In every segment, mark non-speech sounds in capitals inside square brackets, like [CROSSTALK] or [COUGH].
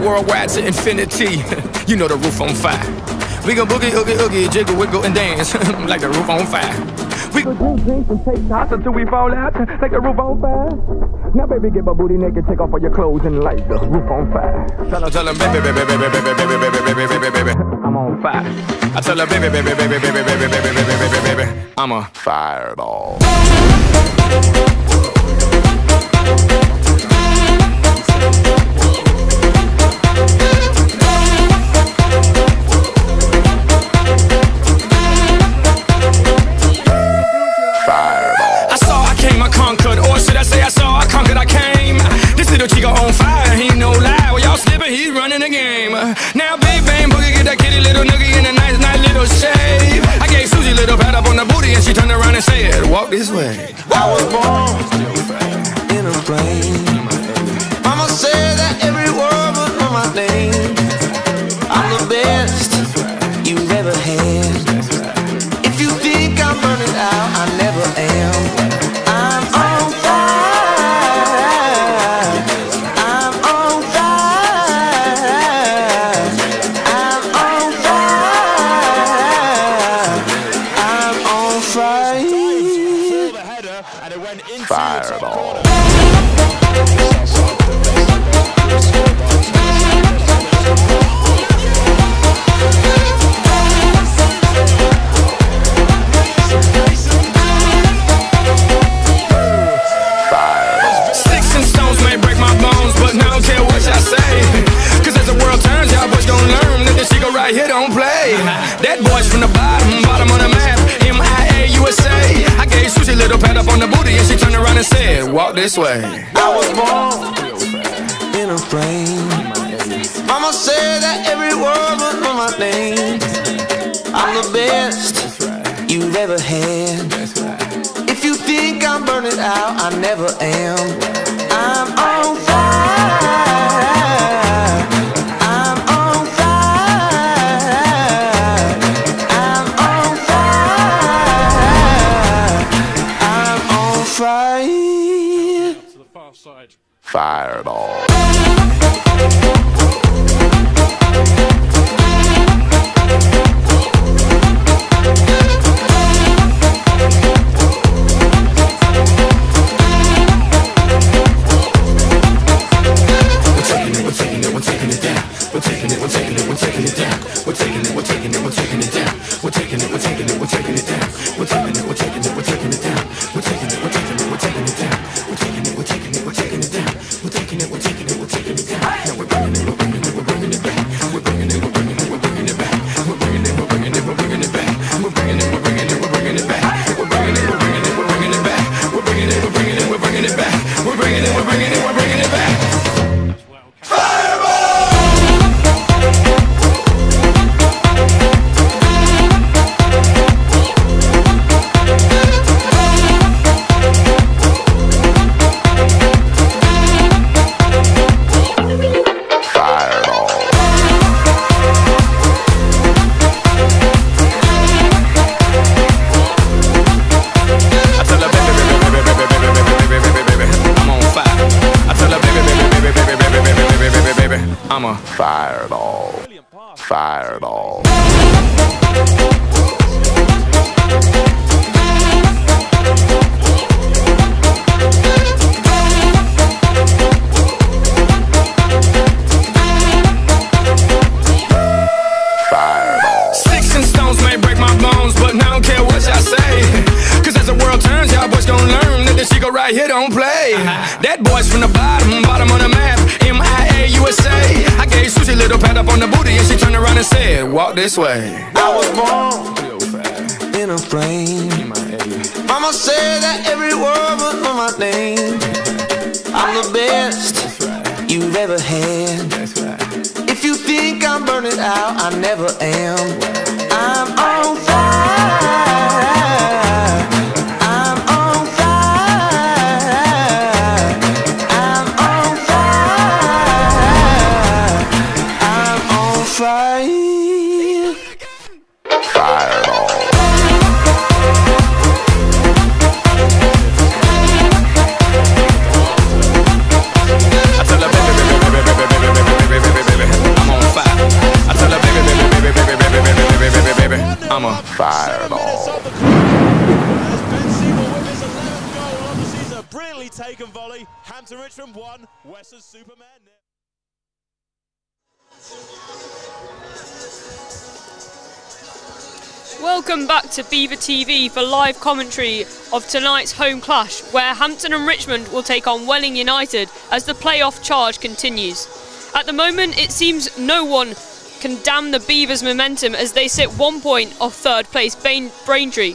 worldwide to infinity. you know the roof on fire. We gon' boogie, oogie, oogie, jiggle, wiggle, and dance like the roof on fire. We gon' drink, drink, and take shots until we fall out like the roof on fire. Now, baby, get my booty naked, take off all your clothes, and light the roof on fire. Tell her, tell her, baby, baby, baby, baby, baby, baby, baby, baby, baby, baby, I'm on fire. I tell her, baby, baby, baby, baby, baby, baby, baby, baby, baby, baby, I'm a fireball. Walk this way. I was born. this way. For live commentary of tonight's home clash, where Hampton and Richmond will take on Welling United as the playoff charge continues. At the moment, it seems no one can dam the Beavers' momentum as they sit one point off third place Bain- Braintree.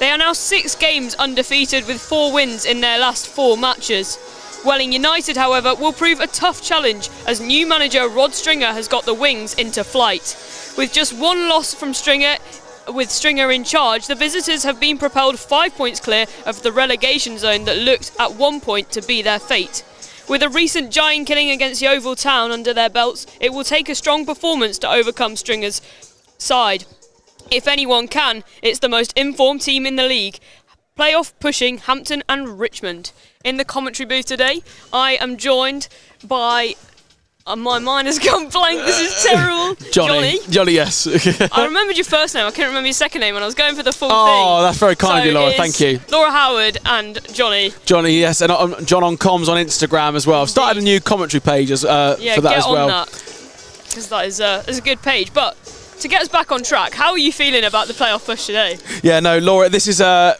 They are now six games undefeated with four wins in their last four matches. Welling United, however, will prove a tough challenge as new manager Rod Stringer has got the wings into flight. With just one loss from Stringer, with Stringer in charge, the visitors have been propelled five points clear of the relegation zone that looked at one point to be their fate. With a recent giant killing against Yeovil Town under their belts, it will take a strong performance to overcome Stringer's side. If anyone can, it's the most informed team in the league. Playoff pushing Hampton and Richmond. In the commentary booth today, I am joined by. Uh, my mind has [LAUGHS] gone blank. This is terrible. [LAUGHS] Johnny. Johnny, yes. [LAUGHS] I remembered your first name. I couldn't remember your second name when I was going for the full thing. oh, that's very kind of you, Laura. Thank you. Laura Howard and Johnny. Johnny, yes, and um, John on comms on Instagram as well. I've started a new commentary page as, uh, Yeah, for that get as on well. that because that is uh, is a good page. But to get us back on track, how are you feeling about the playoff push today? Yeah, no, Laura, this is, uh,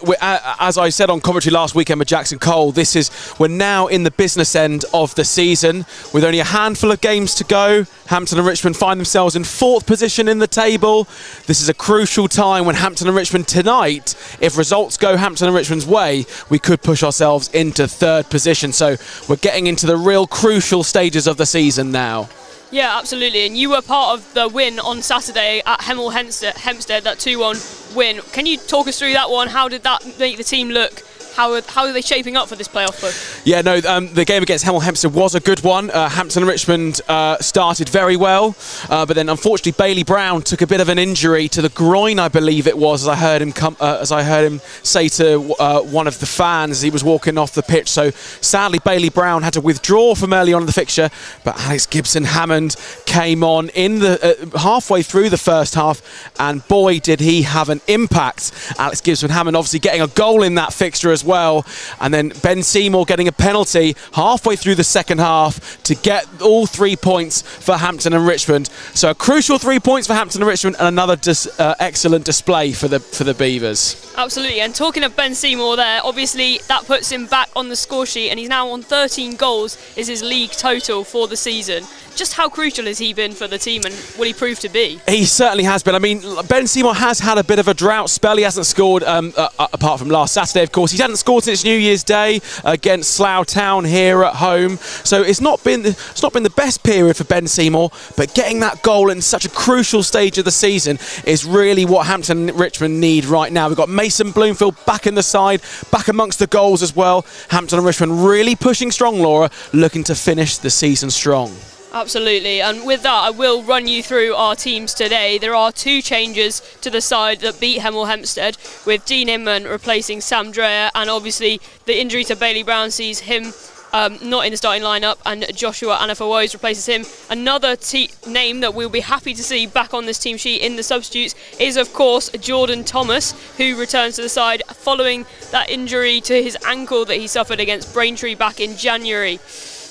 as I said on commentary last weekend with Jackson Cole, this is, we're now in the business end of the season with only a handful of games to go. Hampton and Richmond find themselves in fourth position in the table. This is a crucial time when Hampton and Richmond tonight, if results go Hampton and Richmond's way, we could push ourselves into third position. So we're getting into the real crucial stages of the season now. Yeah, absolutely. And you were part of the win on Saturday at Hemel Hempstead, that 2 1 win. Can you talk us through that one? How did that make the team look? How are, how are they shaping up for this playoff push? Yeah, no, um, the game against Hemel Hempstead was a good one. Uh, Hampton and Richmond uh, started very well, uh, but then unfortunately Bailey Brown took a bit of an injury to the groin, I believe it was, as I heard him come, uh, as I heard him say to uh, one of the fans as he was walking off the pitch. So sadly, Bailey Brown had to withdraw from early on in the fixture, but Alex Gibson Hammond came on in the uh, halfway through the first half, and boy did he have an impact. Alex Gibson Hammond obviously getting a goal in that fixture as well, and then Ben Seymour getting a penalty halfway through the second half to get all three points for Hampton and Richmond. So a crucial three points for Hampton and Richmond, and another dis- uh, excellent display for the for the Beavers. Absolutely. And talking of Ben Seymour there, obviously that puts him back on the score sheet and he's now on 13 goals is his league total for the season. Just how crucial has he been for the team and will he prove to be? He certainly has been. I mean, Ben Seymour has had a bit of a drought spell. He hasn't scored, um, uh, uh, apart from last Saturday, of course. He hadn't scored since New Year's Day against Slough Town here at home. So it's not been it's not been the best period for Ben Seymour. But getting that goal in such a crucial stage of the season is really what Hampton and Richmond need right now. We've got Mason Bloomfield back in the side, back amongst the goals as well. Hampton and Richmond really pushing strong, Laura, looking to finish the season strong. Absolutely. And with that, I will run you through our teams today. There are two changes to the side that beat Hemel Hempstead, with Dean Inman replacing Sam Dreyer, and obviously the injury to Bailey Brown sees him. Um, not in the starting lineup, and Joshua Anafawoes replaces him. Another name that we'll be happy to see back on this team sheet in the substitutes is, of course, Jordan Thomas, who returns to the side following that injury to his ankle that he suffered against Braintree back in January.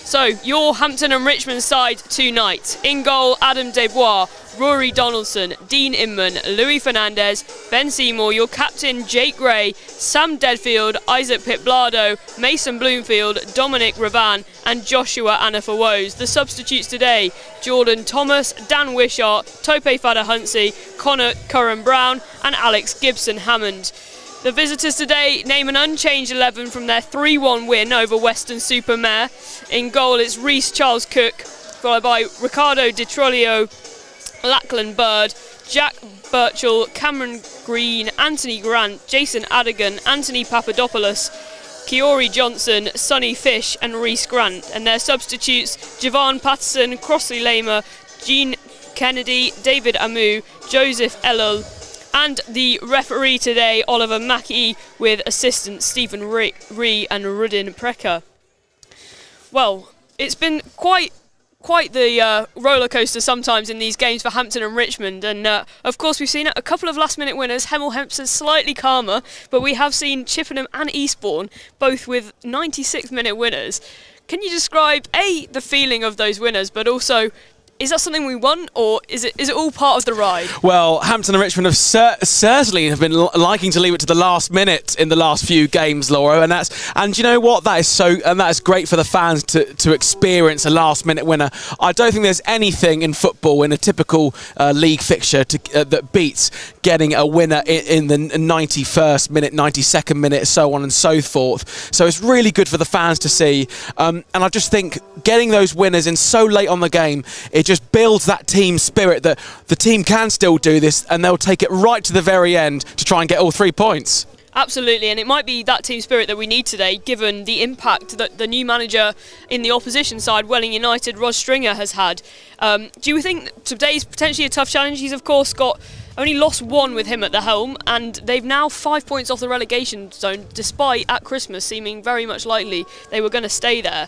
So, your Hampton and Richmond side tonight. In goal, Adam Desbois, Rory Donaldson, Dean Inman, Louis Fernandez, Ben Seymour, your captain Jake Gray, Sam Deadfield, Isaac Pitblado, Mason Bloomfield, Dominic Ravan, and Joshua Anafawoes. The substitutes today Jordan Thomas, Dan Wishart, Tope Fadahunsi, Connor Curran Brown, and Alex Gibson Hammond. The visitors today name an unchanged 11 from their 3 1 win over Weston-super-Mare. In goal, it's Reese Charles Cook, followed by Ricardo Di Trollio, Lachlan Bird, Jack Birchall, Cameron Green, Anthony Grant, Jason Adigan, Anthony Papadopoulos, Kiori Johnson, Sonny Fish, and Reese Grant. And their substitutes Javon Patterson, Crossley Lamer, Gene Kennedy, David Amu, Joseph Ellul, and the referee today, Oliver Mackey, with assistant Stephen Ree Ree and Rudin Precker. Well, it's been quite quite the uh, roller coaster sometimes in these games for Hampton and Richmond, and uh, of course we've seen a couple of last minute winners. Hemel Hempstead slightly calmer, but we have seen Chippenham and Eastbourne both with 96 minute winners. can you describe a the feeling of those winners, but also is that something we want, or is it is it all part of the ride? Well, Hampton and Richmond have cer- certainly have been liking to leave it to the last minute in the last few games, Laura, and that's and you know what that is so and that is great for the fans to, to experience a last minute winner. I don't think there's anything in football in a typical uh, league fixture to, uh, that beats getting a winner in, the 91st minute, 92nd minute, so on and so forth. So it's really good for the fans to see, um, and I just think getting those winners in so late on the game, it just builds that team spirit that the team can still do this and they'll take it right to the very end to try and get all three points. Absolutely, and it might be that team spirit that we need today, given the impact that the new manager in the opposition side, Welling United, Rod Stringer, has had. Um, do you think today's potentially a tough challenge? He's, of course, got only lost one with him at the helm, and they've now five points off the relegation zone, despite at Christmas seeming very much likely they were going to stay there.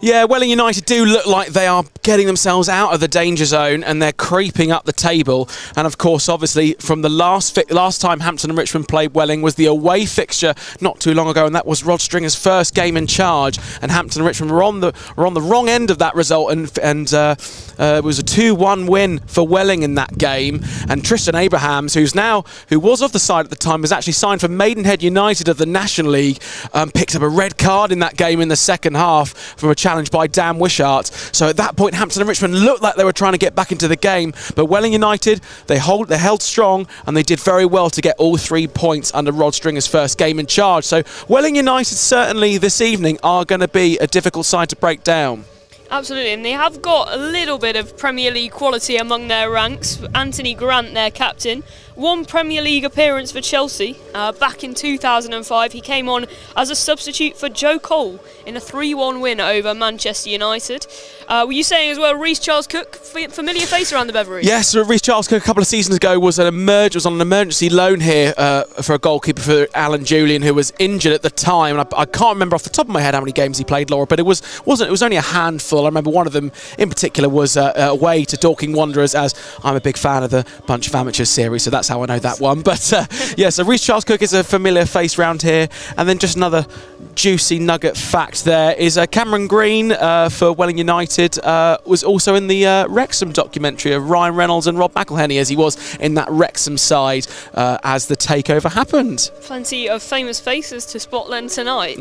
Yeah, Welling United do look like they are getting themselves out of the danger zone and they're creeping up the table. And of course, obviously, from the last last time Hampton and Richmond played Welling was the away fixture not too long ago, and that was Rod Stringer's first game in charge. And Hampton and Richmond were on the were on the wrong end of that result, and and uh, uh, it was a two-one win for Welling in that game. And Tristan Abrahams, who's now who was of the side at the time, was actually signed for Maidenhead United of the National League, um, picked up a red card in that game in the second half from a challenge by Dan Wishart. So at that point, Hampton and Richmond looked like they were trying to get back into the game, but Welling United they hold they held strong and they did very well to get all three points under Rod Stringer's first game in charge. So Welling United certainly this evening are going to be a difficult side to break down. Absolutely, and they have got a little bit of Premier League quality among their ranks. Anthony Grant, their captain, one Premier League appearance for Chelsea uh, back in 2005. He came on as a substitute for Joe Cole in a 3 1 win over Manchester United. Uh, were you saying as well, Reece Charles Cook, familiar face around the Beveree? Yes, so Reece Charles Cook a couple of seasons ago was an emerge was on an emergency loan here uh, for a goalkeeper for Alan Julian, who was injured at the time. I, I can't remember off the top of my head how many games he played, Laura, but it was wasn't it was only a handful. I remember one of them in particular was uh, away to Dorking Wanderers, as I'm a big fan of the Bunch of Amateurs series, so that's how I know that one. But uh, yeah, so Reece Charles Cook is a familiar face round here, and then just another juicy nugget fact there is uh, Cameron Green uh, for Welling United uh, was also in the uh, Wrexham documentary of Ryan Reynolds and Rob McElhenney as he was in that Wrexham side uh, as the takeover happened. Plenty of famous faces to spot then tonight, [LAUGHS]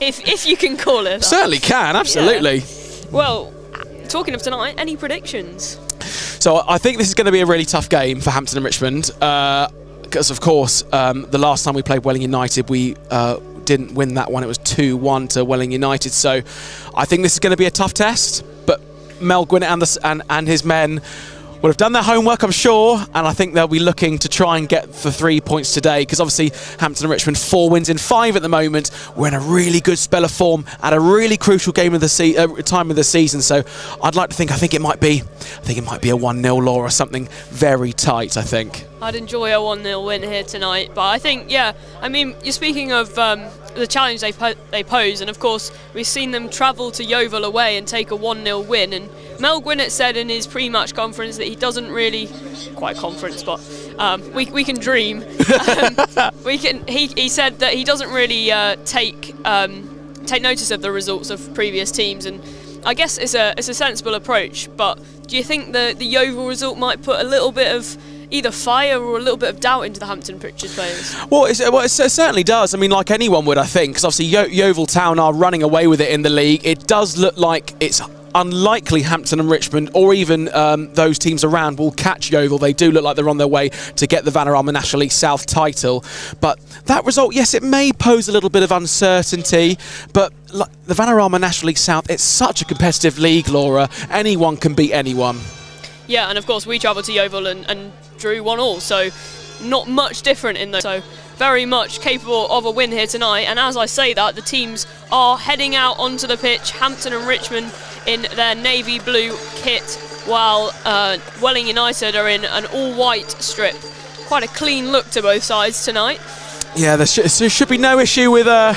if, if you can call it. Certainly can, absolutely. Well, talking of tonight, any predictions? So I think this is going to be a really tough game for Hampton and Richmond. Because, of course, um, the last time we played Welling United, we uh, didn't win that one. It was 2 1 to Welling United. So I think this is going to be a tough test. But Mel Gwinnett and, the, and, and his men will have done their homework, I'm sure, and I think they'll be looking to try and get the three points today because obviously Hampton and Richmond four wins in five at the moment. We're in a really good spell of form at a really crucial game of the se- uh, time of the season. So I'd like to think I think it might be I think it might be a one 0 law or something very tight. I think. I'd enjoy a 1 0 win here tonight. But I think, yeah, I mean, you're speaking of um, the challenge they, po- they pose, and of course, we've seen them travel to Yeovil away and take a 1 0 win. And Mel Gwinnett said in his pre match conference that he doesn't really, quite conference, but um, we, we can dream. um, [LAUGHS] we can. He, he said that he doesn't really uh, take um, take notice of the results of previous teams, and I guess it's a it's a sensible approach. But do you think the the Yeovil result might put a little bit of either fire or a little bit of doubt into the Hampton and Richmond players? Well, it's, well it certainly does. I mean, like anyone would, I think, because obviously Yo- Yeovil Town are running away with it in the league. It does look like it's unlikely Hampton and Richmond or even um, those teams around will catch Yeovil. They do look like they're on their way to get the Vanarama National League South title. But that result, yes, it may pose a little bit of uncertainty, but like, the Vanarama National League South, it's such a competitive league, Laura. Anyone can beat anyone. Yeah, and of course we travel to Yeovil and, and drew one all, so not much different in those. So very much capable of a win here tonight. And as I say that, the teams are heading out onto the pitch. Hampton and Richmond in their navy blue kit, while uh, Welling United are in an all-white strip. Quite a clean look to both sides tonight. Yeah, there, sh- there should be no issue with uh,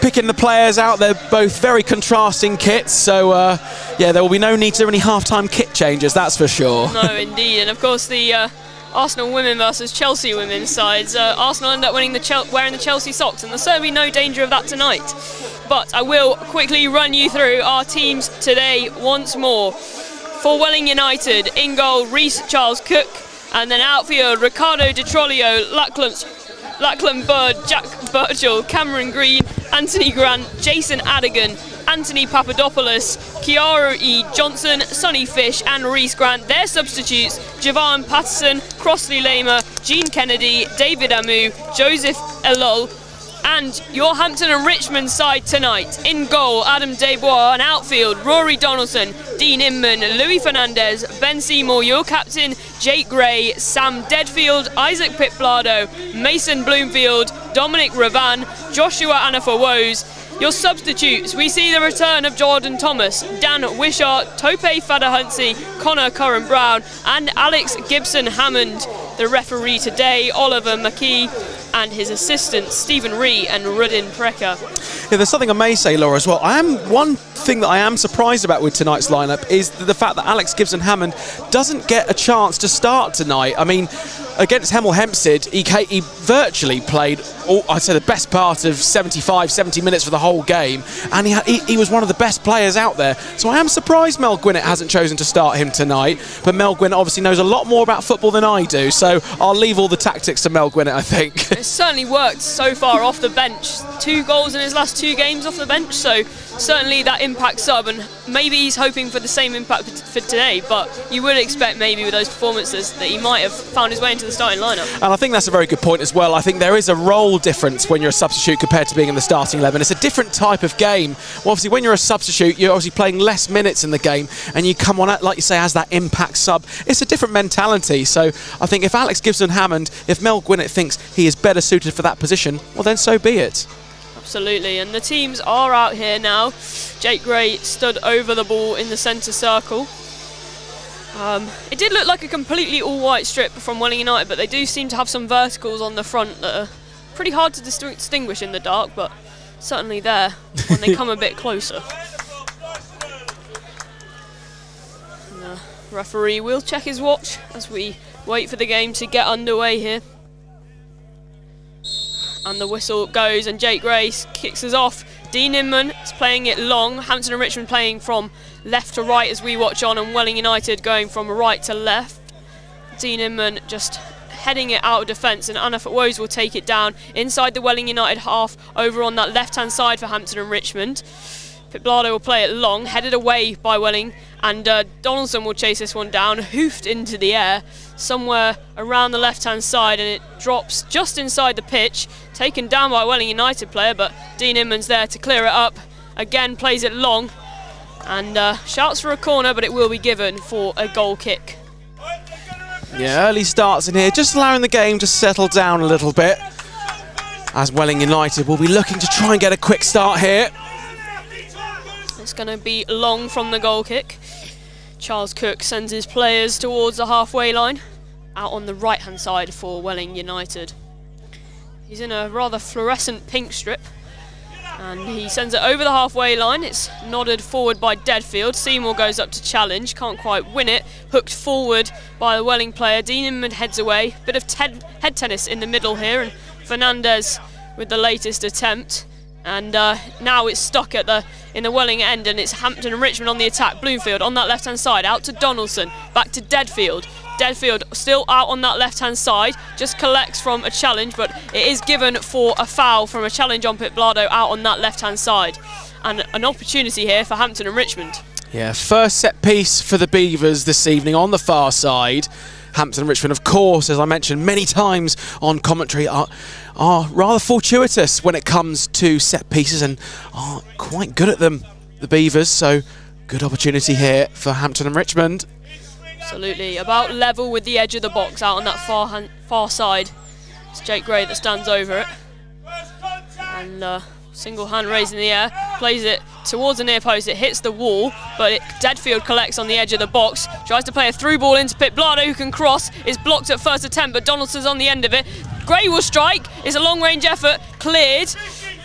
picking the players out. They're both very contrasting kits, so uh, yeah, there will be no need to do any half-time kit changes. That's for sure. No, indeed, and of course the uh, Arsenal women versus Chelsea women sides. Uh, Arsenal end up winning the Chel- wearing the Chelsea socks, and there's certainly no danger of that tonight. But I will quickly run you through our teams today once more. For Welling United, in goal, Reese Charles Cook, and then outfield, Ricardo Di Trollio, Lachlan, Lachlan Bird, Jack Birchall, Cameron Green, Anthony Grant, Jason Adigan, Anthony Papadopoulos, Kiara E. Johnson, Sonny Fish, and Reese Grant. Their substitutes Javon Patterson, Crossley Lamer, Jean Kennedy, David Amu, Joseph Ellul, and your Hampton and Richmond side tonight. In goal, Adam Desbois, and outfield, Rory Donaldson, Dean Inman, Louis Fernandez, Ben Seymour, your captain, Jake Gray, Sam Deadfield, Isaac Pitblado, Mason Bloomfield, Dominic Ravan, Joshua Anafawoes, your substitutes, we see the return of Jordan Thomas, Dan Wishart, Tope Fadahunsi, Connor Curran Brown, and Alex Gibson Hammond. The referee today, Oliver McKee, and his assistants, Stephen Ree and Rudin Precker. Yeah, there's something I may say, Laura, as well. I am one thing that I am surprised about with tonight's lineup is the fact that Alex Gibson Hammond doesn't get a chance to start tonight. I mean, against Hemel Hempstead, he, he virtually played, all, I'd say, the best part of 75, 70 minutes for the whole game, and he, he, he, was one of the best players out there. So I am surprised Mel Gwinnett hasn't chosen to start him tonight. But Mel Gwinnett obviously knows a lot more about football than I do, so I'll leave all the tactics to Mel Gwinnett, I think. [LAUGHS] it's certainly worked so far off the bench. Two goals in his last two games off the bench, so certainly that impact sub, and maybe he's hoping for the same impact for today. But you would expect maybe with those performances that he might have found his way into the starting lineup. And I think that's a very good point as well. I think there is a role difference when you're a substitute compared to being in the starting 11. It's a different type of game. Well, obviously, when you're a substitute, you're obviously playing less minutes in the game, and you come on, at, like you say, as that impact sub. It's a different mentality. So I think if Alex Gibson Hammond, if Mel Gwinnett thinks he is better suited for that position, well, then so be it. Absolutely, and the teams are out here now. Jake Gray stood over the ball in the centre circle. Um, it did look like a completely all-white strip from Welling United, but they do seem to have some verticals on the front that are pretty hard to distinguish in the dark, but certainly there when they [LAUGHS] come a bit closer. the referee will check his watch as we wait for the game to get underway here and the whistle goes and Jake Grace kicks us off. Dean Inman is playing it long. Hampton and Richmond playing from left to right as we watch on and Welling United going from right to left. Dean Inman just heading it out of defence and Anna Woes will take it down inside the Welling United half over on that left hand side for Hampton and Richmond. Pitblado will play it long, headed away by Welling, and uh, Donaldson will chase this one down, hoofed into the air somewhere around the left hand side, and it drops just inside the pitch, taken down by a Welling United player, but Dean Inman's there to clear it up. Again, plays it long, and uh, shouts for a corner, but it will be given for a goal kick. Yeah, early starts in here, just allowing the game to settle down a little bit. As Welling United will be looking to try and get a quick start here. It's going to be long from the goal kick. Charles Cook sends his players towards the halfway line, out on the right hand side for Welling United. He's in a rather fluorescent pink strip, and he sends it over the halfway line. It's nodded forward by Deadfield. Seymour goes up to challenge, can't quite win it. Hooked forward by the Welling player. Dean heads away. Bit of head tennis in the middle here, and Fernandez with the latest attempt. And uh, now it's stuck at the in the Welling end, and it's Hampton and Richmond on the attack. Bloomfield on that left hand side, out to Donaldson, back to Deadfield. Deadfield still out on that left hand side, just collects from a challenge, but it is given for a foul from a challenge on Pitblado out on that left hand side. And an opportunity here for Hampton and Richmond. Yeah, first set piece for the Beavers this evening on the far side. Hampton and Richmond, of course, as I mentioned many times on commentary, are, are rather fortuitous when it comes to set pieces and are quite good at them, the Beavers. So, good opportunity here for Hampton and Richmond. Absolutely, about level with the edge of the box out on that far hand, far side. It's Jake Gray that stands over it. And uh, Single hand raised in the air, plays it towards the near post. It hits the wall, but it, Deadfield collects on the edge of the box. Tries to play a through ball into Pitblado, who can cross. Is blocked at first attempt, but Donaldson's on the end of it. Gray will strike. It's a long range effort, cleared.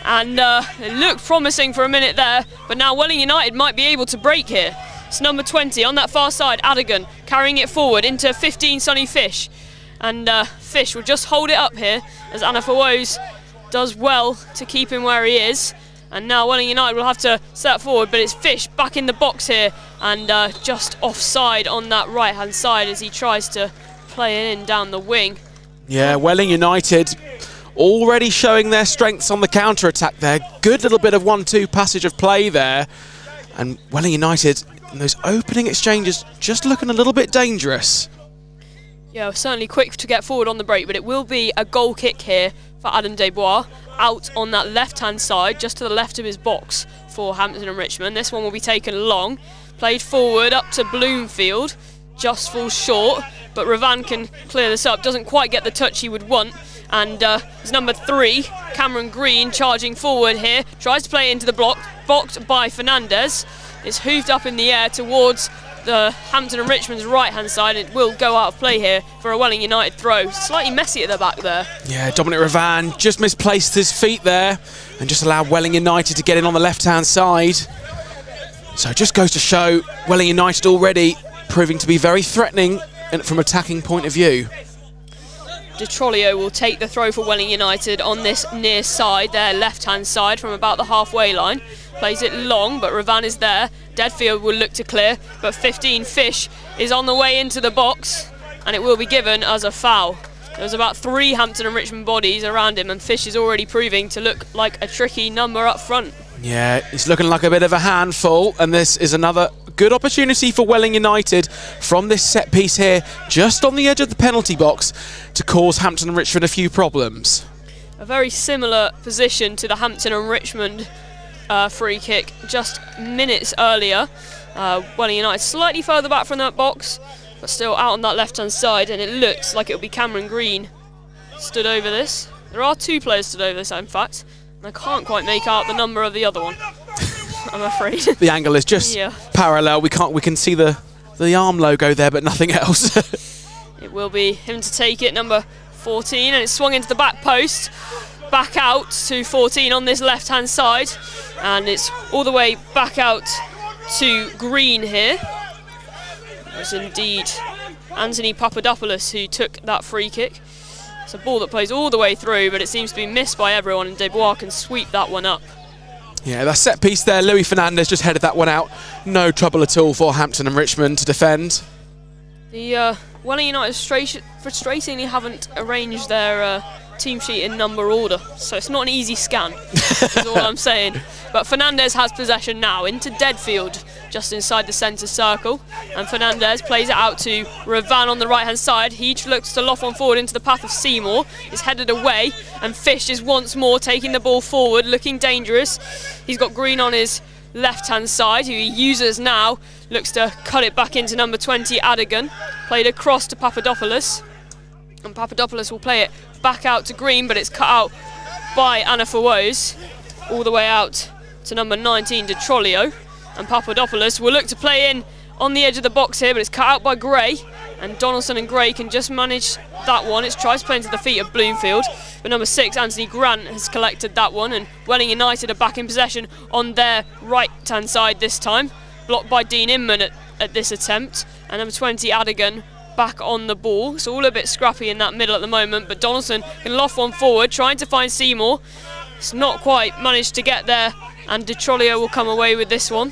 And uh, it looked promising for a minute there, but now Welling United might be able to break here. It's number 20 on that far side, Adigan, carrying it forward into 15 Sonny Fish. And uh, Fish will just hold it up here as Anna Woes does well to keep him where he is. And now Welling United will have to set forward, but it's Fish back in the box here and uh, just offside on that right hand side as he tries to play it in down the wing. Yeah, Welling United already showing their strengths on the counter attack there. Good little bit of one-two passage of play there. And Welling United, in those opening exchanges, just looking a little bit dangerous. Yeah, certainly quick to get forward on the break, but it will be a goal kick here for Adam Desbois out on that left-hand side, just to the left of his box for Hampton and Richmond. This one will be taken long, played forward up to Bloomfield, just falls short, but Ravan can clear this up. Doesn't quite get the touch he would want, and uh, it's number three, Cameron Green, charging forward here, tries to play into the block, blocked by Fernandez. It's hooved up in the air towards the Hampton and Richmond's right hand side. It will go out of play here for a Welling United throw. Slightly messy at the back there. Yeah, Dominic Ravan just misplaced his feet there and just allowed Welling United to get in on the left hand side. So it just goes to show Welling United already proving to be very threatening from attacking point of view. Detrolio will take the throw for Welling United on this near side, their left hand side from about the halfway line. Plays it long, but Ravan is there. Deadfield will look to clear, but 15 Fish is on the way into the box, and it will be given as a foul. There's about three Hampton and Richmond bodies around him, and Fish is already proving to look like a tricky number up front. Yeah, he's looking like a bit of a handful, and this is another good opportunity for Welling United from this set piece here, just on the edge of the penalty box, to cause Hampton and Richmond a few problems. A very similar position to the Hampton and Richmond uh, free kick just minutes earlier. Uh, Welling United slightly further back from that box, but still out on that left hand side, and it looks like it'll be Cameron Green stood over this. There are two players stood over this, in fact, and I can't quite make out the number of the other one. [LAUGHS] I'm afraid. [LAUGHS] The angle is just Yeah. parallel. We can't. We can see the the arm logo there, but nothing else. [LAUGHS] It will be him to take it, number 14, and it's swung into the back post. Back out to 14 on this left hand side, and it's all the way back out to Green here. It was indeed Anthony Papadopoulos who took that free kick. It's a ball that plays all the way through, but it seems to be missed by everyone, and Desbois can sweep that one up. Yeah, that set piece there. Louis Fernandez just headed that one out. No trouble at all for Hampton and Richmond to defend. The uh, Welling United frustra- frustratingly haven't arranged their uh, team sheet in number order, so it's not an easy scan. is all I'm saying. But Fernandez has possession now into Deadfield, just inside the centre circle, and Fernandez plays it out to Ravan on the right hand side. He looks to loft one forward into the path of Seymour. It's headed away, and Fish is once more taking the ball forward, looking dangerous. He's got Green on his left hand side, who he uses now, looks to cut it back into number 20, Adigan. Played across to Papadopoulos. And Papadopoulos will play it back out to Green, but it's cut out by Anna Fawos. All the way out to number 19, Detrolio. And Papadopoulos will look to play in on the edge of the box here, but it's cut out by Gray. And Donaldson and Gray can just manage that one. It's tries to play into the feet of Bloomfield. But number six, Anthony Grant, has collected that one. And Welling United are back in possession on their right hand side this time. Blocked by Dean Inman at, at this attempt. And number 20, Adigan, back on the ball. It's all a bit scrappy in that middle at the moment. But Donaldson can loft one forward, trying to find Seymour. It's not quite managed to get there. And Detrolio will come away with this one.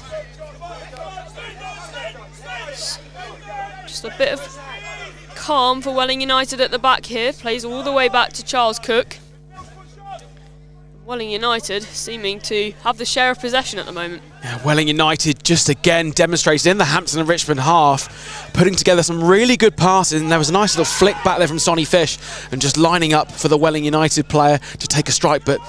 Just a bit of calm for Welling United at the back here. Plays all the way back to Charles Cook. Welling United seeming to have the share of possession at the moment. Yeah, Welling United just again demonstrated in the Hampton and Richmond half, putting together some really good passes. And there was a nice little flick back there from Sonny Fish and just lining up for the Welling United player to take a strike, but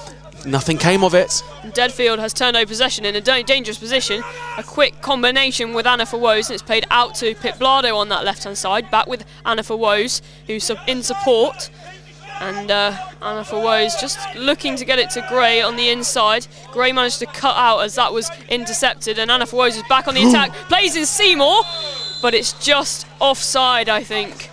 nothing came of it. Deadfield has turned over possession in a dangerous position. A quick combination with Anna for Woes, and it's played out to Pitblado on that left hand side. Back with Anna for Woes, who's in support. And uh, Anna Woes just looking to get it to Gray on the inside. Gray managed to cut out as that was intercepted, and Anna for is back on the attack. Plays in Seymour, but it's just offside, I think.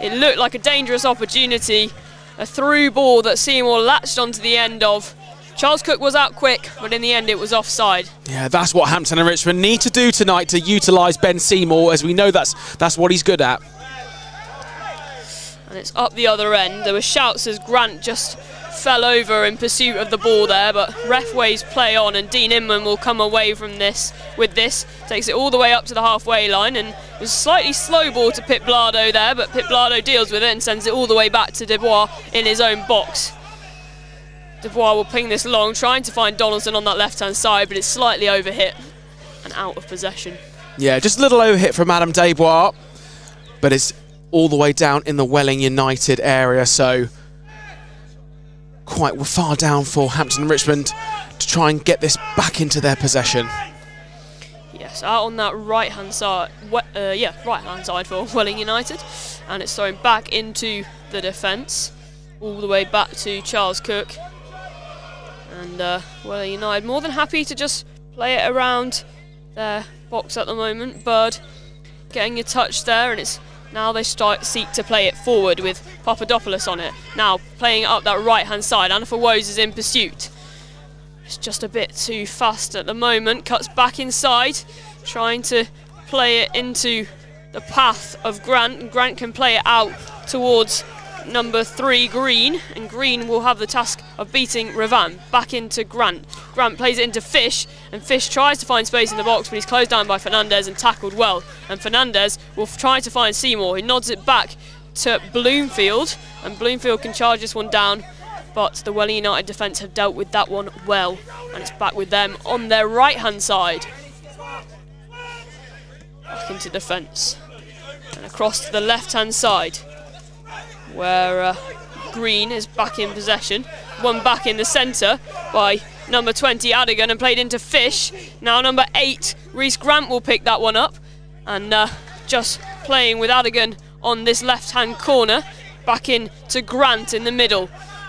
It looked like a dangerous opportunity. A through ball that Seymour latched onto the end of. Charles Cook was out quick, but in the end it was offside. Yeah, that's what Hampton and Richmond need to do tonight to utilise Ben Seymour, as we know that's that's what he's good at. And it's up the other end. There were shouts as Grant just fell over in pursuit of the ball there, but ref waves play on, and Dean Inman will come away from this with this. Takes it all the way up to the halfway line, and it was a slightly slow ball to Pitblado there, but Pitblado deals with it and sends it all the way back to Desbois in his own box. Desbois will ping this long, trying to find Donaldson on that left-hand side, but it's slightly overhit and out of possession. Yeah, just a little overhit from Adam Desbois, but it's all the way down in the Welling United area, so quite far down for Hampton and Richmond to try and get this back into their possession. Yes, out on that right hand side, uh, yeah, right hand side for [LAUGHS] Welling United, and it's thrown back into the defence, all the way back to Charles Cook. And uh, Welling United more than happy to just play it around their box at the moment. Bird getting a touch there, and it's now they start seek to play it forward with Papadopoulos on it. Now playing up that right hand side. Anafa Woes is in pursuit. It's just a bit too fast at the moment. Cuts back inside, trying to play it into the path of Grant. Grant can play it out towards number three, Green. And Green will have the task of beating Ravan. Back into Grant. Grant plays it into Fish. And Fish tries to find space in the box, but he's closed down by Fernandez and tackled well. And Fernandez will try to find Seymour. He nods it back to Bloomfield. And Bloomfield can charge this one down but the Welling United defence have dealt with that one well, and it's back with them on their right hand side. Back into defence, and across to the left hand side, where uh, Green is back in possession. One back in the centre by number 20 Adigan and played into Fish. Now number 8 Reese Grant will pick that one up, and uh, just playing with Adigan on this left hand corner. Back in to Grant in the middle.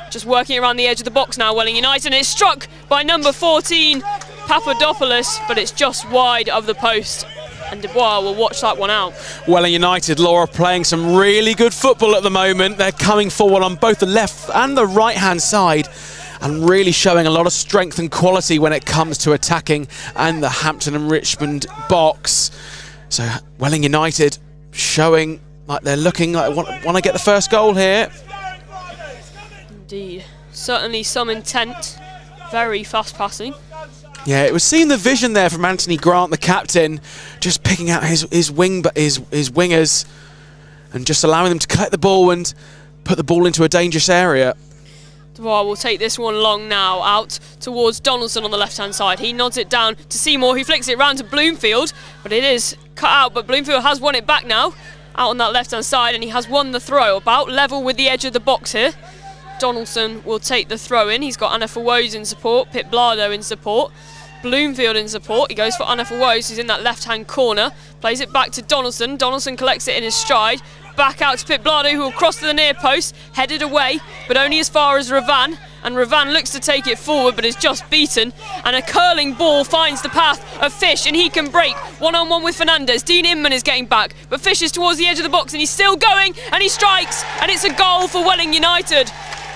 Just working around the edge of the box now, Welling United, and it's struck by number 14, Papadopoulos, but it's just wide of the post. And Desbois will watch that one out. Welling United, Laura, playing some really good football at the moment. They're coming forward on both the left and the right hand side and really showing a lot of strength and quality when it comes to attacking and the Hampton and Richmond box. So Welling United showing like they're looking like want, want to get the first goal here. Indeed. Certainly some intent. Very fast passing. Yeah, it was seeing the vision there from Anthony Grant, the captain, just picking out his his wing his his wingers and just allowing them to collect the ball and put the ball into a dangerous area. Desbois will take this one long now out towards Donaldson on the left hand side. He nods it down to Seymour, who flicks it round to Bloomfield, but it is cut out. But Bloomfield has won it back now out on that left hand side, and he has won the throw about level with the edge of the box here. Donaldson will take the throw in. He's got Anna Woes in support, Pitblado in support, Bloomfield in support. He goes for Woes, who's in that left hand corner. Plays it back to Donaldson. Donaldson collects it in his stride. Back out to Pitblado, who will cross to the near post, headed away, but only as far as Ravan. And Ravan looks to take it forward, but is just beaten. And a curling ball finds the path of Fish, and he can break one on one with Fernandez. Dean Inman is getting back, but Fish is towards the edge of the box, and he's still going, and he strikes, and it's a goal for Welling United.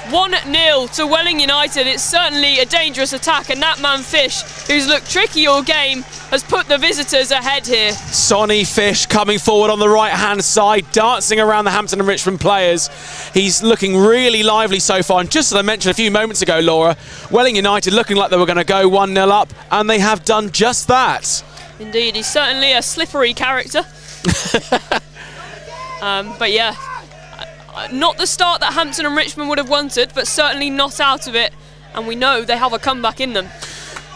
1 0 to Welling United. It's certainly a dangerous attack, and that man Fish, who's looked tricky all game, has put the visitors ahead here. Sonny Fish coming forward on the right hand side, dancing around the Hampton and Richmond players. He's looking really lively so far. And just as I mentioned a few moments ago, Laura, Welling United looking like they were going to go 1 0 up, and they have done just that. Indeed, he's certainly a slippery character. [LAUGHS] um, but yeah, Uh, not the start that Hampton and Richmond would have wanted, but certainly not out of it. And we know they have a comeback in them.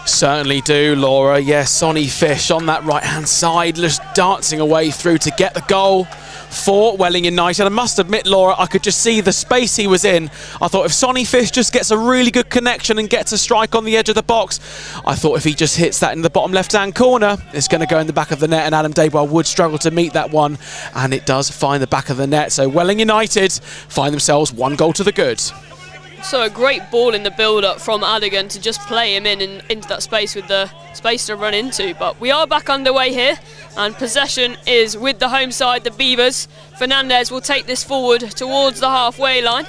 Certainly do, Laura. Yes, Sonny Fish on that right hand side, just dancing away through to get the goal for Welling United. I must admit, Laura, I could just see the space he was in. I thought if Sonny Fish just gets a really good connection and gets a strike on the edge of the box, I thought if he just hits that in the bottom left hand corner, it's going to go in the back of the net, and Adam Desbois would struggle to meet that one, and it does find the back of the net. So Welling United find themselves one goal to the good. So a great ball in the build-up from Adigan to just play him in and into that space with the space to run into. But we are back underway here, and possession is with the home side, the Beavers. Fernandez will take this forward towards the halfway line,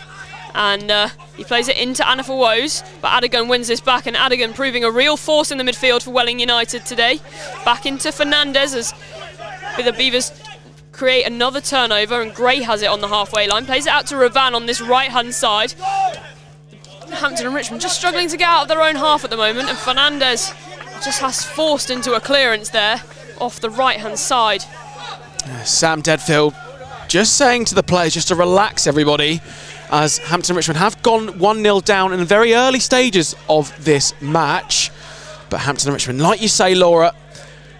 and uh, he plays it into for Woes. But Adigan wins this back, and Adigan proving a real force in the midfield for Welling United today. Back into Fernandez as the Beavers create another turnover, and Gray has it on the halfway line. Plays it out to Ravan on this right hand side. Hampton and Richmond just struggling to get out of their own half at the moment, and Fernandez just has forced into a clearance there off the right hand side. Uh, Sam Deadfield just saying to the players just to relax everybody as Hampton and Richmond have gone 1-0 down in the very early stages of this match. But Hampton and Richmond, like you say, Laura,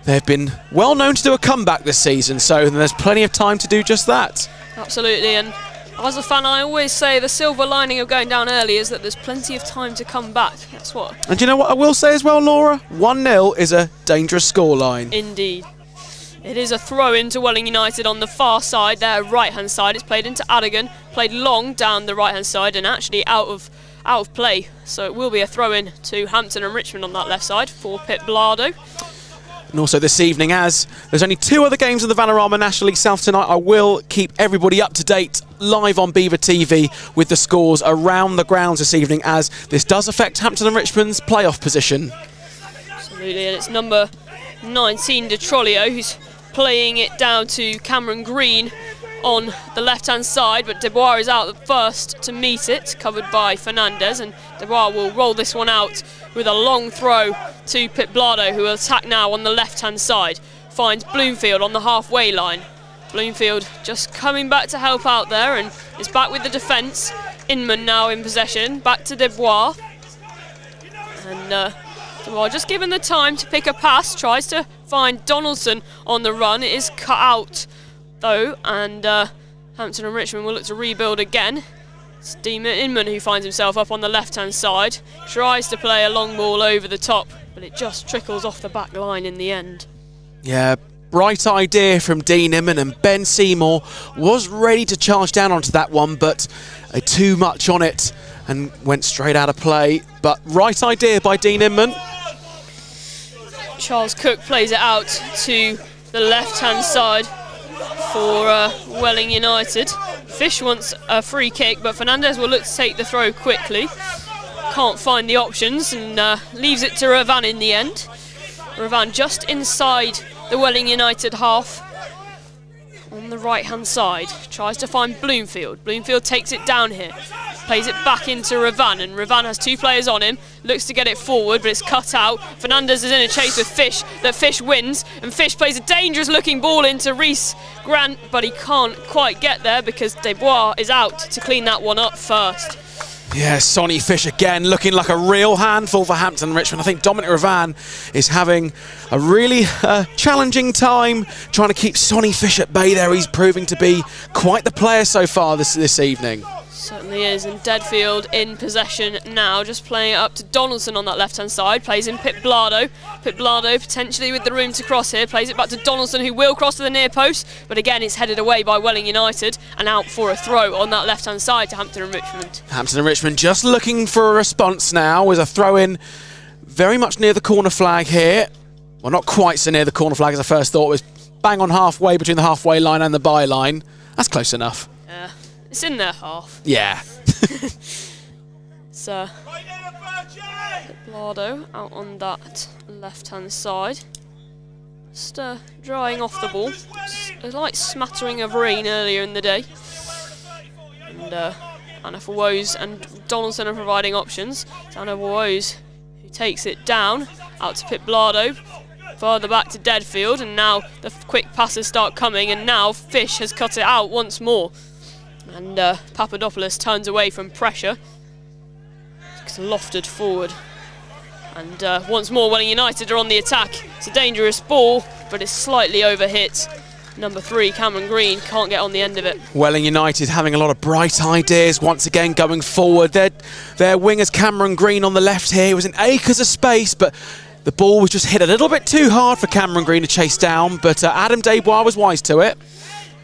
they've been well known to do a comeback this season, so there's plenty of time to do just that. Absolutely, and as a fan, I always say the silver lining of going down early is that there's plenty of time to come back. That's what. And do you know what I will say as well, Laura? 1-0 is a dangerous scoreline. Indeed. It is a throw into Welling United on the far side, their right hand side. It's played into Adigan, played long down the right hand side and actually out of out of play. So it will be a throw in to Hampton and Richmond on that left side for Pitblado. And also this evening, as there's only two other games in the Vanarama National League South tonight, I will keep everybody up to date live on Beaver TV with the scores around the grounds this evening, as this does affect Hampton and Richmond's playoff position. Absolutely, and it's number 19 De Trollio who's playing it down to Cameron Green on the left hand side, but Desbois is out first to meet it, covered by Fernandez, and Desbois will roll this one out with a long throw to Pitblado, who will attack now on the left hand side. Finds Bloomfield on the halfway line. Bloomfield just coming back to help out there and is back with the defence. Inman now in possession, back to Desbois. And uh, Desbois just given the time to pick a pass, tries to find Donaldson on the run. It is cut out though, and uh, Hampton and Richmond will look to rebuild again. It's Dean Inman who finds himself up on the left hand side, tries to play a long ball over the top, but it just trickles off the back line in the end. Yeah, bright idea from Dean Inman and Ben Seymour was ready to charge down onto that one, but uh, too much on it and went straight out of play. But right idea by Dean Inman. Charles Cook plays it out to the left hand side for uh, Welling United. Fish wants a free kick, but Fernandez will look to take the throw quickly. Can't find the options and uh, leaves it to Ravan in the end. Ravan just inside the Welling United half on the right hand side. Tries to find Bloomfield. Bloomfield takes it down here. Plays it back into Ravan, and Ravan has two players on him. Looks to get it forward, but it's cut out. Fernandez is in a chase with Fish. That Fish wins, and Fish plays a dangerous looking ball into Reese Grant, but he can't quite get there because Desbois is out to clean that one up first. Yeah, Sonny Fish again looking like a real handful for Hampton Richmond. I think Dominic Ravan is having a really uh, challenging time trying to keep Sonny Fish at bay there. He's proving to be quite the player so far this, this evening. Certainly is, and Deadfield in possession now, just playing it up to Donaldson on that left-hand side, plays in Pitblado. Pip Blado potentially with the room to cross here, plays it back to Donaldson who will cross to the near post, but again it's headed away by Welling United and out for a throw on that left-hand side to Hampton and Richmond. Hampton and Richmond just looking for a response now with a throw in very much near the corner flag here. Well, not quite so near the corner flag as I first thought. It was bang on halfway between the halfway line and the byline. That's close enough. Yeah, it's in their half. Yeah. [LAUGHS] So, Blado out on that left-hand side. Just uh, drying off the ball. A light smattering of rain earlier in the day. And uh, Anifowose and Donaldson are providing options. It's Anifowose who takes it down out to Pitblado. Further back to Deadfield, and now the quick passes start coming, and now Fish has cut it out once more. And uh, Papadopoulos turns away from pressure. It's lofted forward. And uh, once more, Welling United are on the attack. It's a dangerous ball, but it's slightly overhit. Number three, Cameron Green, can't get on the end of it. Welling United having a lot of bright ideas once again going forward. Their, their wingers Cameron Green on the left here was in acres of space, but the ball was just hit a little bit too hard for Cameron Green to chase down. But uh, Adam Desbois was wise to it.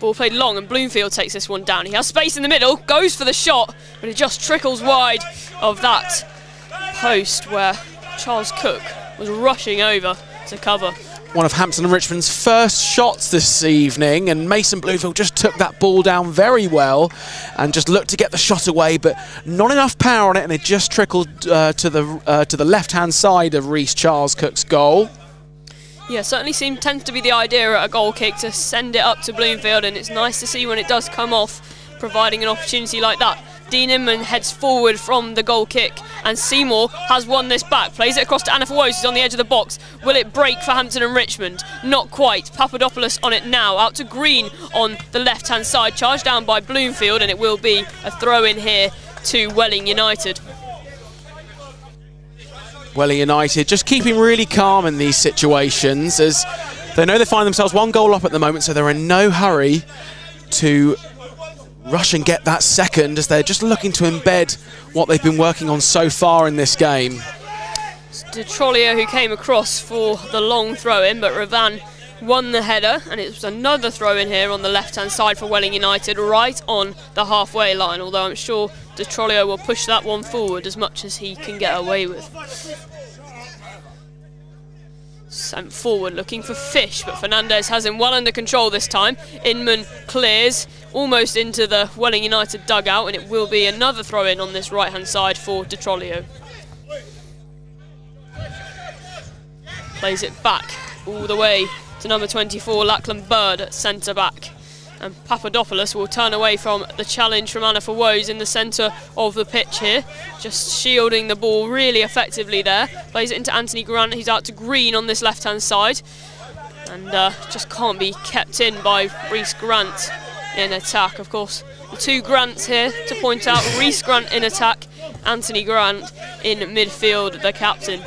Ball played long, and Bloomfield takes this one down. He has space in the middle, goes for the shot, but it just trickles wide of that post where Charles Cook was rushing over to cover. One of Hampton and Richmond's first shots this evening, and Mason Bloomfield just took that ball down very well and just looked to get the shot away, but not enough power on it, and it just trickled uh, to the uh, to the left-hand side of Reese Charles Cook's goal. Yeah, certainly seems tends to be the idea at a goal kick to send it up to Bloomfield, and it's nice to see when it does come off, providing an opportunity like that. Dean Inman heads forward from the goal kick, and Seymour has won this back. Plays it across to Anifowose, who's on the edge of the box. Will it break for Hampton and Richmond? Not quite. Papadopoulos on it now, out to Green on the left hand side, charged down by Bloomfield, and it will be a throw in here to Welling United. Welling United just keeping really calm in these situations as they know they find themselves one goal up at the moment, so they're in no hurry to rush and get that second as they're just looking to embed what they've been working on so far in this game. De Trollier who came across for the long throw in, but Ravan won the header, and it was another throw in here on the left hand side for Welling United, right on the halfway line. Although I'm sure De Trollier will push that one forward as much as he can get away with. Sent forward looking for Fish, but Fernandez has him well under control this time. Inman clears almost into the Welling United dugout, and it will be another throw in on this right hand side for De Trollio. Plays it back all the way to number 24, Lachlan Bird at centre back. And Papadopoulos will turn away from the challenge from Anifowose in the centre of the pitch here. Just shielding the ball really effectively there. Plays it into Anthony Grant, He's out to Green on this left hand side. And uh, just can't be kept in by Reese Grant in attack, of course. The two Grants here to point out Reese Grant in attack, Anthony Grant in midfield, the captain.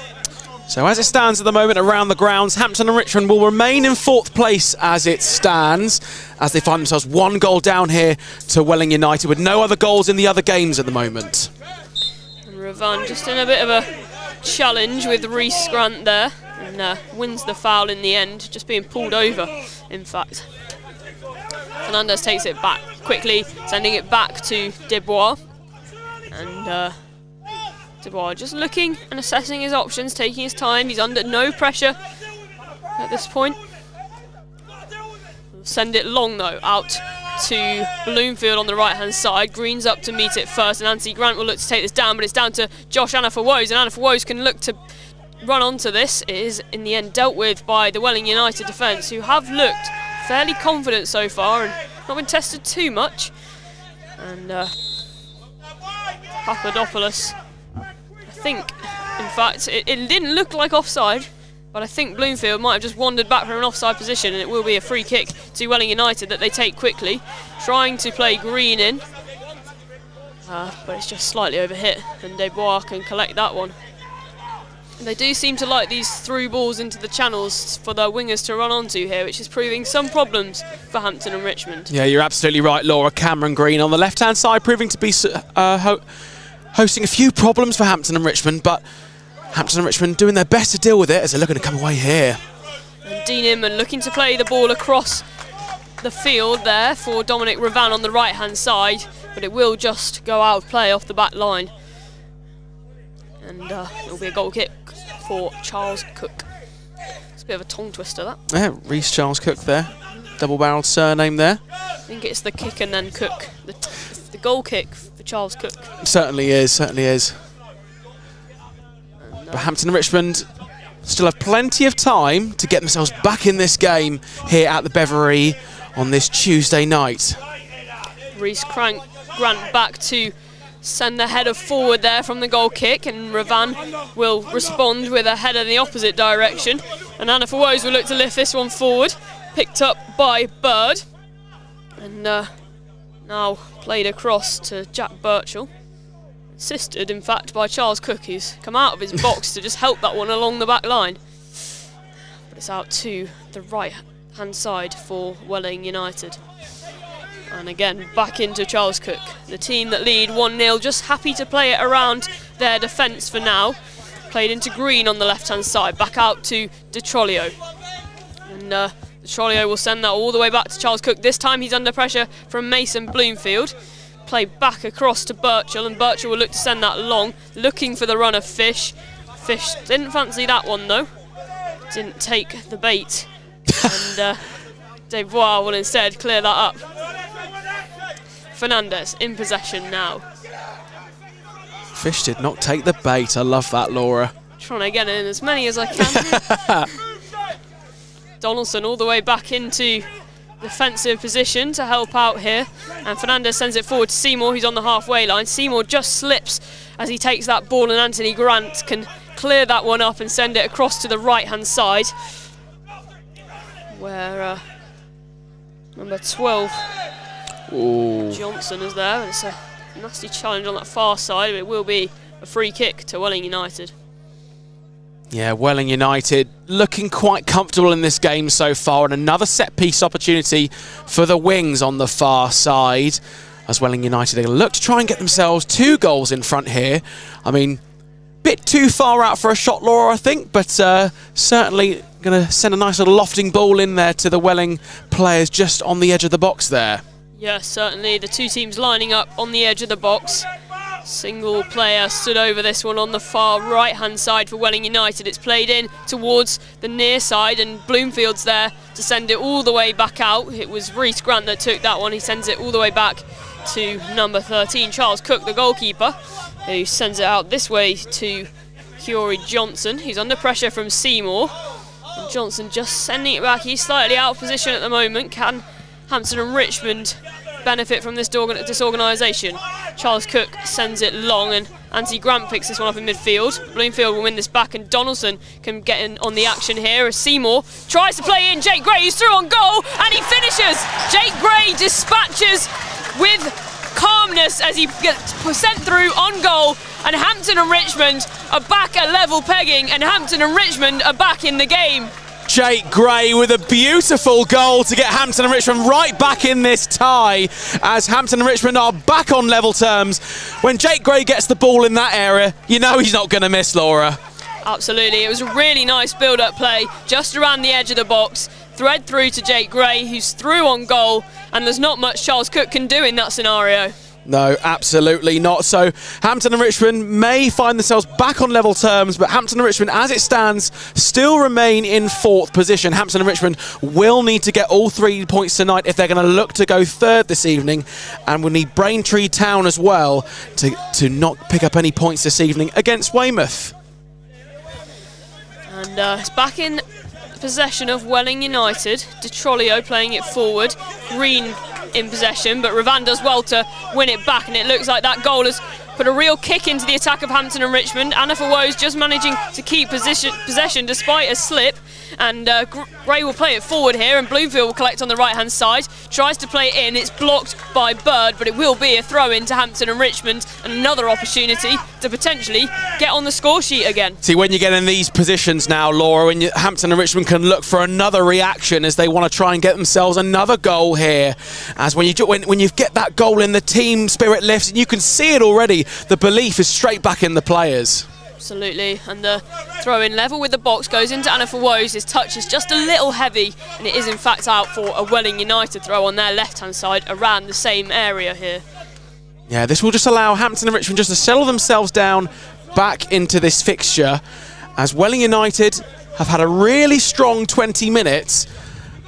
So as it stands at the moment around the grounds, Hampton and Richmond will remain in fourth place as it stands, as they find themselves one goal down here to Welling United with no other goals in the other games at the moment. Ravan just in a bit of a challenge with Reese Grant there, and uh, wins the foul in the end, just being pulled over, in fact. Fernandez takes it back quickly, sending it back to Desbois. And uh, Desbois just looking and assessing his options, taking his time. He's under no pressure at this point. Send it long though, out to Bloomfield on the right hand side. Green's up to meet it first, and Anthony Grant will look to take this down, but it's down to Josh Woes, and Woes can look to run onto this. It is in the end dealt with by the Welling United defence, who have looked fairly confident so far and not been tested too much. And uh, Papadopoulos think, in fact, it, it didn't look like offside, but I think Bloomfield might have just wandered back from an offside position, and it will be a free kick to Welling United that they take quickly, trying to play Green in. Uh, but it's just slightly overhit, and Desbois can collect that one. They do seem to like these through balls into the channels for their wingers to run onto here, which is proving some problems for Hampton and Richmond. Yeah, you're absolutely right, Laura. Cameron Green on the left-hand side, proving to be uh, hosting a few problems for Hampton and Richmond, but Hampton and Richmond doing their best to deal with it as they're looking to come away here. And Dean Inman looking to play the ball across the field there for Dominic Ravan on the right hand side, but it will just go out of play off the back line. And uh, it'll be a goal kick for Charles Cook. It's a bit of a tongue twister, that. Yeah, Reese Charles Cook there. Double barreled surname there. I think it's the kick and then Cook. The, the goal kick Charles Cook. Certainly is, certainly is. But Hampton and Richmond still have plenty of time to get themselves back in this game here at the Beveree on this Tuesday night. Reese Crank Grant back to send the header forward there from the goal kick, and Ravan will respond with a header in the opposite direction. And Anifowose will look to lift this one forward, picked up by Bird. And uh, now played across to Jack Birchall. Assisted, in fact, by Charles Cook, who's come out of his box to just help that one along the back line. But it's out to the right hand side for Welling United. And again, back into Charles Cook. The team that lead 1 0, just happy to play it around their defence for now. Played into Green on the left hand side, back out to De Trollio. And uh, Trollio will send that all the way back to Charles Cook. This time he's under pressure from Mason Bloomfield. Play back across to Birchall, and Birchall will look to send that long, looking for the run of Fish. Fish didn't fancy that one though. Didn't take the bait. [LAUGHS] and uh, Desbois will instead clear that up. Fernandez in possession now. Fish did not take the bait. I love that, Laura. Trying to get in as many as I can. [LAUGHS] Donaldson all the way back into defensive position to help out here. And Fernandez sends it forward to Seymour, who's on the halfway line. Seymour just slips as he takes that ball, and Anthony Grant can clear that one up and send it across to the right hand side. Where uh, number 12 Ooh. Johnson is there. And It's a nasty challenge on that far side, but it will be a free kick to Welling United. Yeah, Welling United looking quite comfortable in this game so far, and another set piece opportunity for the Wings on the far side. As Welling United they look to try and get themselves two goals in front here. I mean, bit too far out for a shot, Laura, I think, but uh, certainly going to send a nice little lofting ball in there to the Welling players just on the edge of the box there. Yeah, certainly. The two teams lining up on the edge of the box. Single player stood over this one on the far right hand side for Welling United. It's played in towards the near side, and Bloomfield's there to send it all the way back out. It was Reese Grant that took that one. He sends it all the way back to number 13, Charles Cook, the goalkeeper, who sends it out this way to Curie Johnson, who's under pressure from Seymour. And Johnson just sending it back. He's slightly out of position at the moment. Can Hampton and Richmond benefit from this disorganisation. Charles Cook sends it long and Anthony Grant picks this one up in midfield. Bloomfield will win this back and Donaldson can get in on the action here as Seymour tries to play in Jake Gray who's through on goal and he finishes. Jake Gray dispatches with calmness as he gets sent through on goal and Hampton and Richmond are back at level pegging and Hampton and Richmond are back in the game. Jake Gray with a beautiful goal to get Hampton and Richmond right back in this tie as Hampton and Richmond are back on level terms. When Jake Gray gets the ball in that area, you know he's not going to miss, Laura. Absolutely. It was a really nice build up play just around the edge of the box. Thread through to Jake Gray, who's through on goal, and there's not much Charles Cook can do in that scenario. No, absolutely not. So Hampton and Richmond may find themselves back on level terms, but Hampton and Richmond, as it stands, still remain in fourth position. Hampton and Richmond will need to get all three points tonight if they're going to look to go third this evening, and will need Braintree Town as well to, to not pick up any points this evening against Weymouth. And uh, it's back in possession of Welling United. DeTrolio playing it forward. Green in possession, but Ravan does well to win it back, and it looks like that goal has put a real kick into the attack of Hampton and Richmond. Anifowose just managing to keep position, possession despite a slip and uh, will play it forward here and Bloomfield will collect on the right hand side. Tries to play it in. It's blocked by Bird but it will be a throw in to Hampton and Richmond and another opportunity to potentially get on the score sheet again. See when you get in these positions now Laura when you, Hampton and Richmond can look for another reaction as they want to try and get themselves another goal here. As when you when, when you get that goal in the team spirit lifts and you can see it already. The belief is straight back in the players Absolutely, and the throw in level with the box goes into Anna for. His touch is just a little heavy, and it is in fact out for a Welling United throw on their left hand side around the same area here. Yeah, this will just allow Hampton and Richmond just to settle themselves down back into this fixture as Welling United have had a really strong 20 minutes,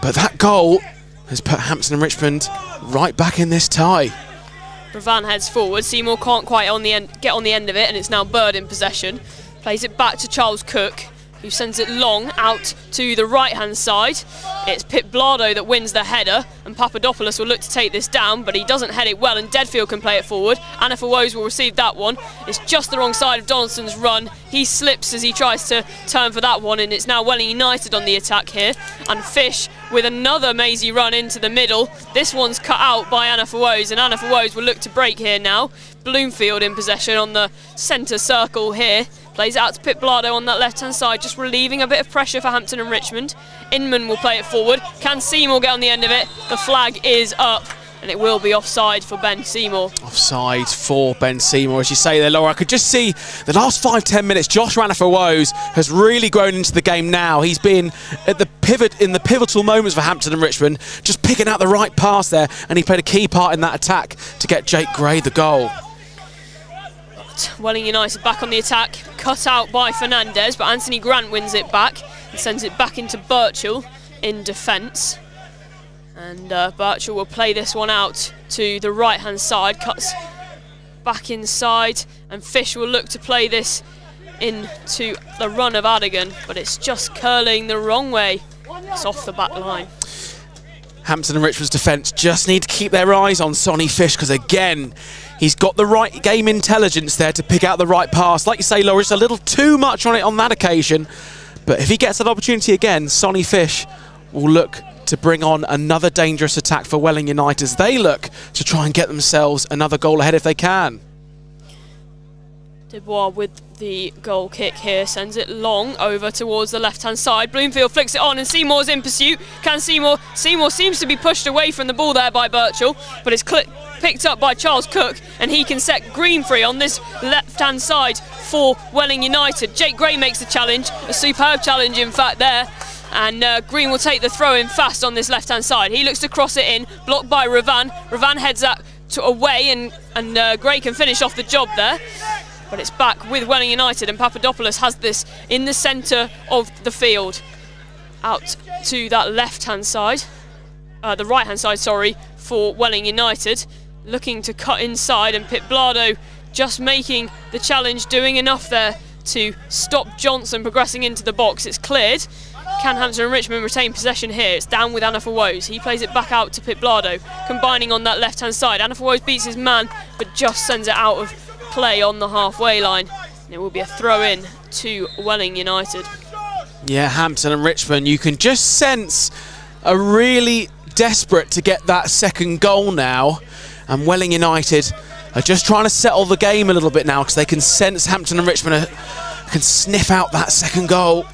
but that goal has put Hampton and Richmond right back in this tie. Ravan heads forward. Seymour can't quite on the end, get on the end of it, and it's now Bird in possession. Plays it back to Charles Cook, who sends it long out to the right-hand side. It's Pitblado that wins the header, and Papadopoulos will look to take this down, but he doesn't head it well, and Deadfield can play it forward. Anifowose will receive that one. It's just the wrong side of Donaldson's run. He slips as he tries to turn for that one, and it's now Welling United on the attack here. And Fish with another mazy run into the middle. This one's cut out by Anifowose, and Anifowose will look to break here now. Bloomfield in possession on the centre circle here. Plays it out to Pitblado on that left hand side, just relieving a bit of pressure for Hampton and Richmond. Inman will play it forward. Can Seymour get on the end of it? The flag is up. And it will be offside for Ben Seymour. Offside for Ben Seymour, as you say there, Laura. I could just see the last five, ten minutes. Josh Woes has really grown into the game now. He's been at the pivot in the pivotal moments for Hampton and Richmond, just picking out the right pass there, and he played a key part in that attack to get Jake Gray the goal. Welling United back on the attack, cut out by Fernandez, but Anthony Grant wins it back and sends it back into Birchall in defence. And uh, Birchall will play this one out to the right hand side, cuts back inside, and Fish will look to play this into the run of Adigan, but it's just curling the wrong way. It's off the back line. Hampton and Richmond's defence just need to keep their eyes on Sonny Fish because, again, he's got the right game intelligence there to pick out the right pass. Like you say, Laura, it's a little too much on it on that occasion. But if he gets that opportunity again, Sonny Fish will look to bring on another dangerous attack for Welling United as they look to try and get themselves another goal ahead if they can. Desbois with the goal kick here sends it long over towards the left hand side. Bloomfield flicks it on and Seymour's in pursuit. Can Seymour? Seymour seems to be pushed away from the ball there by Birchall, but it's picked up by Charles Cook and he can set Green free on this left hand side for Welling United. Jake Gray makes the challenge, a superb challenge in fact there. And uh, Green will take the throw in fast on this left hand side. He looks to cross it in, blocked by Ravan. Ravan heads to away and, and uh, Gray can finish off the job there but it's back with Welling United and Papadopoulos has this in the centre of the field out to that left hand side uh, the right hand side sorry for Welling United looking to cut inside and Pitblado just making the challenge doing enough there to stop Johnson progressing into the box it's cleared can Hampton and Richmond retain possession here? It's down with Anifowose. He plays it back out to Pitblado, combining on that left hand side. Anifowose beats his man, but just sends it out of play on the halfway line. And it will be a throw in to Welling United. Yeah, Hampton and Richmond, you can just sense are really desperate to get that second goal now. And Welling United are just trying to settle the game a little bit now because they can sense Hampton and Richmond are, can sniff out that second goal.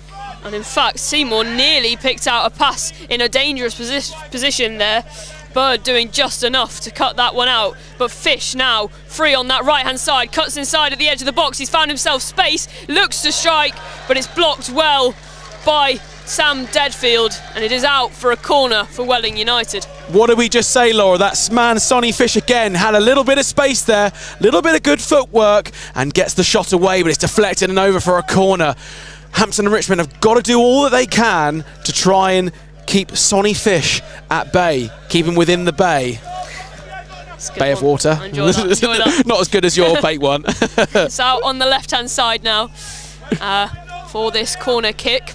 And in fact, Seymour nearly picked out a pass in a dangerous posi position there. Bird doing just enough to cut that one out. But Fish now free on that right hand side, cuts inside at the edge of the box. He's found himself space, looks to strike, but it's blocked well by Sam Deadfield, and it is out for a corner for Welling United. What did we just say, Laura? That man, Sonny Fish, again, had a little bit of space there, a little bit of good footwork, and gets the shot away, but it's deflected and over for a corner. Hampton and Richmond have got to do all that they can to try and keep Sonny Fish at bay, keep him within the bay. Bay of water. Enjoy that, enjoy that. [LAUGHS] Not as good as your [LAUGHS] bait one. it's out on the left hand side now uh, for this corner kick.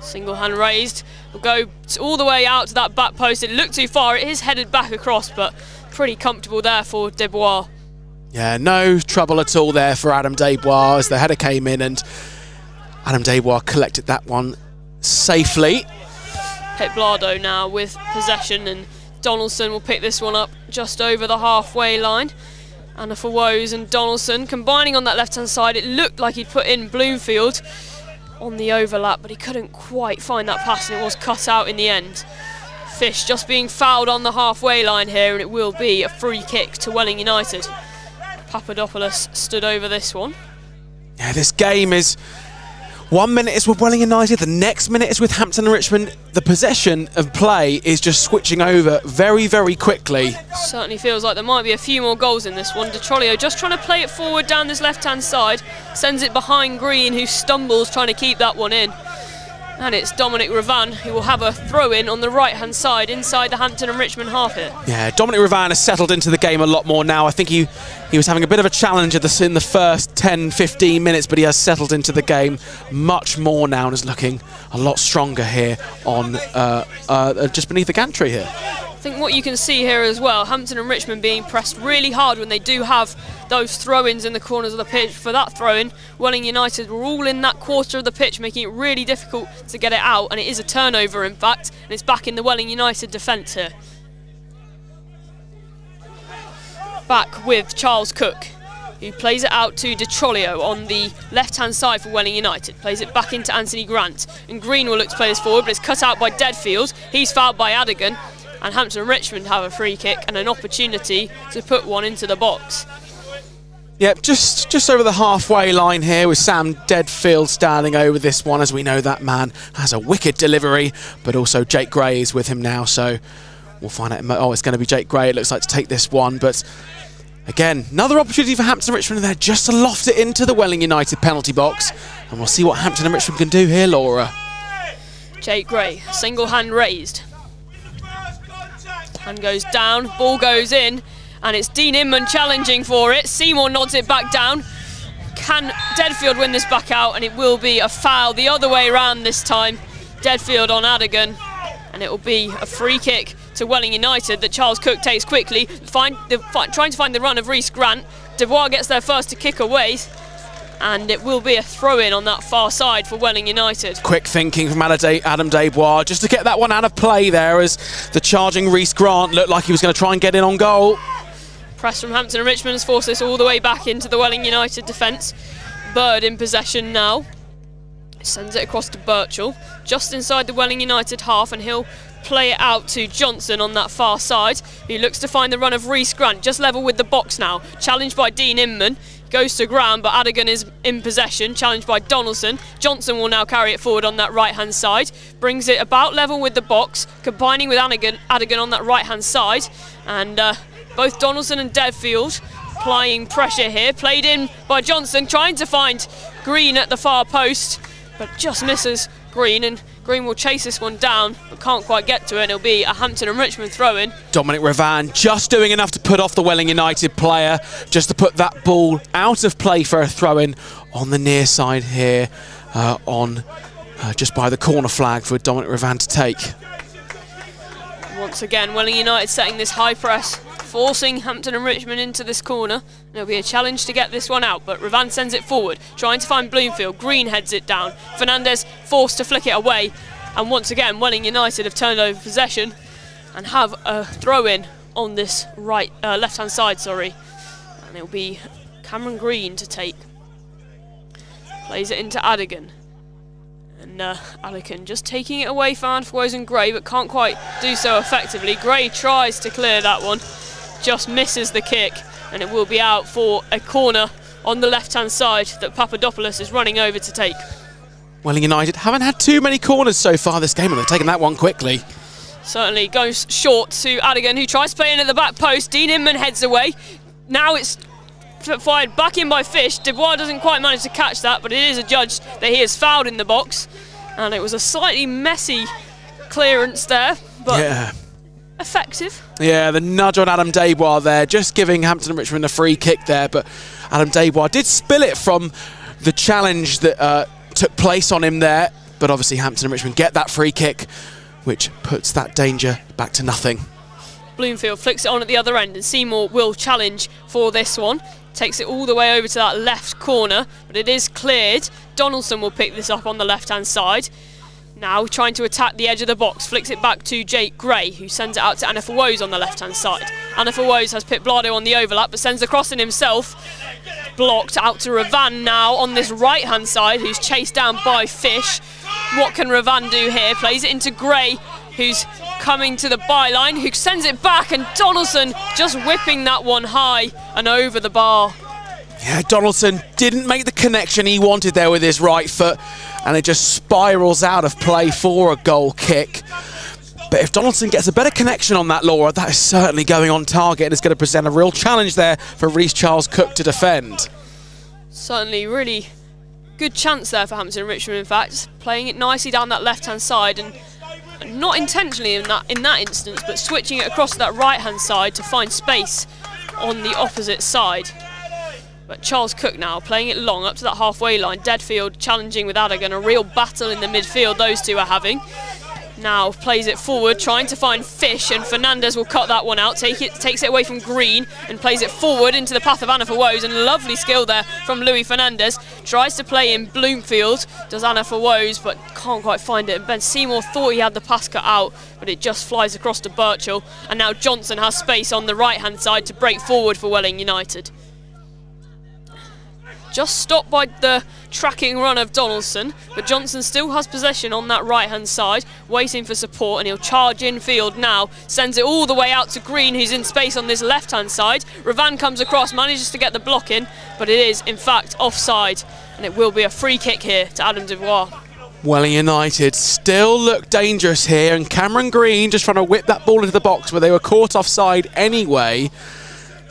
Single hand raised. We'll go all the way out to that back post. It looked too far. It is headed back across, but pretty comfortable there for Desbois. Yeah, no trouble at all there for Adam Desbois as the header came in and Adam Desbois collected that one safely. Pitblado now with possession and Donaldson will pick this one up just over the halfway line. Anifowose and Donaldson combining on that left hand side. It looked like he'd put in Bloomfield on the overlap, but he couldn't quite find that pass and it was cut out in the end. Fish just being fouled on the halfway line here, and it will be a free kick to Welling United. Papadopoulos stood over this one. Yeah, this game is one minute is with Welling United, the next minute is with Hampton and Richmond. The possession of play is just switching over very, very quickly. Certainly feels like there might be a few more goals in this one. DeTrolio just trying to play it forward down this left-hand side, sends it behind Green, who stumbles trying to keep that one in. And it's Dominic Ravan who will have a throw in on the right hand side inside the Hampton and Richmond half here. Yeah, Dominic Ravan has settled into the game a lot more now. I think he, he was having a bit of a challenge the, in the first 10 15 minutes, but he has settled into the game much more now and is looking a lot stronger here on uh, uh, just beneath the gantry here. I think what you can see here as well, Hampton and Richmond being pressed really hard when they do have those throw-ins in the corners of the pitch. For that throw-in, Welling United were all in that quarter of the pitch, making it really difficult to get it out, and it is a turnover in fact, and it's back in the Welling United defence here. Back with Charles Cook, who plays it out to DeTrolio on the left-hand side for Welling United. Plays it back into Anthony Grant, and Green will look to play this forward, but it's cut out by Deadfield. He's fouled by Adigan, and Hampton and Richmond have a free kick and an opportunity to put one into the box. Yep, just just over the halfway line here with Sam Deadfield standing over this one as we know that man has a wicked delivery, but also Jake Gray is with him now, so we'll find out. Oh, it's going to be Jake Gray, it looks like, to take this one, but again, another opportunity for Hampton and Richmond there just to loft it into the Welling United penalty box, and we'll see what Hampton and Richmond can do here, Laura. Jake Gray, single hand raised. Hand goes down, ball goes in, and it's Dean Inman challenging for it. Seymour nods it back down. Can Deadfield win this back out? And it will be a foul the other way around this time Deadfield on Adigan, and it will be a free kick to Welling United that Charles Cook takes quickly, find the, fi- trying to find the run of Reese Grant. Desbois gets there first to kick away, and it will be a throw in on that far side for Welling United. Quick thinking from Adam Adam Desbois just to get that one out of play there as the charging Reese Grant looked like he was going to try and get in on goal. Press from Hampton and Richmond has forced this all the way back into the Welling United defence. Bird in possession now. Sends it across to Birchall, just inside the Welling United half, and he'll play it out to Johnson on that far side, He looks to find the run of Reese Grant, just level with the box now. Challenged by Dean Inman, goes to ground, but Adigan is in possession, challenged by Donaldson. Johnson will now carry it forward on that right hand side, brings it about level with the box, combining with Adigan, Adigan on that right hand side, and uh, both Donaldson and Deadfield applying pressure here. Played in by Johnson, trying to find Green at the far post, but just misses Green, and Green will chase this one down, but can't quite get to it. And it'll be a Hampton and Richmond throw in. Dominic Ravan just doing enough to put off the Welling United player, just to put that ball out of play for a throw in on the near side here, uh, on uh, just by the corner flag for Dominic Ravan to take. Once again, Welling United setting this high press, forcing Hampton and Richmond into this corner. It'll be a challenge to get this one out, but Ravan sends it forward, trying to find Bloomfield. Green heads it down. Fernandez forced to flick it away. And once again, Welling United have turned over possession and have a throw in on this right, uh, left hand side, sorry. And it'll be Cameron Green to take. Plays it into Adigan. And uh, Adigan just taking it away for Anifowose and Gray, but can't quite do so effectively. Gray tries to clear that one, just misses the kick, and it will be out for a corner on the left-hand side that Papadopoulos is running over to take. Welling United haven't had too many corners so far this game, and they've taken that one quickly. Certainly goes short to Adigan, who tries to play in at the back post. Dean Inman heads away. Now it's fired back in by Fish. Desbois doesn't quite manage to catch that, but it is adjudged that he is fouled in the box. And it was a slightly messy clearance there, but Yeah. effective. Yeah, the nudge on Adam Desbois there, just giving Hampton and Richmond a free kick there, but Adam Desbois did spill it from the challenge that uh, took place on him there, but obviously Hampton and Richmond get that free kick, which puts that danger back to nothing. Bloomfield flicks it on at the other end, and Seymour will challenge for this one. Takes it all the way over to that left corner, but it is cleared. Donaldson will pick this up on the left hand side. Now trying to attack the edge of the box, flicks it back to Jake Gray, who sends it out to Anifowose on the left hand side. Anifowose has Pitblado on the overlap, but sends the cross in himself. Blocked out to Ravan now on this right hand side, who's chased down by Fish. What can Ravan do here? Plays it into Gray, who's coming to the byline, who sends it back, and Donaldson just whipping that one high and over the bar. Yeah, Donaldson didn't make the connection he wanted there with his right foot, and it just spirals out of play for a goal kick. But if Donaldson gets a better connection on that, Laura, that is certainly going on target and is going to present a real challenge there for Reece Charles Cook to defend. Certainly, really good chance there for Hampton Richmond. In fact, playing it nicely down that left-hand side, and not intentionally in that in that instance, but switching it across to that right-hand side to find space on the opposite side. But Charles Cook now playing it long up to that halfway line. Deadfield challenging with Adigan, a real battle in the midfield those two are having. Now plays it forward, trying to find Fish, and Fernandez will cut that one out. Take it, takes it away from Green, and plays it forward into the path of Anifowose. And lovely skill there from Louis Fernandez. Tries to play in Bloomfield, does Anifowose, but can't quite find it. And Ben Seymour thought he had the pass cut out, but it just flies across to Birchall. And now Johnson has space on the right hand side to break forward for Welling United. Just stopped by the tracking run of Donaldson, but Johnson still has possession on that right hand side, waiting for support, and he'll charge infield now. Sends it all the way out to Green, who's in space on this left hand side. Ravan comes across, manages to get the block in, but it is in fact offside, and it will be a free kick here to Adam Desbois. Welling United still look dangerous here, and Cameron Green just trying to whip that ball into the box, but they were caught offside anyway.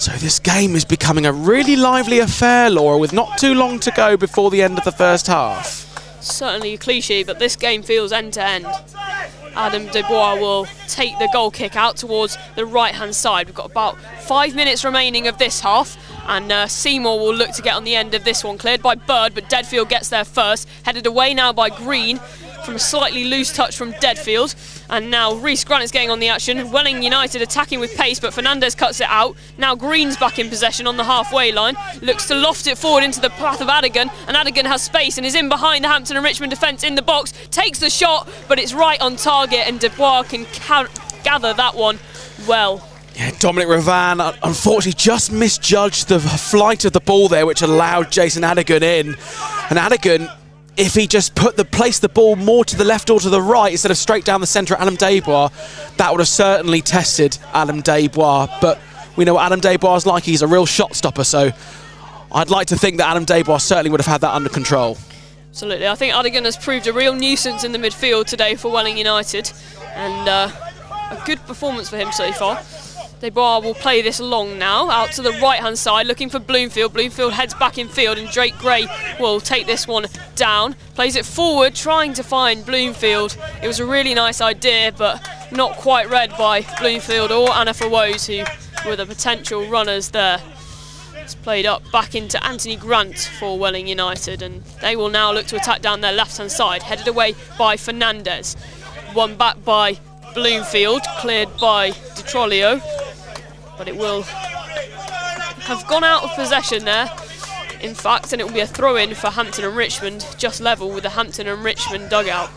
So this game is becoming a really lively affair, Laura, with not too long to go before the end of the first half. Certainly a cliche, but this game feels end to end. Adam Desbois will take the goal kick out towards the right hand side. We've got about five minutes remaining of this half, and uh, Seymour will look to get on the end of this one. Cleared by Bird, but Deadfield gets there first. Headed away now by Green. from a slightly loose touch from Deadfield. And now Reese Grant is getting on the action. Welling United attacking with pace, but Fernandez cuts it out. Now Green's back in possession on the halfway line. Looks to loft it forward into the path of Adigan. And Adigan has space and is in behind the Hampton and Richmond defence in the box. Takes the shot, but it's right on target, and Desbois can ca- gather that one well. Yeah, Dominic Ravan unfortunately just misjudged the flight of the ball there, which allowed Jason Adigan in. And Adigan, if he just put the place the ball more to the left or to the right instead of straight down the centre at Adam Desbois, that would have certainly tested Adam Desbois. But we know what Adam Desbois is like; he's a real shot stopper. So I'd like to think that Adam Desbois certainly would have had that under control. Absolutely. I think Adigan has proved a real nuisance in the midfield today for Welling United. And uh, a good performance for him so far. Desbois will play this long now, out to the right-hand side, looking for Bloomfield. Bloomfield heads back in field, and Jake Gray will take this one down. Plays it forward, trying to find Bloomfield. It was a really nice idea, but not quite read by Bloomfield or Anifowose, who were the potential runners there. It's played up back into Anthony Grant for Welling United, and they will now look to attack down their left-hand side, headed away by Fernandez. One back by Bloomfield, cleared by Detrolio but it will have gone out of possession there. In fact, and it will be a throw-in for Hampton and Richmond, just level with the Hampton and Richmond dugout.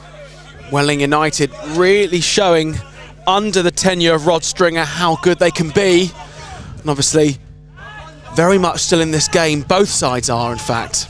Welling United really showing under the tenure of Rod Stringer how good they can be. And obviously, very much still in this game. Both sides are, in fact.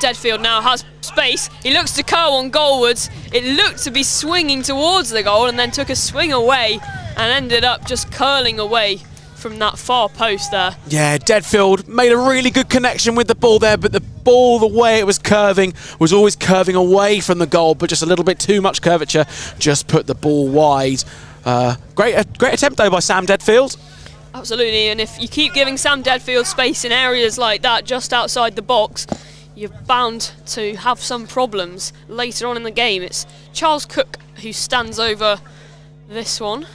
Deadfield now has space. He looks to curl on goalwards. It looked to be swinging towards the goal and then took a swing away and ended up just curling away from that far post there. Yeah, Deadfield made a really good connection with the ball there, but the ball, the way it was curving, was always curving away from the goal, but just a little bit too much curvature just put the ball wide. Uh, great, uh, great attempt though by Sam Deadfield. Absolutely, and if you keep giving Sam Deadfield space in areas like that, just outside the box, you're bound to have some problems later on in the game. It's Charles Cook who stands over this one.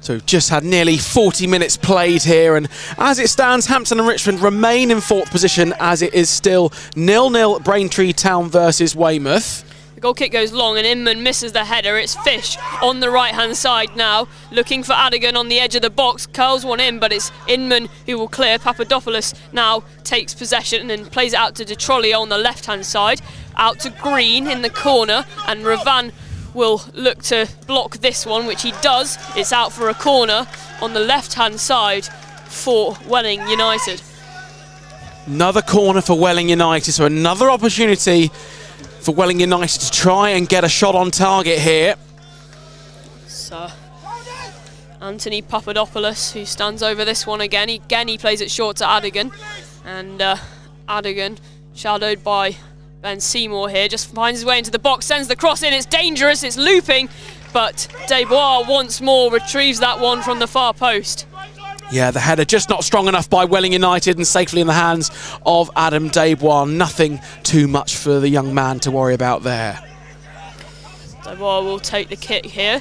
So just had nearly 40 minutes played here, and as it stands, Hampton and Richmond remain in fourth position as it is still nil-nil Braintree Town versus Weymouth. The goal kick goes long and Inman misses the header. It's Fish on the right hand side now, looking for Adigan on the edge of the box. Curls one in, but it's Inman who will clear. Papadopoulos now takes possession and plays it out to Detrolio on the left hand side. Out to Green in the corner, and Ravan will look to block this one, which he does. It's out for a corner on the left-hand side for Welling United. Another corner for Welling United, so another opportunity for Welling United to try and get a shot on target here. So Anthony Papadopoulos, who stands over this one again. He, again, he plays it short to Adigan, and uh, Adigan shadowed by Ben Seymour here just finds his way into the box, sends the cross in. It's dangerous, it's looping, but Desbois once more retrieves that one from the far post. Yeah, the header just not strong enough by Welling United and safely in the hands of Adam Desbois. Nothing too much for the young man to worry about there. Desbois will take the kick here,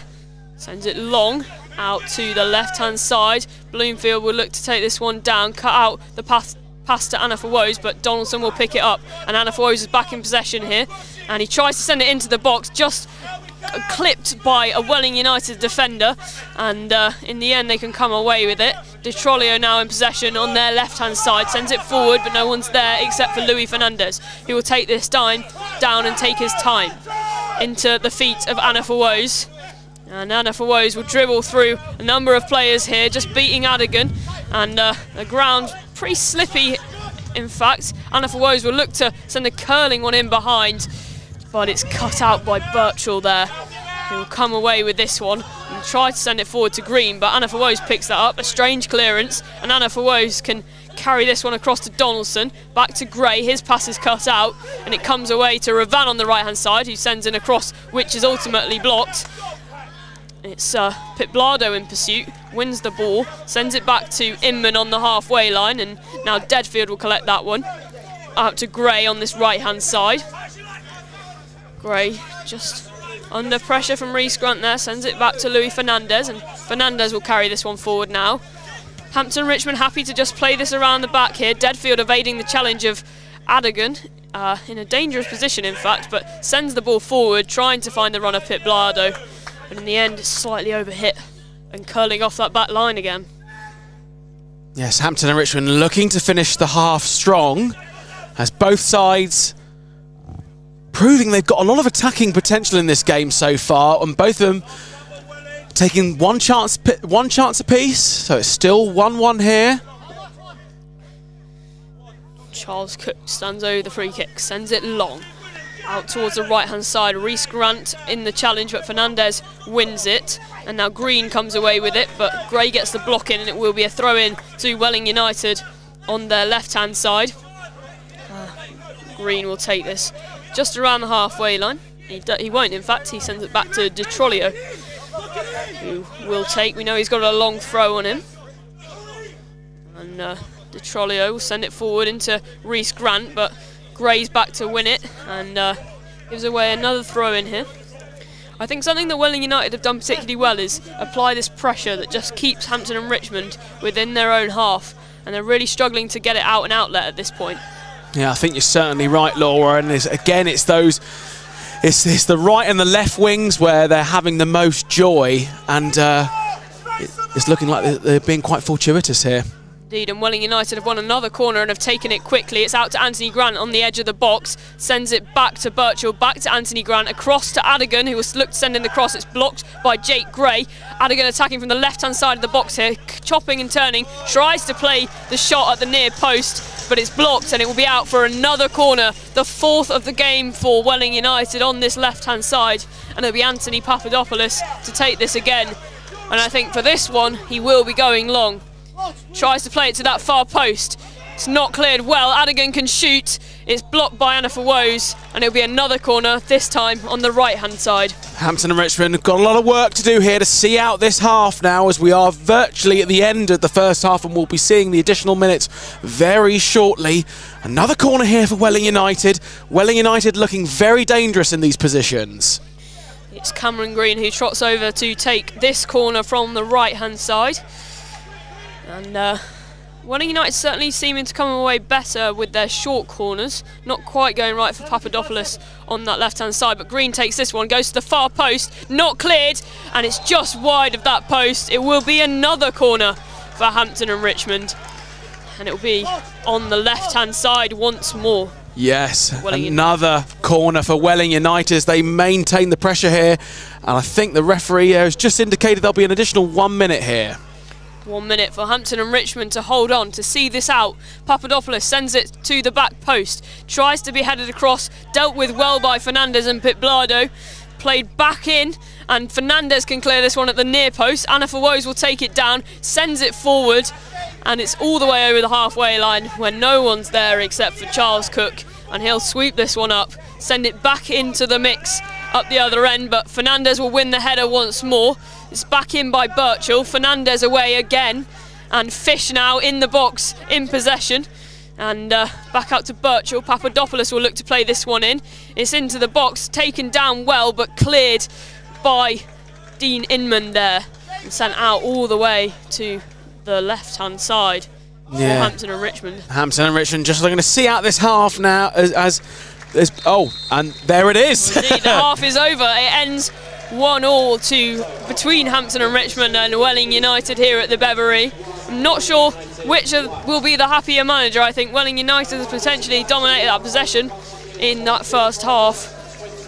sends it long out to the left-hand side. Bloomfield will look to take this one down, cut out the path pass to Anifowose, but Donaldson will pick it up. And Anifowose is back in possession here. And he tries to send it into the box, just clipped by a Welling United defender. And uh, in the end, they can come away with it. Detrolio now in possession on their left-hand side, sends it forward, but no one's there except for Louis Fernandez, who will take this down, down and take his time into the feet of Anifowose. And Anifowose will dribble through a number of players here, just beating Adigan. And uh, the ground pretty slippy, in fact. Anifowose will look to send a curling one in behind, but it's cut out by Birchall there. He will come away with this one and try to send it forward to Green, but Anifowose picks that up. A strange clearance, and Anifowose can carry this one across to Donaldson. Back to Gray, his pass is cut out, and it comes away to Ravan on the right hand side, who sends in a cross, which is ultimately blocked. It's uh, Pitblado in pursuit, wins the ball, sends it back to Inman on the halfway line, and now Deadfield will collect that one. Out to Gray on this right-hand side. Gray just under pressure from Reese Grant there, sends it back to Louis Fernandez, and Fernandez will carry this one forward now. Hampton Richmond happy to just play this around the back here. Deadfield evading the challenge of Adigan uh, in a dangerous position, in fact, but sends the ball forward, trying to find the runner Pitblado. But in the end, it's slightly overhit and curling off that back line again. Yes, Hampton and Richmond looking to finish the half strong as both sides proving they've got a lot of attacking potential in this game so far, and both of them taking one chance, one chance apiece. So it's still 1-1 here. Charles Cook stands over the free kick, sends it long. Out towards the right hand side, Reese Grant in the challenge, but Fernandez wins it. And now Green comes away with it, but Gray gets the block in, and it will be a throw in to Welling United on their left hand side. Uh, Green will take this just around the halfway line. He, he won't, in fact, he sends it back to DiTrolio, who will take. We know he's got a long throw on him. And uh, will send it forward into Reese Grant, but Gray's back to win it and uh, gives away another throw in here. I think something that Welling United have done particularly well is apply this pressure that just keeps Hampton and Richmond within their own half, and they're really struggling to get it out and outlet at this point. Yeah, I think you're certainly right, Laura. And it's, again, it's those, it's, it's the right and the left wings where they're having the most joy, and uh, it's looking like they're being quite fortuitous here. Indeed, and Welling United have won another corner and have taken it quickly. It's out to Anthony Grant on the edge of the box, sends it back to Birchall, back to Anthony Grant, across to Adigan, who was looked to send in the cross. It's blocked by Jake Gray. Adigan attacking from the left-hand side of the box here, chopping and turning, tries to play the shot at the near post, but it's blocked and it will be out for another corner, the fourth of the game for Welling United on this left-hand side, and it'll be Anthony Papadopoulos to take this again. And I think for this one, he will be going long. Tries to play it to that far post. It's not cleared well. Adigan can shoot. It's blocked by Anifowose, and it'll be another corner, this time on the right-hand side. Hampton and Richmond have got a lot of work to do here to see out this half now as we are virtually at the end of the first half and we'll be seeing the additional minutes very shortly. Another corner here for Welling United. Welling United looking very dangerous in these positions. It's Cameron Green who trots over to take this corner from the right-hand side. And uh, Welling United certainly seeming to come away better with their short corners. Not quite going right for Papadopoulos on that left-hand side, but Green takes this one, goes to the far post, not cleared, and it's just wide of that post. It will be another corner for Hampton and Richmond. And it will be on the left-hand side once more. Yes, another corner for Welling United as they maintain the pressure here. And I think the referee has just indicated there'll be an additional one minute here. One minute for Hampton and Richmond to hold on to see this out. Papadopoulos sends it to the back post, tries to be headed across, dealt with well by Fernandez and Pitblado, played back in, and Fernandez can clear this one at the near post. Anifowose will take it down, sends it forward, and it's all the way over the halfway line when no one's there except for Charles Cook, and he'll sweep this one up, send it back into the mix up the other end, but Fernandez will win the header once more. It's back in by Birchall. Fernandez away again. And Fish now in the box, in possession. And uh, back out to Birchall. Papadopoulos will look to play this one in. It's into the box, taken down well, but cleared by Dean Inman there. And sent out all the way to the left-hand side yeah. Hampton and Richmond. Hampton and Richmond just looking to see out this half now as, as, as oh, and there it is. Indeed, the [LAUGHS] half is over. It ends one all to between Hampton and Richmond and Welling United here at the Beveree. I'm not sure which will be the happier manager. I think Welling United has potentially dominated that possession in that first half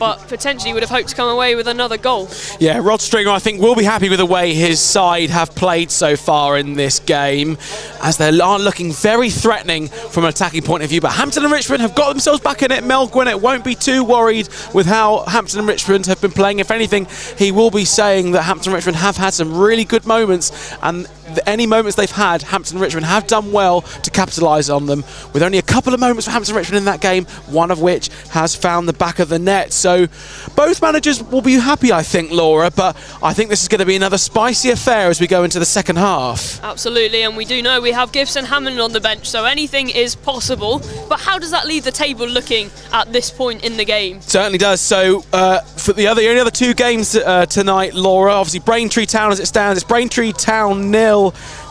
but potentially would have hoped to come away with another goal. Yeah, Rod Stringer, I think, will be happy with the way his side have played so far in this game, as they are looking very threatening from an attacking point of view. But Hampton and Richmond have got themselves back in it. Mel Gwinnett won't be too worried with how Hampton and Richmond have been playing. If anything, he will be saying that Hampton and Richmond have had some really good moments, and any moments they've had, Hampton Richmond have done well to capitalise on them, with only a couple of moments for Hampton Richmond in that game, one of which has found the back of the net. So both managers will be happy, I think, Laura, but I think this is going to be another spicy affair as we go into the second half. Absolutely, and we do know we have Gibson Hammond on the bench, so anything is possible. But how does that leave the table looking at this point in the game? Certainly does. So uh, for the other, the only other two games uh, tonight, Laura, obviously Braintree Town as it stands, it's Braintree Town nil,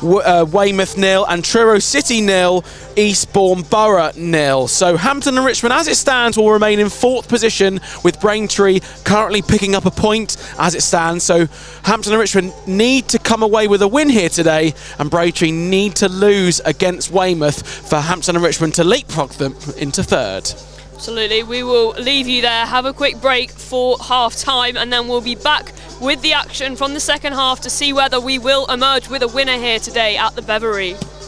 w- uh, Weymouth nil, and Truro City nil, Eastbourne Borough nil. So Hampton and Richmond, as it stands, will remain in fourth position with Braintree currently picking up a point as it stands. So Hampton and Richmond need to come away with a win here today, and Braintree need to lose against Weymouth for Hampton and Richmond to leapfrog them into third. Absolutely. We will leave you there, have a quick break for half time, and then we'll be back with the action from the second half to see whether we will emerge with a winner here today at the Beveree.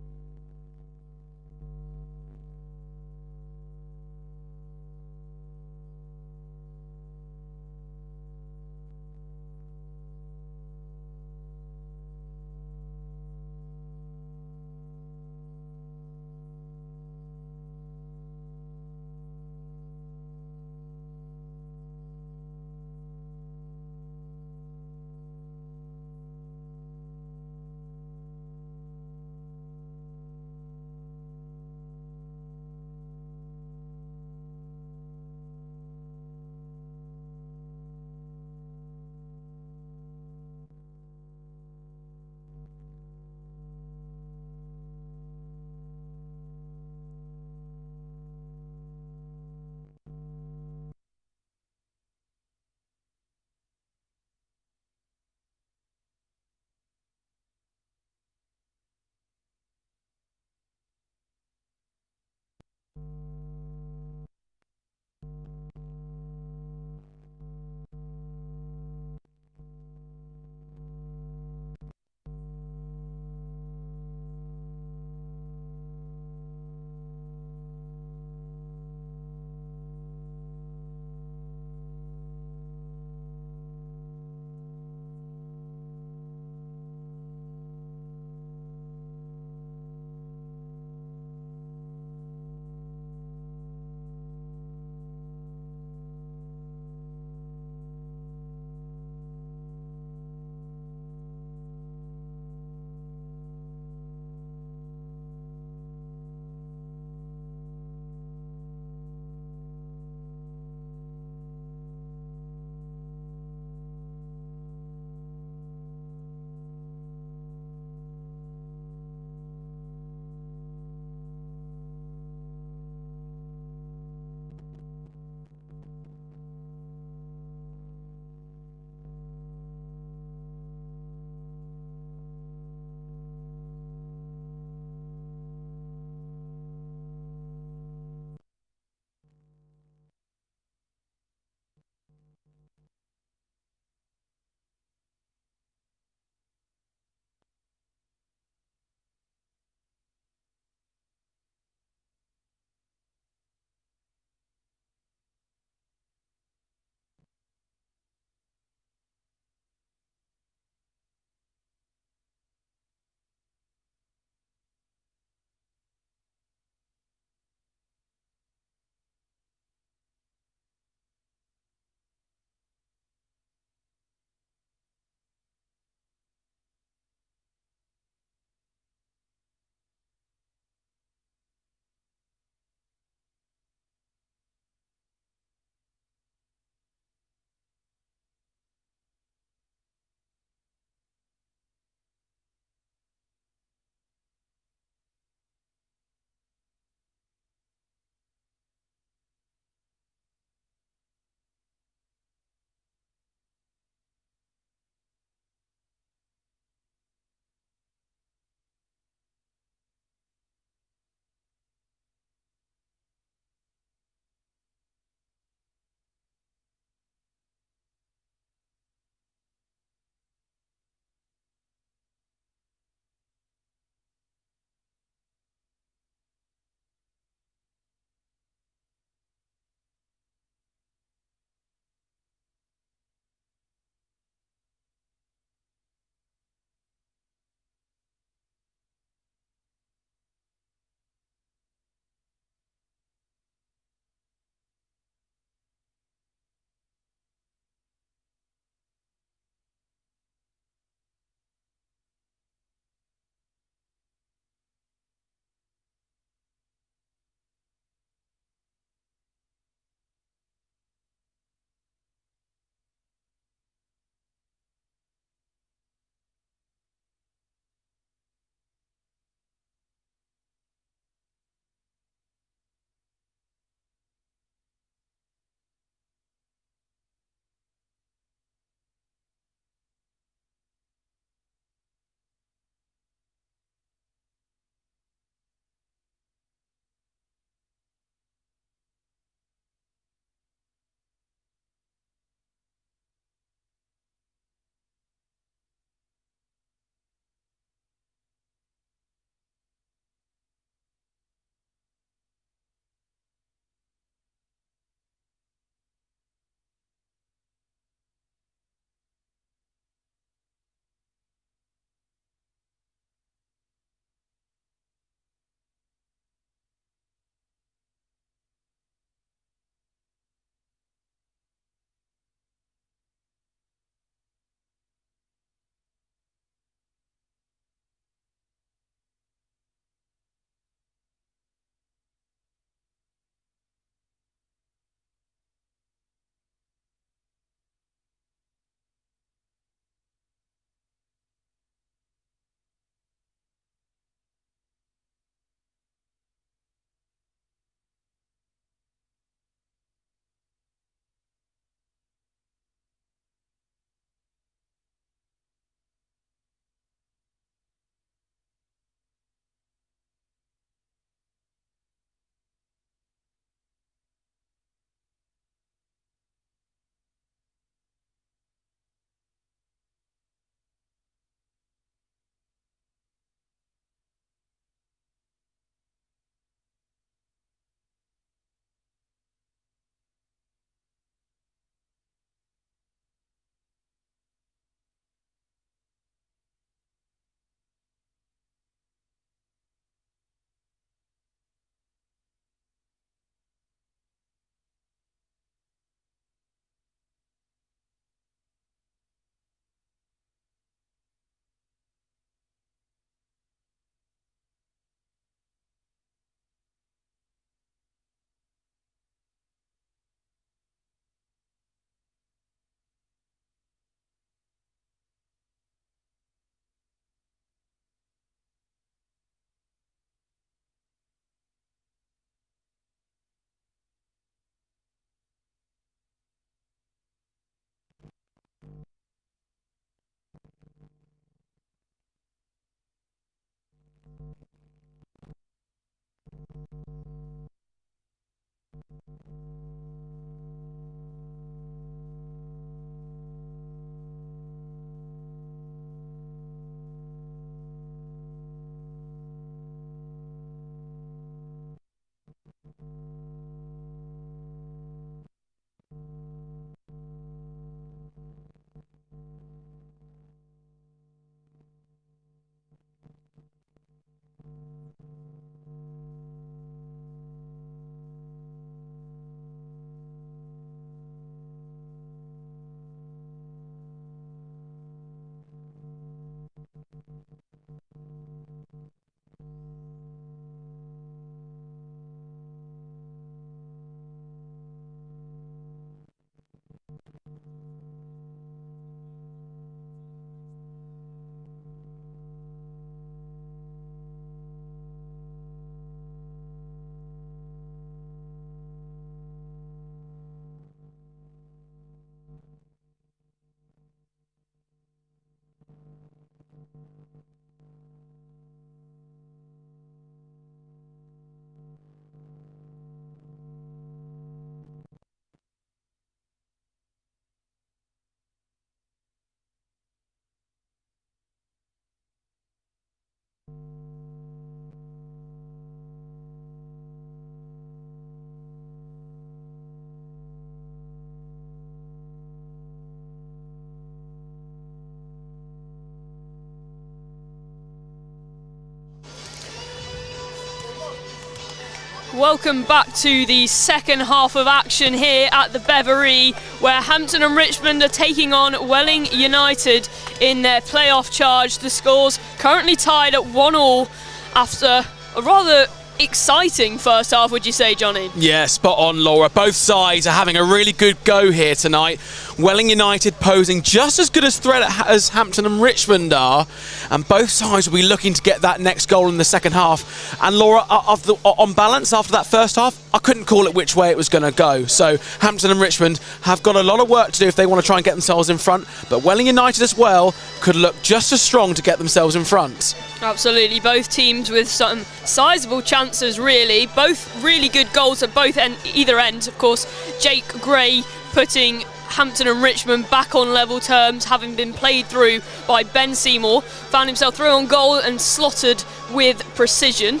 Welcome back to the second half of action here at the Beveree, where Hampton and Richmond are taking on Welling United in their playoff charge. The scores currently tied at 1 all after a rather exciting first half, would you say, Jonny? Yeah, spot on, Laura. Both sides are having a really good go here tonight. Welling United posing just as good a threat as Hampton and Richmond are, and both sides will be looking to get that next goal in the second half. And Laura, the, on balance, after that first half, I couldn't call it which way it was going to go. So Hampton and Richmond have got a lot of work to do if they want to try and get themselves in front, but Welling United as well could look just as strong to get themselves in front. Absolutely, both teams with some sizable chances, really. Both really good goals at both end, either end. Of course, Jake Gray putting Hampton and Richmond back on level terms, having been played through by Ben Seymour. Found himself through on goal and slotted with precision.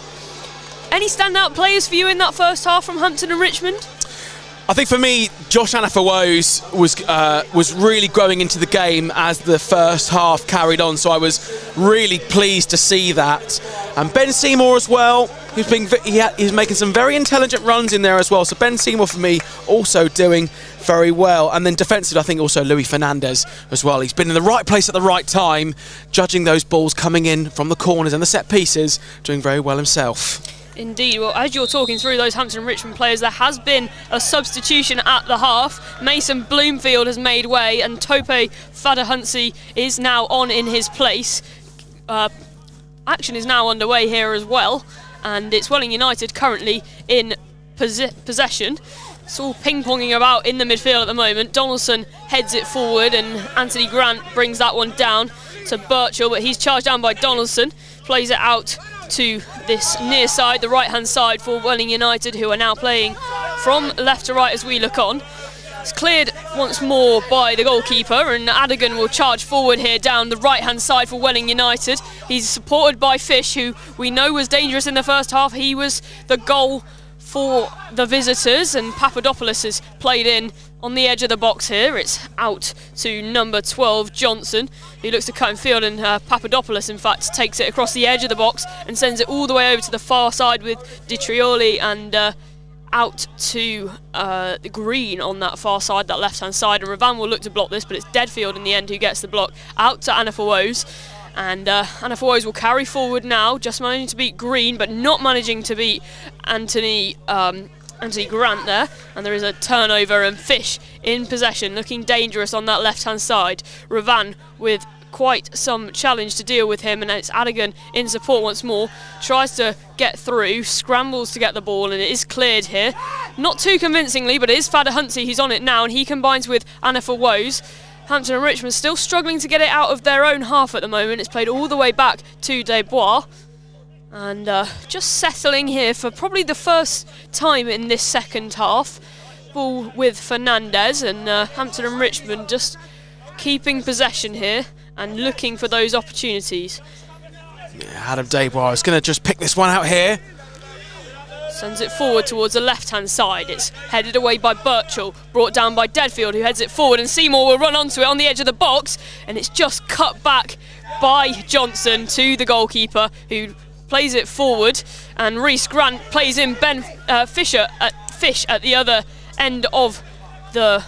Any standout players for you in that first half from Hampton and Richmond? I think for me, Josh Anifowose was uh, was really growing into the game as the first half carried on. So I was really pleased to see that. And Ben Seymour as well. He's being he he's making some very intelligent runs in there as well. So Ben Seymour for me also doing very well. And then defensive, I think also Louis Fernandez as well. He's been in the right place at the right time, judging those balls coming in from the corners and the set pieces, doing very well himself. Indeed. Well, as you're talking through those Hampton Richmond players, there has been a substitution at the half. Mason Bloomfield has made way, and Tope Fadahunsi is now on in his place. Uh, action is now underway here as well, and it's Welling United currently in possession. It's all ping-ponging about in the midfield at the moment. Donaldson heads it forward, and Anthony Grant brings that one down to Birchall, but he's charged down by Donaldson. Plays it out to this near side, the right-hand side for Welling United, who are now playing from left to right as we look on. It's cleared once more by the goalkeeper, and Adigan will charge forward here down the right-hand side for Welling United. He's supported by Fish, who we know was dangerous in the first half. He was the goal for the visitors, and Papadopoulos has played in on the edge of the box here. It's out to number 12, Johnson. He looks to cut in field, and uh, Papadopoulos, in fact, takes it across the edge of the box and sends it all the way over to the far side with Ditrioli and uh, out to uh, the green on that far side, that left hand side. And Ravan will look to block this, but it's Deadfield in the end who gets the block out to Anifowose. And uh, Anifowose will carry forward now, just managing to beat Green, but not managing to beat Anthony. Um, Anthony Grant there, and there is a turnover and Fish in possession, looking dangerous on that left-hand side. Ravan with quite some challenge to deal with him, and it's Adigan in support once more. Tries to get through, scrambles to get the ball, and it is cleared here. Not too convincingly, but it is Fada Fadahunsi who's on it now, and he combines with Anifowose. Hampton and Richmond still struggling to get it out of their own half at the moment. It's played all the way back to Desbois. And uh, just settling here for probably the first time in this second half. Ball with Fernandez and uh, Hampton and Richmond just keeping possession here and looking for those opportunities. Yeah, Adam Desbois is going to just pick this one out here. Sends it forward towards the left-hand side. It's headed away by Birchall, brought down by Deadfield, who heads it forward, and Seymour will run onto it on the edge of the box, and it's just cut back by Johnson to the goalkeeper, who plays it forward, and Reese Grant plays in Ben uh, Fisher at Fish at the other end of the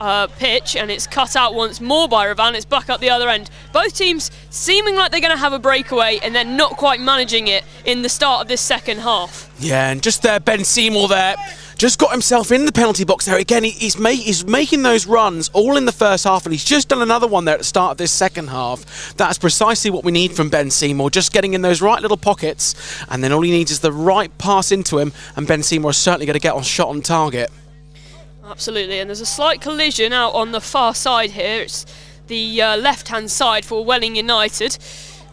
uh, pitch, and it's cut out once more by Ravan. It's back up the other end. Both teams seeming like they're going to have a breakaway, and then not quite managing it in the start of this second half. Yeah, and just there, Ben Seymour there. Just got himself in the penalty box there again. He, he's, he's making those runs all in the first half, and he's just done another one there at the start of this second half. That's precisely what we need from Ben Seymour, just getting in those right little pockets, and then all he needs is the right pass into him, and Ben Seymour is certainly going to get on shot on target. Absolutely, and there's a slight collision out on the far side here. It's the uh, left-hand side for Welling United.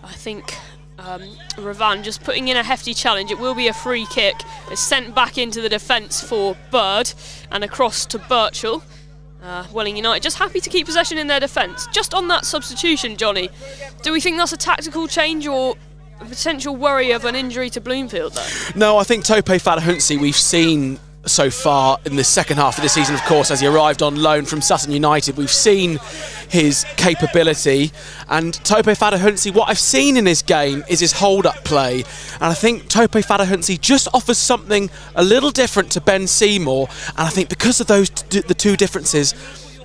I think um, Ravan just putting in a hefty challenge. It will be a free kick. It's sent back into the defence for Bird and across to Birchall. Uh, Welling United just happy to keep possession in their defence. Just on that substitution, Jonny, do we think that's a tactical change or a potential worry of an injury to Bloomfield, though? No, I think Tope Fadahunsi, we've seen so far in the second half of the season, of course, as he arrived on loan from Sutton United. We've seen his capability. And Tope Fadahunsi, what I've seen in his game is his hold-up play. And I think Tope Fadahunsi just offers something a little different to Ben Seymour. And I think because of those the two differences,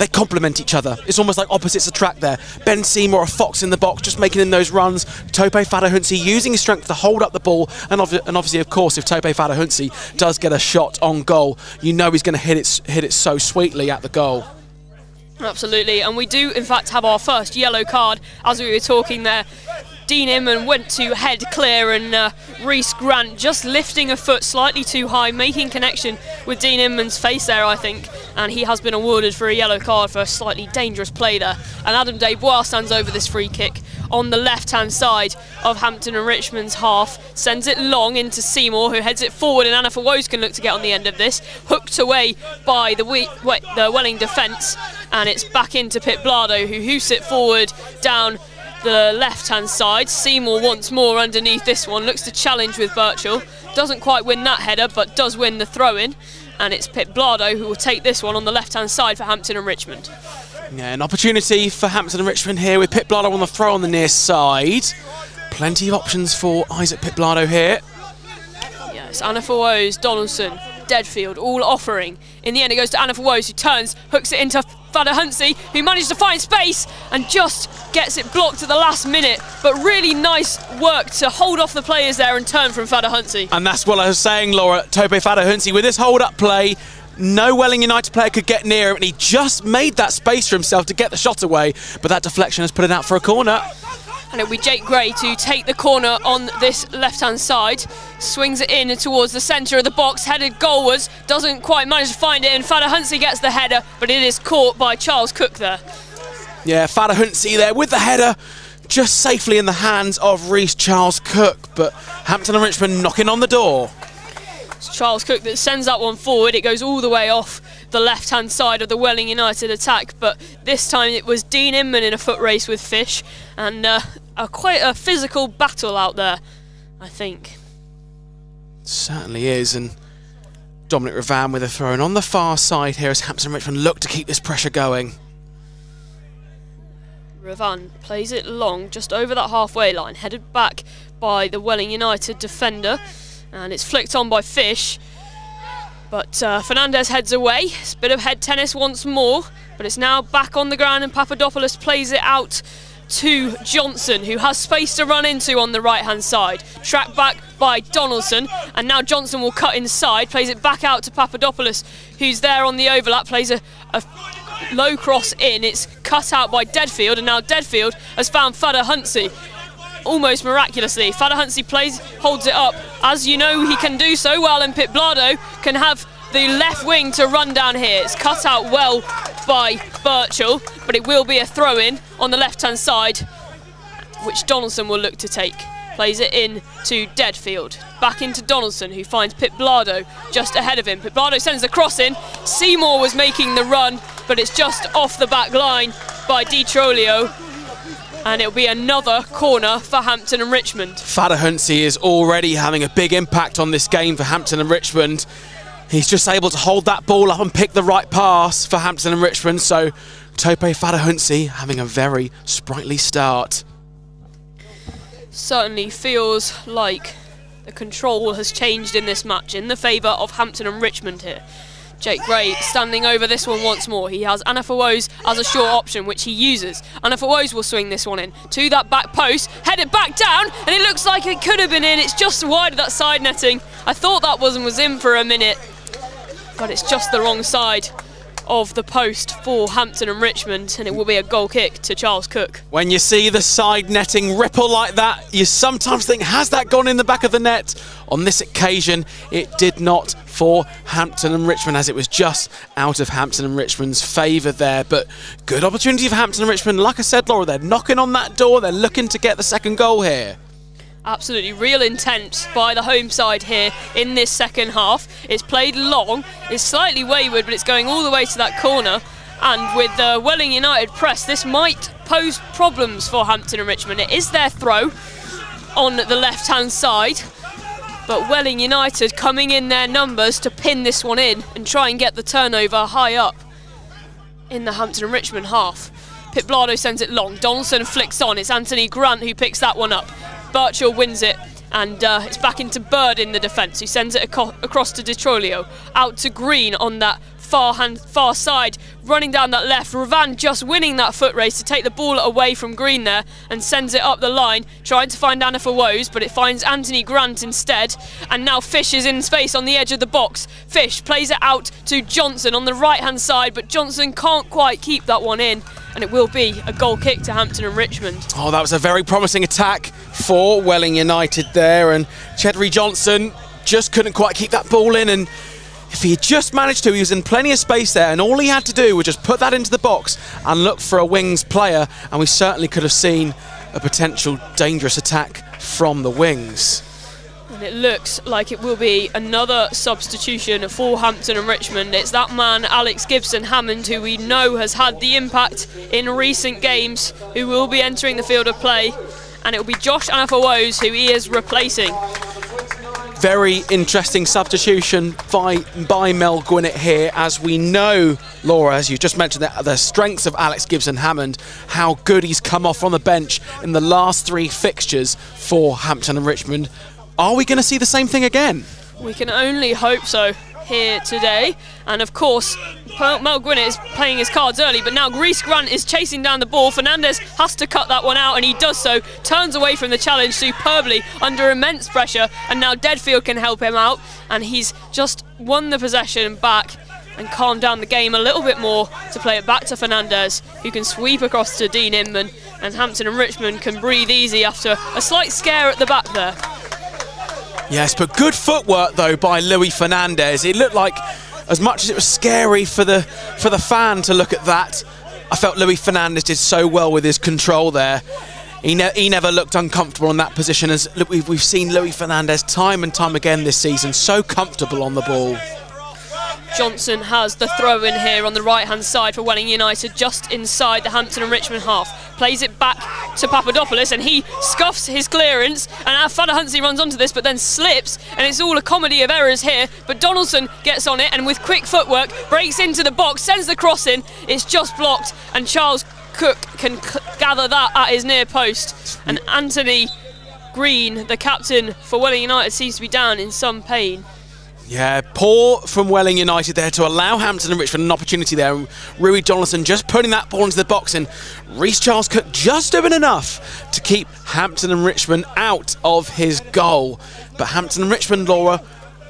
they complement each other. It's almost like opposites attract there. Ben Seymour, a fox in the box, just making in those runs. Tope Fadahunsi using his strength to hold up the ball. And, and obviously, of course, if Tope Fadahunsi does get a shot on goal, you know he's going to hit it, hit it so sweetly at the goal. Absolutely, and we do in fact have our first yellow card as we were talking there. Dean Inman went to head clear and uh, Reese Grant just lifting a foot slightly too high, making connection with Dean Inman's face there, I think, and he has been awarded for a yellow card for a slightly dangerous play there. And Adam Desbois stands over this free kick on the left-hand side of Hampton and Richmond's half, sends it long into Seymour, who heads it forward, and Anifowose can look to get on the end of this, hooked away by the, we- the Welling defence, and it's back into Pitblado, who hoops it forward down the left hand side. Seymour once more underneath this one, looks to challenge with Birchall. Doesn't quite win that header, but does win the throw in. And it's Pitblado who will take this one on the left hand side for Hampton and Richmond. Yeah, an opportunity for Hampton and Richmond here with Pitblado on the throw on the near side. Plenty of options for Isaac Pitblado here. Yes, Anifowose, Donaldson, Deadfield, all offering. In the end, it goes to Anifowose, who turns, hooks it into Fadahunsi, who manages to find space and just gets it blocked at the last minute. But really nice work to hold off the players there and turn from Fadahunsi. And that's what I was saying, Laura. Tope Fadahunsi with this hold up play. No Welling United player could get near him, and he just made that space for himself to get the shot away. But that deflection has put it out for a corner. And it'll be Jake Gray to take the corner on this left-hand side. Swings it in towards the centre of the box, headed goalwards. Doesn't quite manage to find it, and Fadahunsi gets the header, but it is caught by Charles Cook there. Yeah, Fadahunsi there with the header, just safely in the hands of Reese Charles Cook. But Hampton and Richmond knocking on the door. It's Charles Cook that sends that one forward. It goes all the way off the left-hand side of the Welling United attack, but this time it was Dean Inman in a foot race with Fish, and uh, a quite a physical battle out there, I think. Certainly is, and Dominic Ravan with a throw in on the far side here as Hampton and Richmond look to keep this pressure going. Ravan plays it long, just over that halfway line, headed back by the Welling United defender, and it's flicked on by Fish. But uh, Fernandez heads away. It's a bit of head tennis once more, but it's now back on the ground, and Papadopoulos plays it out to Johnson, who has space to run into on the right hand side. Tracked back by Donaldson, and now Johnson will cut inside, plays it back out to Papadopoulos, who's there on the overlap, plays a, a low cross in. It's cut out by Deadfield, and now Deadfield has found Fadahunsi. Almost miraculously, Fadahunsi plays, holds it up, as you know he can do so well, and Pitblado can have the left wing to run down here. It's cut out well by Birchall, but it will be a throw in on the left hand side, which Donaldson will look to take. Plays it in to Deadfield. Back into Donaldson, who finds Pitblado just ahead of him. Pitblado sends the cross in. Seymour was making the run, but it's just off the back line by Di Trolio. And it'll be another corner for Hampton and Richmond. Fadahunsi is already having a big impact on this game for Hampton and Richmond. He's just able to hold that ball up and pick the right pass for Hampton and Richmond. So Tope Fadahunsi having a very sprightly start. certainly feels like the control has changed in this match in the favour of Hampton and Richmond here. Jake Gray standing over this one once more. He has Anifowose as a short option, which he uses. Anifowose will swing this one in to that back post, headed back down, and it looks like it could have been in. It's just wide of that side netting. I thought that was was in for a minute, but it's just the wrong side of the post for Hampton and Richmond, and it will be a goal kick to Charles Cook. When you see the side netting ripple like that, you sometimes think, has that gone in the back of the net? On this occasion, it did not for Hampton and Richmond, as it was just out of Hampton and Richmond's favour there. But good opportunity for Hampton and Richmond. Like I said, Laura, they're knocking on that door. They're looking to get the second goal here. Absolutely real intent by the home side here in this second half. It's played long, it's slightly wayward, but it's going all the way to that corner. And with the Welling United press, this might pose problems for Hampton and Richmond. It is their throw on the left hand side, But Welling United coming in their numbers to pin this one in and try and get the turnover high up in the Hampton and Richmond half. Pitblado sends it long. Donaldson flicks on. It's Anthony Grant who picks that one up. Birchall wins it. And uh, it's back into Bird in the defence, who sends it across to Detrolio. Out to Green on that far hand, far side, running down that left. Ravan just winning that foot race to take the ball away from Green there and sends it up the line, trying to find Anifowose, but it finds Anthony Grant instead. And now Fish is in space on the edge of the box. Fish plays it out to Johnson on the right hand side, but Johnson can't quite keep that one in. And it will be a goal kick to Hampton and Richmond. Oh, that was a very promising attack for Welling United there, and Chedry Johnson just couldn't quite keep that ball in. And if he had just managed to, he was in plenty of space there, and all he had to do was just put that into the box and look for a wings player, and we certainly could have seen a potential dangerous attack from the wings. And it looks like it will be another substitution for Hampton and Richmond. It's that man, Alex Gibson Hammond, who we know has had the impact in recent games, who will be entering the field of play. And it will be Josh Anifowose who he is replacing. Very interesting substitution by, by Mel Gwinnett here, as we know, Laura, as you just mentioned, the, the strengths of Alex Gibson Hammond, how good he's come off on the bench in the last three fixtures for Hampton and Richmond. Are we going to see the same thing again? We can only hope so here today. And of course, Mel Gwinnett is playing his cards early, but now Reese Grant is chasing down the ball. Fernandez has to cut that one out, and he does so. Turns away from the challenge superbly under immense pressure, and now Deadfield can help him out. And he's just won the possession back and calmed down the game a little bit more to play it back to Fernandez, who can sweep across to Dean Inman, and Hampton and Richmond can breathe easy after a slight scare at the back there. Yes, but good footwork though by Louis Fernandez. It looked like, as much as it was scary for the for the fan to look at that, I felt Louis Fernandez did so well with his control there. He, ne- he never looked uncomfortable in that position. As we've, we've seen Louis Fernandez time and time again this season, so comfortable on the ball. Johnson has the throw in here on the right hand side for Welling United, just inside the Hampton and Richmond half. Plays it back to Papadopoulos and he scuffs his clearance. And Fadahunsi runs onto this but then slips. And it's all a comedy of errors here. But Donaldson gets on it and with quick footwork breaks into the box, sends the cross in. It's just blocked and Charles Cook can gather that at his near post. And Anthony Green, the captain for Welling United, seems to be down in some pain. Yeah, poor from Welling United there to allow Hampton and Richmond an opportunity there. Rui Donaldson just putting that ball into the box and Reese Charles Cook just doing enough to keep Hampton and Richmond out of his goal. But Hampton and Richmond, Laura,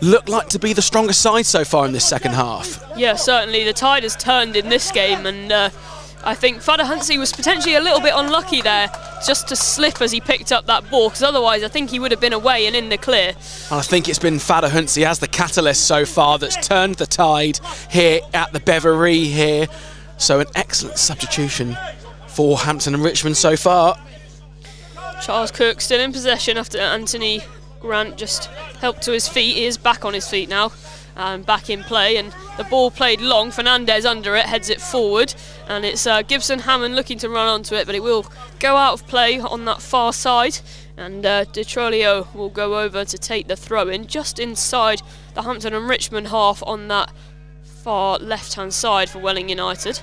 look like to be the stronger side so far in this second half. Yeah, certainly. The tide has turned in this game and uh, I think Fadahunsi was potentially a little bit unlucky there just to slip as he picked up that ball because otherwise I think he would have been away and in the clear. And I think it's been Fadahunsi as the catalyst so far that's turned the tide here at the Beveree here. So an excellent substitution for Hampton and Richmond so far. Charles Cook still in possession after Anthony Grant just helped to his feet. He is back on his feet now and back in play and the ball played long. Fernandez under it heads it forward and it's uh, Gibson Hammond looking to run onto it but it will go out of play on that far side and uh, Detrolio will go over to take the throw in just inside the Hampton and Richmond half on that far left hand side for Welling United.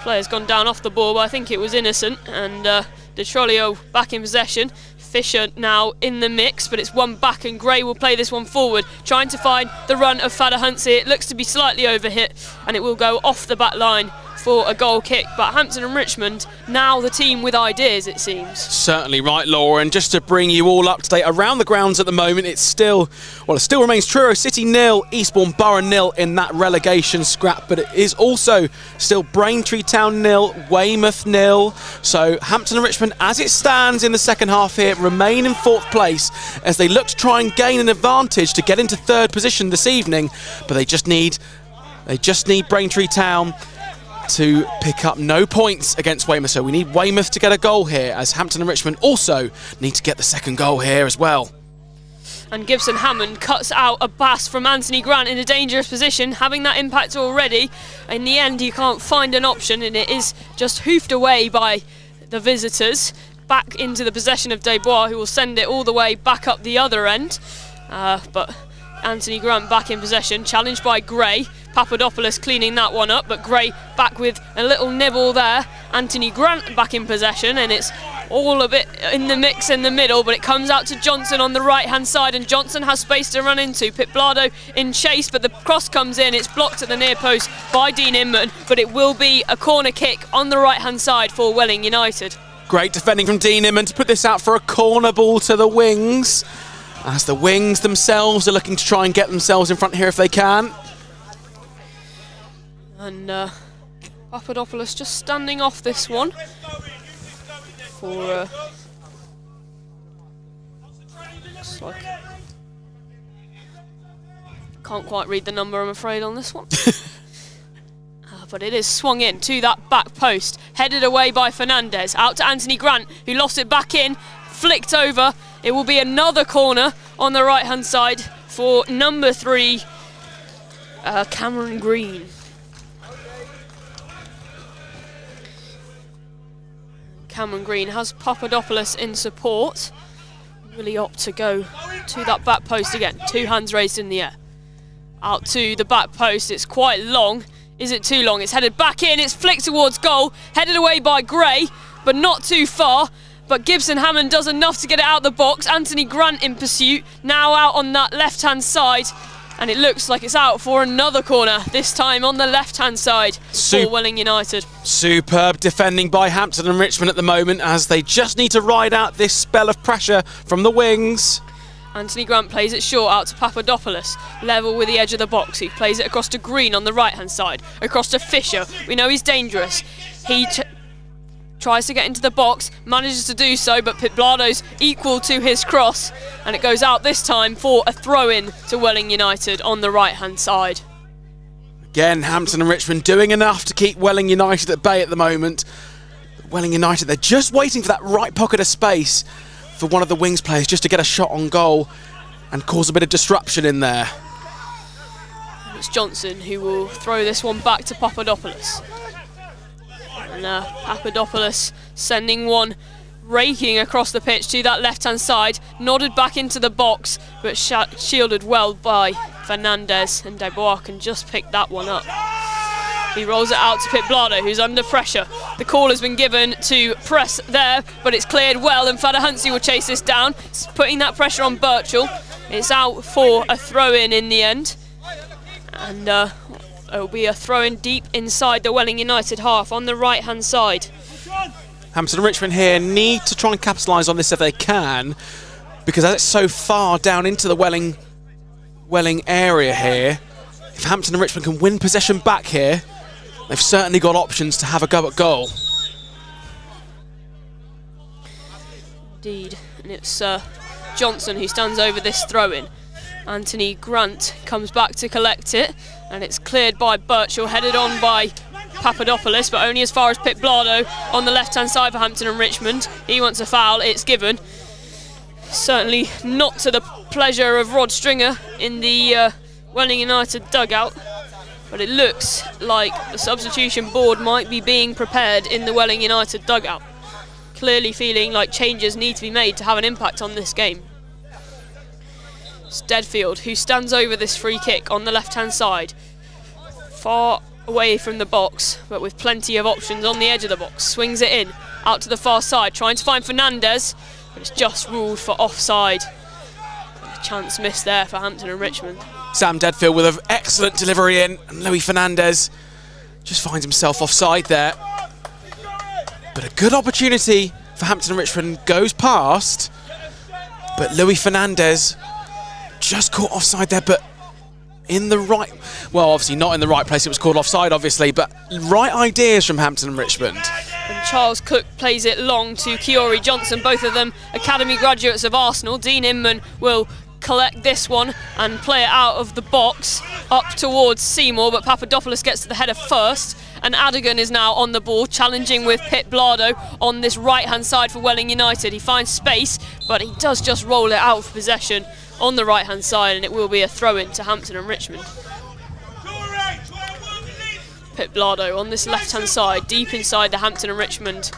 Player's gone down off the ball but I think it was innocent and uh, Detrolio back in possession Fisher now in the mix, but it's one back, and Gray will play this one forward, trying to find the run of Fadahunsi. It looks to be slightly overhit, and it will go off the back line for a goal kick. But Hampton and Richmond, now the team with ideas, it seems. Certainly right, Laura. And just to bring you all up to date around the grounds at the moment, it's still, well, it still remains Truro City nil, Eastbourne Borough nil in that relegation scrap. But it is also still Braintree Town nil, Weymouth nil. So Hampton and Richmond, as it stands in the second half here, remain in fourth place as they look to try and gain an advantage to get into third position this evening. But they just need, they just need Braintree Town to pick up no points against Weymouth. So we need Weymouth to get a goal here, as Hampton and Richmond also need to get the second goal here as well. And Gibson Hammond cuts out a pass from Anthony Grant in a dangerous position, having that impact already. In the end, he can't find an option, and it is just hoofed away by the visitors back into the possession of Desbois, who will send it all the way back up the other end. Uh, but Anthony Grant back in possession, challenged by Gray. Papadopoulos cleaning that one up, but Gray back with a little nibble there. Anthony Grant back in possession, and it's all a bit in the mix in the middle, but it comes out to Johnson on the right hand side, and Johnson has space to run into. Pitblado in chase, but the cross comes in. It's blocked at the near post by Dean Inman, but it will be a corner kick on the right hand side for Welling United. Great defending from Dean Inman to put this out for a corner ball to the wings. As the wings themselves are looking to try and get themselves in front here if they can. And uh, Papadopoulos just standing off this one for. Uh, looks like. Can't quite read the number, I'm afraid, on this one. Uh, [LAUGHS] but it is swung in to that back post, headed away by Fernandez. Out to Anthony Grant, who lost it back in, flicked over. It will be another corner on the right hand side for number three, uh, Cameron Green. Cameron Green has Papadopoulos in support. He opt to go to that back post again? Two hands raised in the air. Out to the back post. It's quite long. Is it too long? It's headed back in. It's flicked towards goal. Headed away by Gray, but not too far. But Gibson Hammond does enough to get it out the box. Anthony Grant in pursuit. Now out on that left hand side. And it looks like it's out for another corner, this time on the left hand side Sup- for Welling United. Superb defending by Hampton and Richmond at the moment as they just need to ride out this spell of pressure from the wings. Anthony Grant plays it short out to Papadopoulos, level with the edge of the box. He plays it across to Green on the right hand side, across to Fisher. We know he's dangerous. He tries to get into the box, manages to do so, but Pitblado's equal to his cross, and it goes out this time for a throw in to Welling United on the right hand side. Again, Hampton and Richmond doing enough to keep Welling United at bay at the moment. Welling United, they're just waiting for that right pocket of space for one of the wings players just to get a shot on goal and cause a bit of disruption in there. It's Johnson who will throw this one back to Papadopoulos. And uh, Papadopoulos sending one raking across the pitch to that left hand side, nodded back into the box, but sh- shielded well by Fernandez. And Desbois can just pick that one up. He rolls it out to Pitblado, who's under pressure. The call has been given to press there, but it's cleared well, and Fadahunsi will chase this down, It's putting that pressure on Birchall. It's out for a throw in in the end. And uh, it'll be a throw in deep inside the Welling United half on the right hand side. Hampton and Richmond here need to try and capitalise on this if they can, because as it's so far down into the Welling Welling area here, if Hampton and Richmond can win possession back here, they've certainly got options to have a go at goal. Indeed. And it's uh, Johnson who stands over this throw in. Anthony Grant comes back to collect it, and it's cleared by Birchall, headed on by Papadopoulos, but only as far as Pitblado on the left hand side for Hampton and Richmond. He wants a foul, it's given. Certainly not to the pleasure of Rod Stringer in the uh, Welling United dugout. But it looks like the substitution board might be being prepared in the Welling United dugout. Clearly feeling like changes need to be made to have an impact on this game. It's Deadfield who stands over this free kick on the left hand side. Far away from the box, but with plenty of options on the edge of the box. Swings it in, out to the far side, trying to find Fernandez, but it's just ruled for offside. A chance missed there for Hampton and Richmond. Sam Deadfield with an excellent delivery in, and Louis Fernandez just finds himself offside there. But a good opportunity for Hampton and Richmond goes past, but Louis Fernandez just caught offside there, but in the right, well, obviously not in the right place, it was called offside, obviously, but right ideas from Hampton and Richmond. And Charles Cook plays it long to Kiori Johnson, both of them academy graduates of Arsenal. Dean Inman will collect this one and play it out of the box up towards Seymour, but Papadopoulos gets to the header first. And Adigan is now on the ball, challenging with Pitblado on this right hand side for Welling United. He finds space, but he does just roll it out of possession on the right hand side, and it will be a throw in to Hampton and Richmond. Pitblado on this left hand side, deep inside the Hampton and Richmond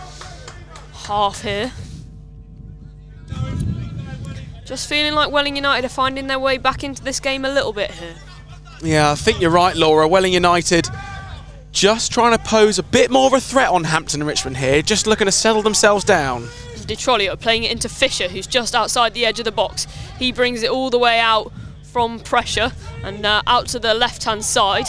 half here. Just feeling like Welling United are finding their way back into this game a little bit here. Yeah, I think you're right, Laura. Welling United just trying to pose a bit more of a threat on Hampton and Richmond here, just looking to settle themselves down. De playing it into Fisher, who's just outside the edge of the box. He brings it all the way out from pressure and uh, out to the left-hand side.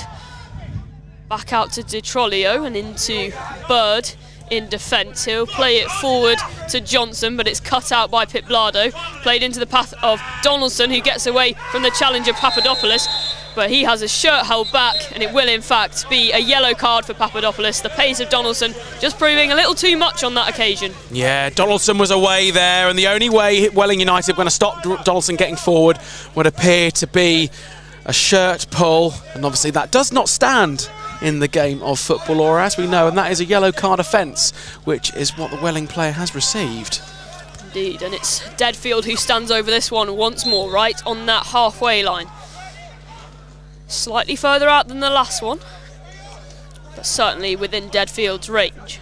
Back out to De and into Bird in defence. He'll play it forward to Johnson, but it's cut out by Pitblado. Played into the path of Donaldson, who gets away from the challenger Papadopoulos. But he has his shirt held back, and it will in fact be a yellow card for Papadopoulos. The pace of Donaldson just proving a little too much on that occasion. Yeah, Donaldson was away there, and the only way Welling United were going to stop Donaldson getting forward would appear to be a shirt pull, and obviously that does not stand in the game of football, or as we know, and that is a yellow card offence, which is what the Welling player has received. Indeed, and it's Deadfield who stands over this one once more, right on that halfway line. Slightly further out than the last one, but certainly within Deadfield's range.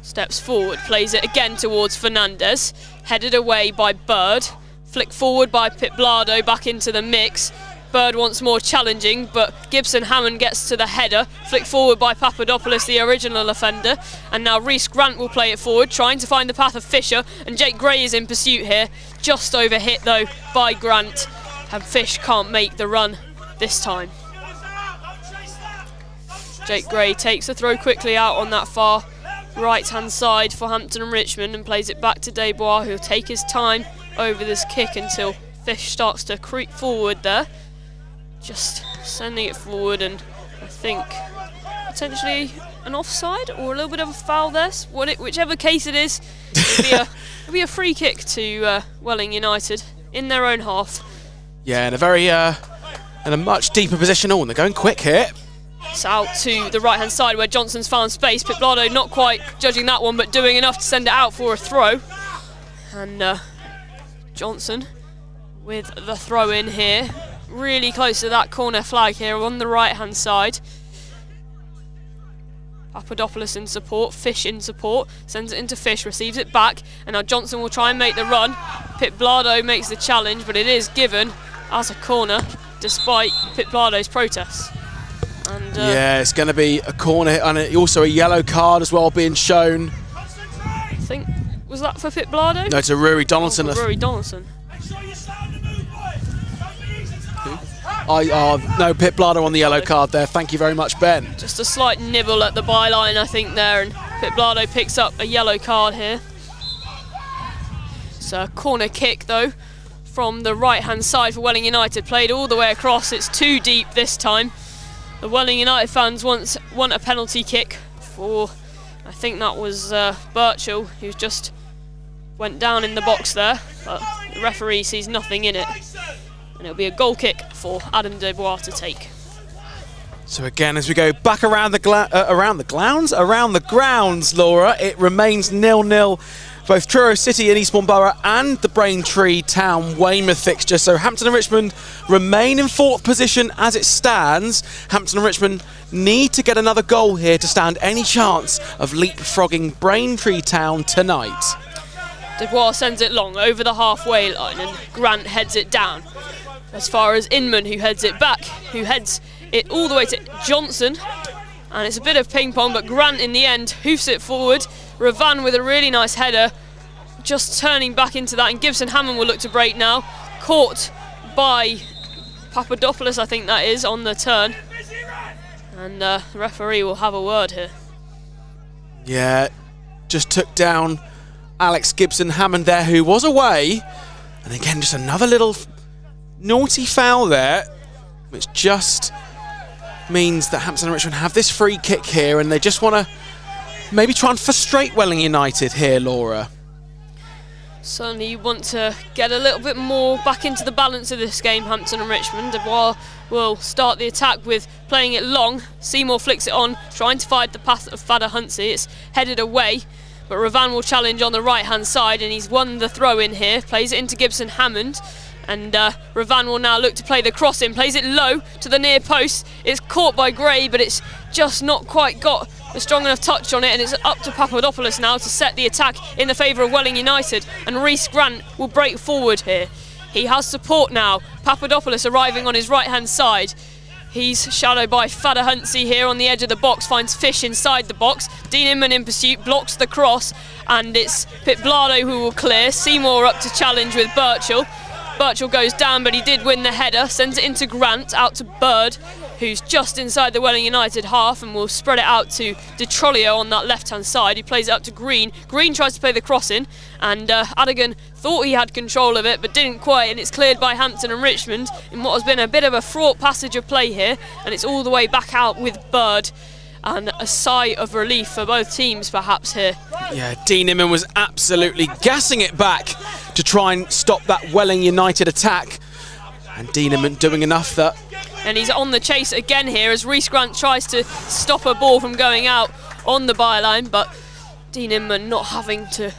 Steps forward, plays it again towards Fernandez, headed away by Bird, flick forward by Pitblado back into the mix, Bird once more challenging, but Gibson Hammond gets to the header. Flick forward by Papadopoulos, the original offender. And now Reese Grant will play it forward, trying to find the path of Fisher. And Jake Gray is in pursuit here. Just overhit though, by Grant. And Fish can't make the run this time. Jake Gray takes the throw quickly out on that far right hand side for Hampton and Richmond and plays it back to Desbois, who'll take his time over this kick until Fish starts to creep forward there just sending it forward and I think potentially an offside or a little bit of a foul there. Whichever case it is, it'll be a, [LAUGHS] it'll be a free kick to uh, Welling United in their own half. Yeah, in a very uh, in a much deeper position. Oh, and they're going quick here. It's out to the right hand side where Johnson's found space. Pitblado not quite judging that one, but doing enough to send it out for a throw. And uh, Johnson with the throw in here really close to that corner flag here on the right hand side. Papadopoulos in support, Fish in support, sends it into Fish, receives it back, and now Johnson will try and make the run. Pitblado makes the challenge, but it is given as a corner, despite Pitblado's protests. And, uh, yeah, it's going to be a corner, and also a yellow card as well being shown. I think, was that for Pitblado? No, it's a Rory Donaldson. Oh, Rory Donaldson. I uh, no Pitblado on the yellow card there. Thank you very much, Ben. Just a slight nibble at the byline, I think there, and Pitblado picks up a yellow card here. It's a corner kick though from the right-hand side for Welling United, played all the way across. It's too deep this time. The Welling United fans want want a penalty kick for, I think that was uh, Birchall, who just went down in the box there, but the referee sees nothing in it and it'll be a goal kick for Adam Desbois to take. So again, as we go back around the uh, around the grounds, around the grounds, Laura, it remains nil-nil. Both Truro City and Eastbourne Borough and the Braintree Town Weymouth fixture. So Hampton and Richmond remain in fourth position as it stands. Hampton and Richmond need to get another goal here to stand any chance of leapfrogging Braintree Town tonight. Desbois sends it long over the halfway line and Grant heads it down as far as Inman, who heads it back, who heads it all the way to Johnson. And it's a bit of ping pong, but Grant in the end hoofs it forward. Ravan with a really nice header, just turning back into that. And Gibson Hammond will look to break now. Caught by Papadopoulos, I think that is, on the turn. And uh, the referee will have a word here. Yeah, just took down Alex Gibson Hammond there, who was away. And again, just another little Naughty foul there, which just means that Hampton and Richmond have this free kick here and they just want to maybe try and frustrate Welling United here, Laura. Certainly you want to get a little bit more back into the balance of this game, Hampton and Richmond. Desbois will start the attack with playing it long. Seymour flicks it on, trying to find the path of Fadahunsi. It's headed away, but Ravan will challenge on the right-hand side, and he's won the throw in here. Plays it into Gibson Hammond. And uh, Ravan will now look to play the cross in, plays it low to the near post. It's caught by Gray, but it's just not quite got a strong enough touch on it, and it's up to Papadopoulos now to set the attack in the favour of Welling United. And Reese Grant will break forward here. He has support now. Papadopoulos arriving on his right hand side. He's shadowed by Fadahunsi here on the edge of the box, finds Fish inside the box. Dean Inman in pursuit, blocks the cross, and it's Pitblado who will clear. Seymour up to challenge with Birchall. Birchall goes down, but he did win the header, sends it into Grant, out to Bird, who's just inside the Welling United half and will spread it out to De Trollio on that left hand side. He plays it up to Green. Green tries to play the cross in, and uh, Adigan thought he had control of it but didn't quite, and it's cleared by Hampton and Richmond in what has been a bit of a fraught passage of play here, and it's all the way back out with Bird. And a sigh of relief for both teams, perhaps here. Yeah, Dean Inman was absolutely gassing it back to try and stop that Welling United attack. And Dean Inman doing enough that and he's on the chase again here as Reese Grant tries to stop a ball from going out on the byline, but Dean Inman not having to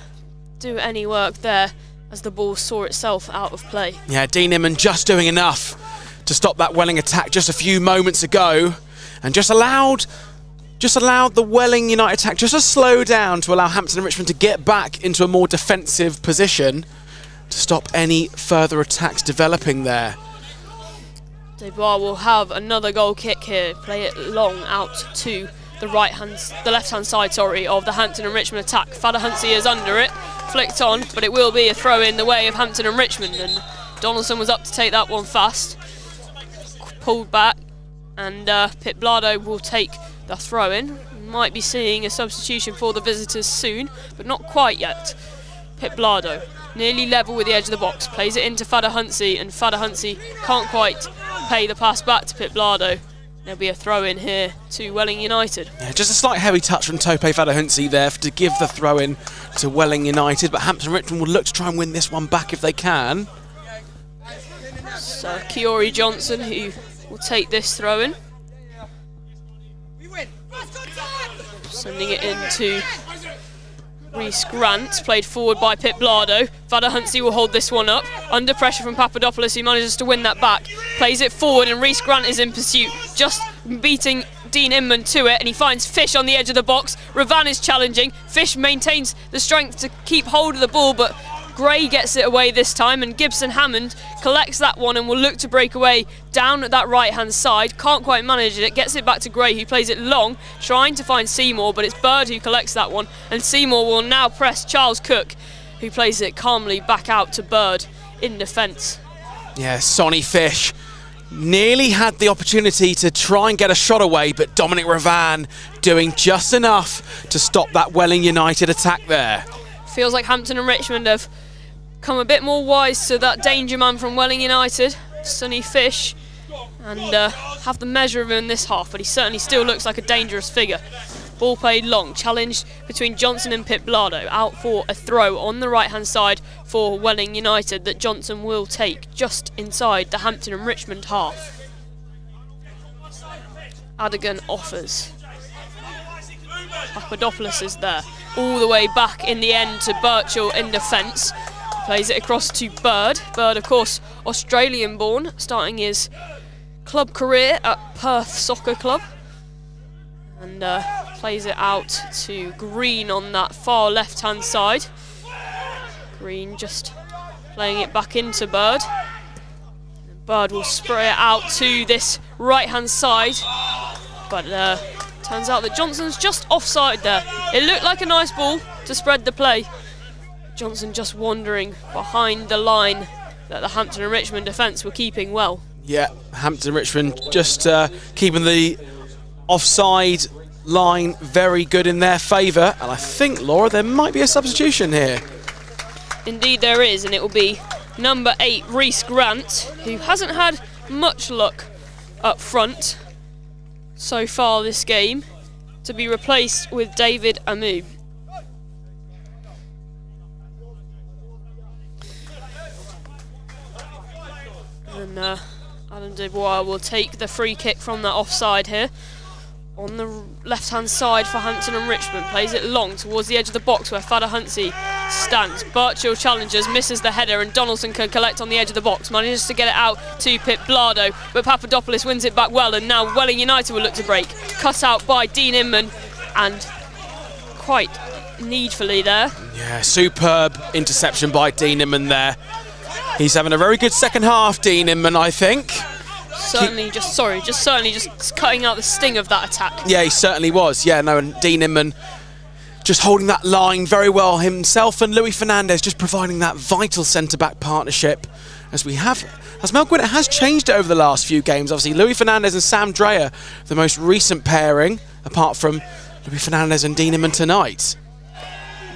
do any work there as the ball saw itself out of play. Yeah, Dean Inman just doing enough to stop that Welling attack just a few moments ago and just allowed just allowed the Welling United attack just to slow down to allow Hampton and Richmond to get back into a more defensive position to stop any further attacks developing there. Desbois will have another goal kick here, play it long out to the right hand, the left hand side, sorry, of the Hampton and Richmond attack. Fadahunsi is under it, flicked on, but it will be a throw in the way of Hampton and Richmond, and Donaldson was up to take that one fast. Pulled back, and uh, Blado will take the throw in. Might be seeing a substitution for the visitors soon, but not quite yet. Pitblado, nearly level with the edge of the box, plays it into Fadahunsi, and Fadahunsi can't quite pay the pass back to Pitblado. There'll be a throw in here to Welling United. Yeah, just a slight heavy touch from Tope Fadahunsi there to give the throw in to Welling United, but Hampton Richmond will look to try and win this one back if they can. So Kiori Johnson who will take this throw in. Sending it into Reese Grant, played forward by Pitblado. Vada Huntsy will hold this one up. Under pressure from Papadopoulos, he manages to win that back. Plays it forward, and Reese Grant is in pursuit, just beating Dean Inman to it, and he finds Fish on the edge of the box. Ravan is challenging. Fish maintains the strength to keep hold of the ball, but Gray gets it away this time, and Gibson Hammond collects that one and will look to break away down at that right hand side. Can't quite manage it, gets it back to Gray, who plays it long, trying to find Seymour, but it's Bird who collects that one, and Seymour will now press Charles Cook, who plays it calmly back out to Bird in defence. Yeah, Sonny Fish nearly had the opportunity to try and get a shot away, but Dominic Ravan doing just enough to stop that Welling United attack there. Feels like Hampton and Richmond have come a bit more wise to that danger man from Welling United, Sonny Fish, and uh, have the measure of him in this half, but he certainly still looks like a dangerous figure. Ball played long, challenged between Johnson and Pitblado, out for a throw on the right hand side for Welling United that Johnson will take just inside the Hampton and Richmond half. Adigan offers. Papadopoulos is there, all the way back in the end to Birchall in defence. Plays it across to Bird. Bird, of course, Australian born, starting his club career at Perth Soccer Club. And uh, plays it out to Green on that far left hand side. Green just playing it back into Bird. Bird will spray it out to this right hand side. But uh, turns out that Johnson's just offside there. It looked like a nice ball to spread the play. Johnson just wandering behind the line that the Hampton and Richmond defence were keeping well. Yeah, Hampton and Richmond just uh, keeping the offside line very good in their favour. And I think, Laura, there might be a substitution here. Indeed, there is, and it will be number eight, Reese Grant, who hasn't had much luck up front so far this game, to be replaced with David Amu. And uh, Adam Desbois will take the free kick from that offside here. On the left hand side for Hampton and Richmond. Plays it long towards the edge of the box where Fadahunsi stands. Birchall challenges, misses the header, and Donaldson can collect on the edge of the box. Manages to get it out to Pitblado, but Papadopoulos wins it back well, and now Welling United will look to break. Cut out by Dean Inman. and quite needfully there. Yeah, superb interception by Dean Inman there. He's having a very good second half, Dean Inman, I think. Certainly, just sorry, just certainly just cutting out the sting of that attack. Yeah, he certainly was. Yeah, no, and Dean Inman just holding that line very well himself, and Louis Fernandez just providing that vital centre back partnership as we have. As Mel Gwinnett has changed it over the last few games. Obviously, Louis Fernandez and Sam Dreyer, the most recent pairing, apart from Louis Fernandez and Dean Inman tonight.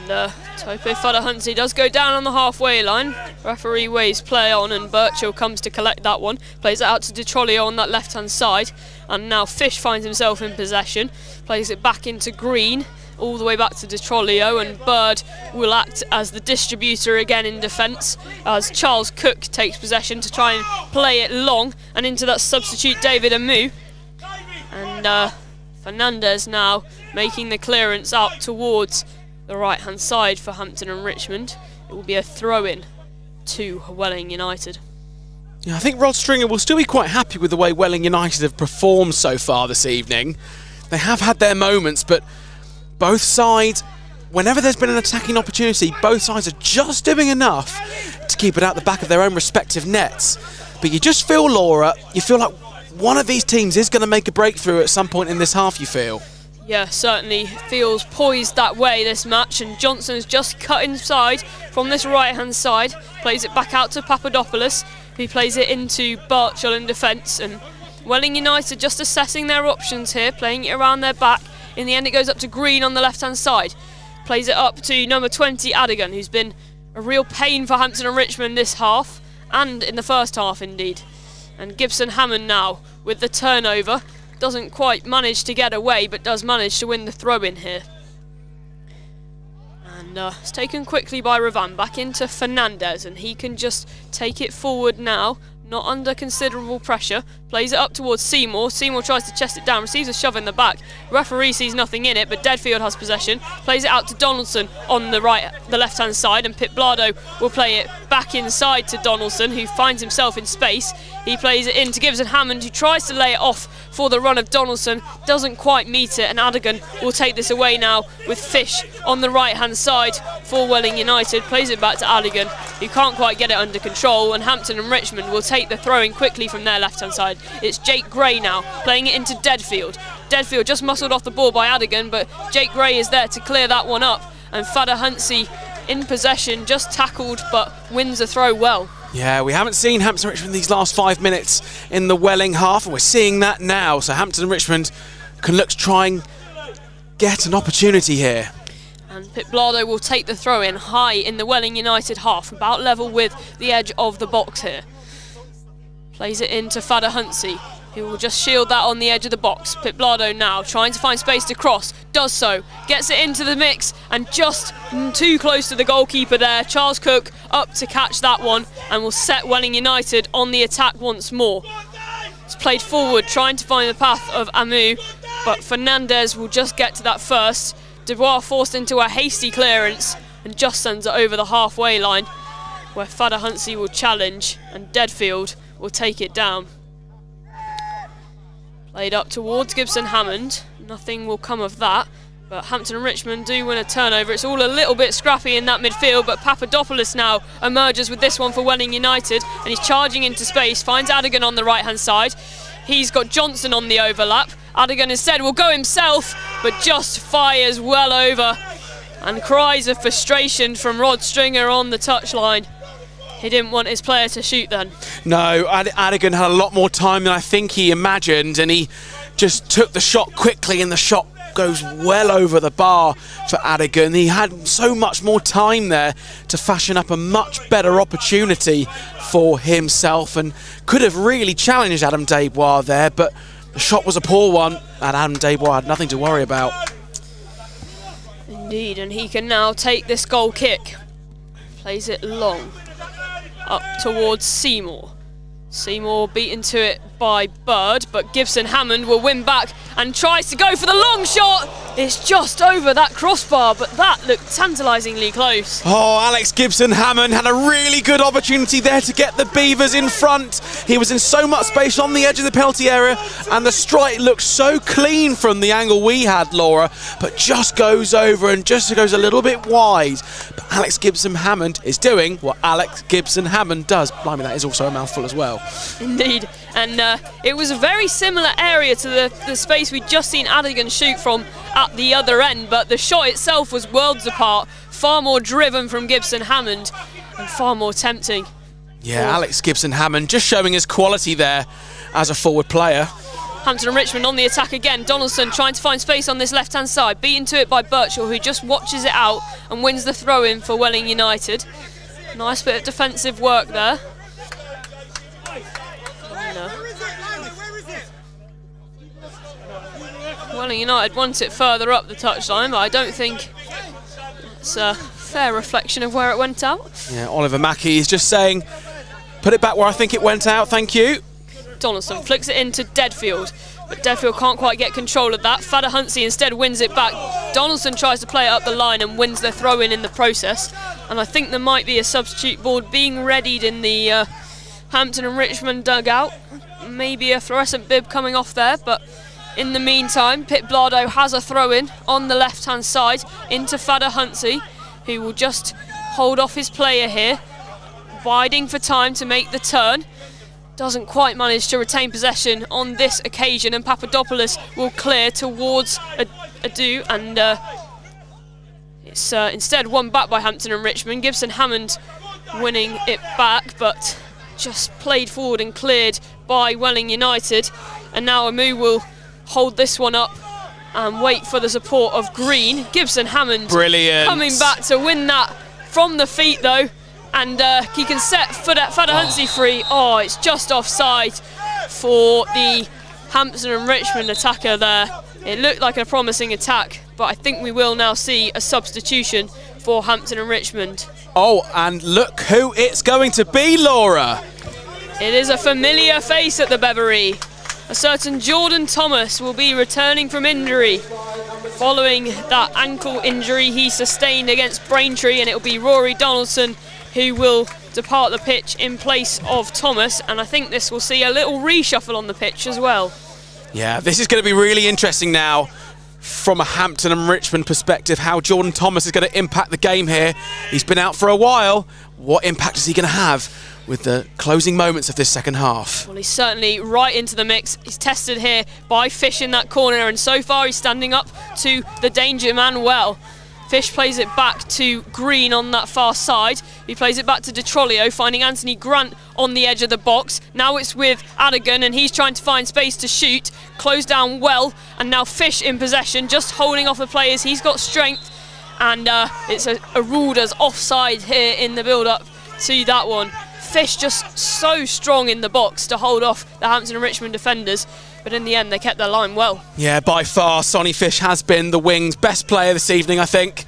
And uh, Tope does go down on the halfway line. Referee waves play on, and Birchall comes to collect that one. Plays it out to DeTrolio on that left hand side. And now Fish finds himself in possession. Plays it back into Green all the way back to DeTrolio, and Bird will act as the distributor again in defence as Charles Cook takes possession to try and play it long and into that substitute David Amu. And uh, Fernandez now making the clearance out towards the right hand side for Hampton and Richmond. It will be a throw in to Welling United. Yeah, I think Rod Stringer will still be quite happy with the way Welling United have performed so far this evening. They have had their moments, but both sides, whenever there's been an attacking opportunity, both sides are just doing enough to keep it out the back of their own respective nets. But you just feel, Laura, you feel like one of these teams is going to make a breakthrough at some point in this half, you feel. Yeah, certainly feels poised that way this match, and Johnson's just cut inside from this right hand side, plays it back out to Papadopoulos, who plays it into Birchall in defence, and Welling United just assessing their options here, playing it around their back, in the end, it goes up to Green on the left hand side. Plays it up to number 20, Adigan, who's been a real pain for Hampton and Richmond this half, and in the first half, indeed. And Gibson Hammond now with the turnover. Doesn't quite manage to get away, but does manage to win the throw in here. And uh, it's taken quickly by Ravan back into Fernandez, and he can just take it forward now not under considerable pressure, plays it up towards Seymour. Seymour tries to chest it down, receives a shove in the back. Referee sees nothing in it, but Deadfield has possession. Plays it out to Donaldson on the right, the left-hand side, and Pitblado will play it back inside to Donaldson, who finds himself in space. He plays it in to Gibson Hammond, who tries to lay it off for the run of Donaldson, doesn't quite meet it, and Adigan will take this away now with Fish on the right-hand side for Welling United. Plays it back to Adigan, who can't quite get it under control, and Hampton and Richmond will take the throwing quickly from their left-hand side. It's Jake Gray now, playing it into Deadfield. Deadfield just muscled off the ball by Adigan, but Jake Gray is there to clear that one up, and Fadahunsi in possession, just tackled, but wins the throw well. Yeah, we haven't seen Hampton Richmond these last five minutes in the Welling half, and we're seeing that now. So Hampton and Richmond can look to try and get an opportunity here. And Pitblado will take the throw in high in the Welling United half, about level with the edge of the box here. Plays it into Fadahunsi. who will just shield that on the edge of the box. Pitblado now trying to find space to cross. Does so. Gets it into the mix and just too close to the goalkeeper there. Charles Cook up to catch that one and will set Welling United on the attack once more. It's played forward trying to find the path of Amu, but Fernandez will just get to that first. Desbois forced into a hasty clearance and just sends it over the halfway line where Fada Fadahunsi will challenge and Deadfield will take it down. Played up towards Gibson Hammond. Nothing will come of that. But Hampton and Richmond do win a turnover. It's all a little bit scrappy in that midfield, but Papadopoulos now emerges with this one for Welling United, and he's charging into space, finds Adigan on the right-hand side. He's got Johnson on the overlap. Adigan instead will go himself, but just fires well over, and cries of frustration from Rod Stringer on the touchline. He didn't want his player to shoot then. No, Ad- Adigan had a lot more time than I think he imagined, and he just took the shot quickly, and the shot goes well over the bar for Adigan. He had so much more time there to fashion up a much better opportunity for himself and could have really challenged Adam Desbois there, but the shot was a poor one, and Adam Desbois had nothing to worry about. Indeed, and he can now take this goal kick. Plays it long up towards Seymour. Seymour beaten to it by Bird, but Gibson Hammond will win back and tries to go for the long shot. It's just over that crossbar, but that looked tantalisingly close. Oh, Alex Gibson Hammond had a really good opportunity there to get the Beavers in front. He was in so much space on the edge of the penalty area, and the strike looked so clean from the angle we had, Laura, but just goes over and just goes a little bit wide. But Alex Gibson Hammond is doing what Alex Gibson Hammond does. Blimey, that is also a mouthful as well. Indeed. And uh, it was a very similar area to the, the space we'd just seen Adigan shoot from at the other end, but the shot itself was worlds apart, far more driven from Gibson Hammond and far more tempting. Yeah, Alex Gibson Hammond just showing his quality there as a forward player. Hampton and Richmond on the attack again. Donaldson trying to find space on this left hand side, beaten to it by Birchall, who just watches it out and wins the throw in for Welling United. Nice bit of defensive work there. And, uh, Welling United want it further up the touchline, but I don't think it's a fair reflection of where it went out. Yeah, Oliver Mackey is just saying, put it back where I think it went out, thank you. Donaldson flicks it into Deadfield, but Deadfield can't quite get control of that. Fadahunsi instead wins it back. Donaldson tries to play it up the line and wins the throw in in the process. And I think there might be a substitute board being readied in the uh, Hampton and Richmond dugout. Maybe a fluorescent bib coming off there, but in the meantime, Pit has a throw in on the left hand side into Fadahunsi, who will just hold off his player here, biding for time to make the turn doesn't quite manage to retain possession on this occasion, and Papadopoulos will clear towards Adu, and uh, it's uh, instead won back by Hampton and Richmond. Gibson Hammond winning it back, but just played forward and cleared by Welling United. And now Amu will hold this one up and wait for the support of Green. Gibson Hammond Brilliant. coming back to win that from the feet though and uh, he can set Fada, Fadahunsi free. Oh, it's just offside for the Hampton and Richmond attacker there. It looked like a promising attack, but I think we will now see a substitution for Hampton and Richmond. Oh, and look who it's going to be, Laura. It is a familiar face at the Beveree. A certain Jordan Thomas will be returning from injury following that ankle injury he sustained against Braintree, and it will be Rory Donaldson who will depart the pitch in place of Thomas. And I think this will see a little reshuffle on the pitch as well. Yeah, this is going to be really interesting now from a Hampton and Richmond perspective, how Jordan Thomas is going to impact the game here. He's been out for a while. What impact is he going to have with the closing moments of this second half? Well, he's certainly right into the mix. He's tested here by Fish in that corner, and so far he's standing up to the danger man well. Fish plays it back to Green on that far side. He plays it back to DeTrolio, finding Anthony Grant on the edge of the box. Now it's with Adigan, and he's trying to find space to shoot. Closed down well, and now Fish in possession, just holding off the players. He's got strength, and uh, it's a, a ruled as offside here in the build-up to that one. Fish just so strong in the box to hold off the Hampton and Richmond defenders but in the end they kept their line well. Yeah, by far, Sonny Fish has been the Wings' best player this evening, I think.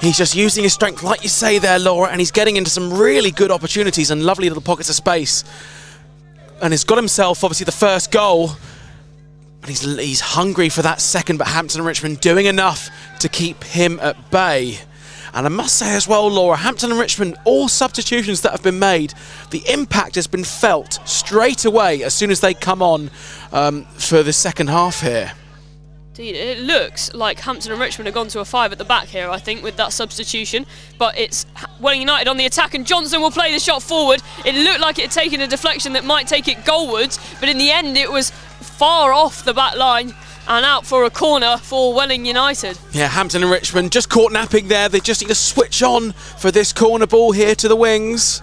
He's just using his strength, like you say there, Laura, and he's getting into some really good opportunities and lovely little pockets of space. And he's got himself, obviously, the first goal. And he's, he's hungry for that second, but Hampton and Richmond doing enough to keep him at bay. And I must say as well, Laura, Hampton and Richmond, all substitutions that have been made, the impact has been felt straight away as soon as they come on um, for the second half here. Indeed, it looks like Hampton and Richmond have gone to a five at the back here, I think, with that substitution. But it's Welling United on the attack, and Johnson will play the shot forward. It looked like it had taken a deflection that might take it goalwards, but in the end, it was far off the back line and out for a corner for Welling United. Yeah, Hampton and Richmond just caught napping there. They just need to switch on for this corner ball here to the wings.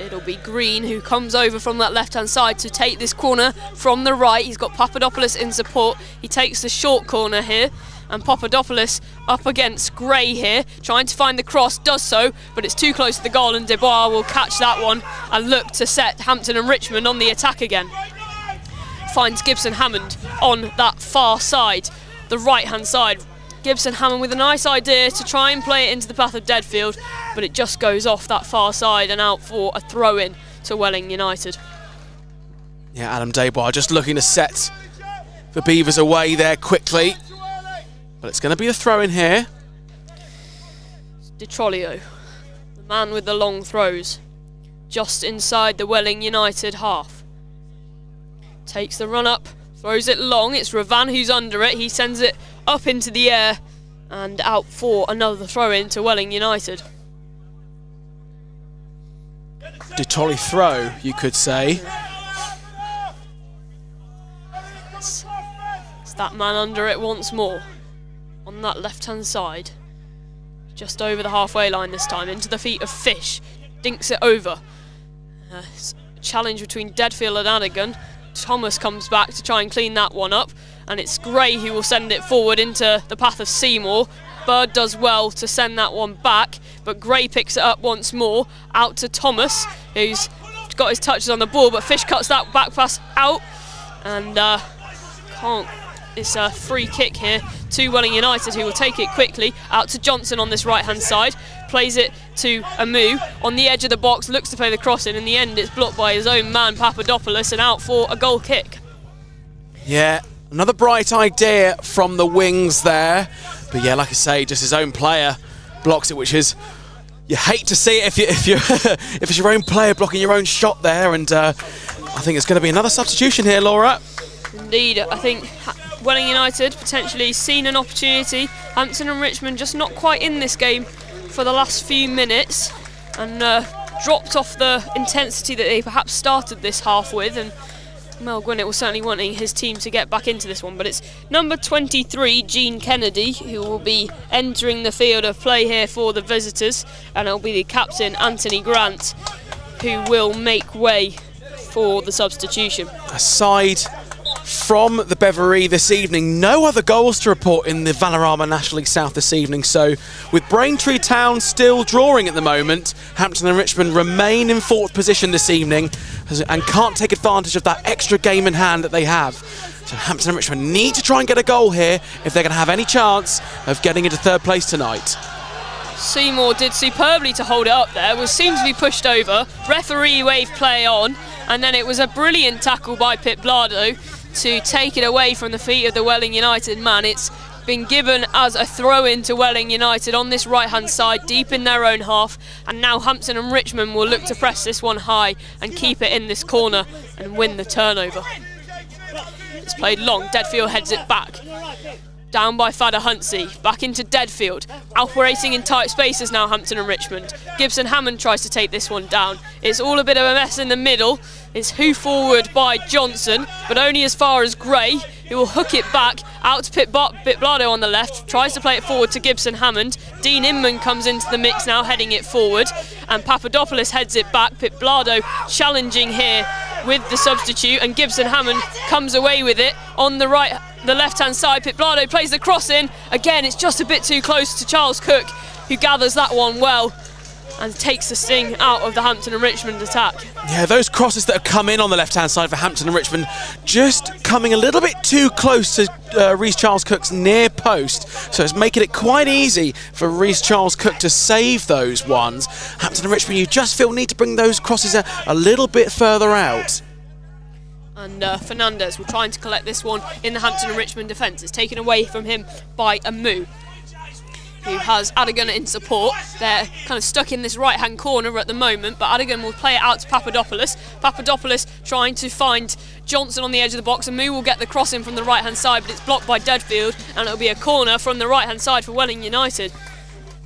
It'll be Green who comes over from that left-hand side to take this corner from the right. He's got Papadopoulos in support. He takes the short corner here and Papadopoulos up against Gray here, trying to find the cross, does so, but it's too close to the goal and Desbois will catch that one and look to set Hampton and Richmond on the attack again finds Gibson Hammond on that far side, the right hand side. Gibson Hammond with a nice idea to try and play it into the path of Deadfield, but it just goes off that far side and out for a throw in to Welling United. Yeah, Adam Desbois just looking to set the Beavers away there quickly. But it's going to be a throw in here. DiTrolio, the man with the long throws, just inside the Welling United half. Takes the run up, throws it long. It's Ravan who's under it. He sends it up into the air and out for another throw in to Welling United. Detoli throw, you could say. It's, it's that man under it once more on that left hand side. Just over the halfway line this time, into the feet of Fish. Dinks it over. Uh, challenge between Deadfield and Adigan. Thomas comes back to try and clean that one up, and it's Gray who will send it forward into the path of Seymour. Bird does well to send that one back, but Gray picks it up once more out to Thomas, who's got his touches on the ball, but Fish cuts that back pass out, and uh, can't. It's a free kick here to Welling United, who will take it quickly out to Johnson on this right hand side. Plays it to Amu on the edge of the box, looks to play the cross in. In the end, it's blocked by his own man, Papadopoulos, and out for a goal kick. Yeah, another bright idea from the wings there. But yeah, like I say, just his own player blocks it, which is you hate to see it if you if you [LAUGHS] if it's your own player blocking your own shot there. And uh, I think it's going to be another substitution here, Laura. Indeed, I think Welling United potentially seen an opportunity. Hampton and Richmond just not quite in this game for the last few minutes and uh, dropped off the intensity that they perhaps started this half with. And Mel Gwinnett was certainly wanting his team to get back into this one. But it's number 23, Gene Kennedy, who will be entering the field of play here for the visitors. And it'll be the captain, Anthony Grant, who will make way for the substitution. Aside from the Beveree this evening. No other goals to report in the Vanarama National League South this evening. So, with Braintree Town still drawing at the moment, Hampton and Richmond remain in fourth position this evening and can't take advantage of that extra game in hand that they have. So, Hampton and Richmond need to try and get a goal here if they're going to have any chance of getting into third place tonight. Seymour did superbly to hold it up there, was seemed to be pushed over. Referee wave play on, and then it was a brilliant tackle by Pitblado to take it away from the feet of the Welling United man. It's been given as a throw in to Welling United on this right hand side, deep in their own half. And now Hampton and Richmond will look to press this one high and keep it in this corner and win the turnover. It's played long, Deadfield heads it back. Down by Fadahunsi, back into Deadfield. Operating in tight spaces now, Hampton and Richmond. Gibson Hammond tries to take this one down. It's all a bit of a mess in the middle. It's who forward by Johnson, but only as far as Gray, who will hook it back out to Pit, Pitblado on the left, tries to play it forward to Gibson Hammond. Dean Inman comes into the mix now, heading it forward, and Papadopoulos heads it back. Pit challenging here with the substitute, and Gibson Hammond comes away with it on the right, the left-hand side. Pit plays the cross in. Again, it's just a bit too close to Charles Cook, who gathers that one well and takes the sting out of the Hampton and Richmond attack. Yeah, those crosses that have come in on the left-hand side for Hampton and Richmond just coming a little bit too close to uh, Reice Charles Cook's near post, so it's making it quite easy for Reice Charles Cook to save those ones. Hampton and Richmond, you just feel need to bring those crosses a, a little bit further out. And uh, Fernandez will trying to collect this one in the Hampton and Richmond defence. It's taken away from him by Amu who has Adigan in support. They're kind of stuck in this right hand corner at the moment, but Adigan will play it out to Papadopoulos. Papadopoulos trying to find Johnson on the edge of the box, and Moo will get the cross in from the right hand side, but it's blocked by Deadfield, and it'll be a corner from the right hand side for Welling United.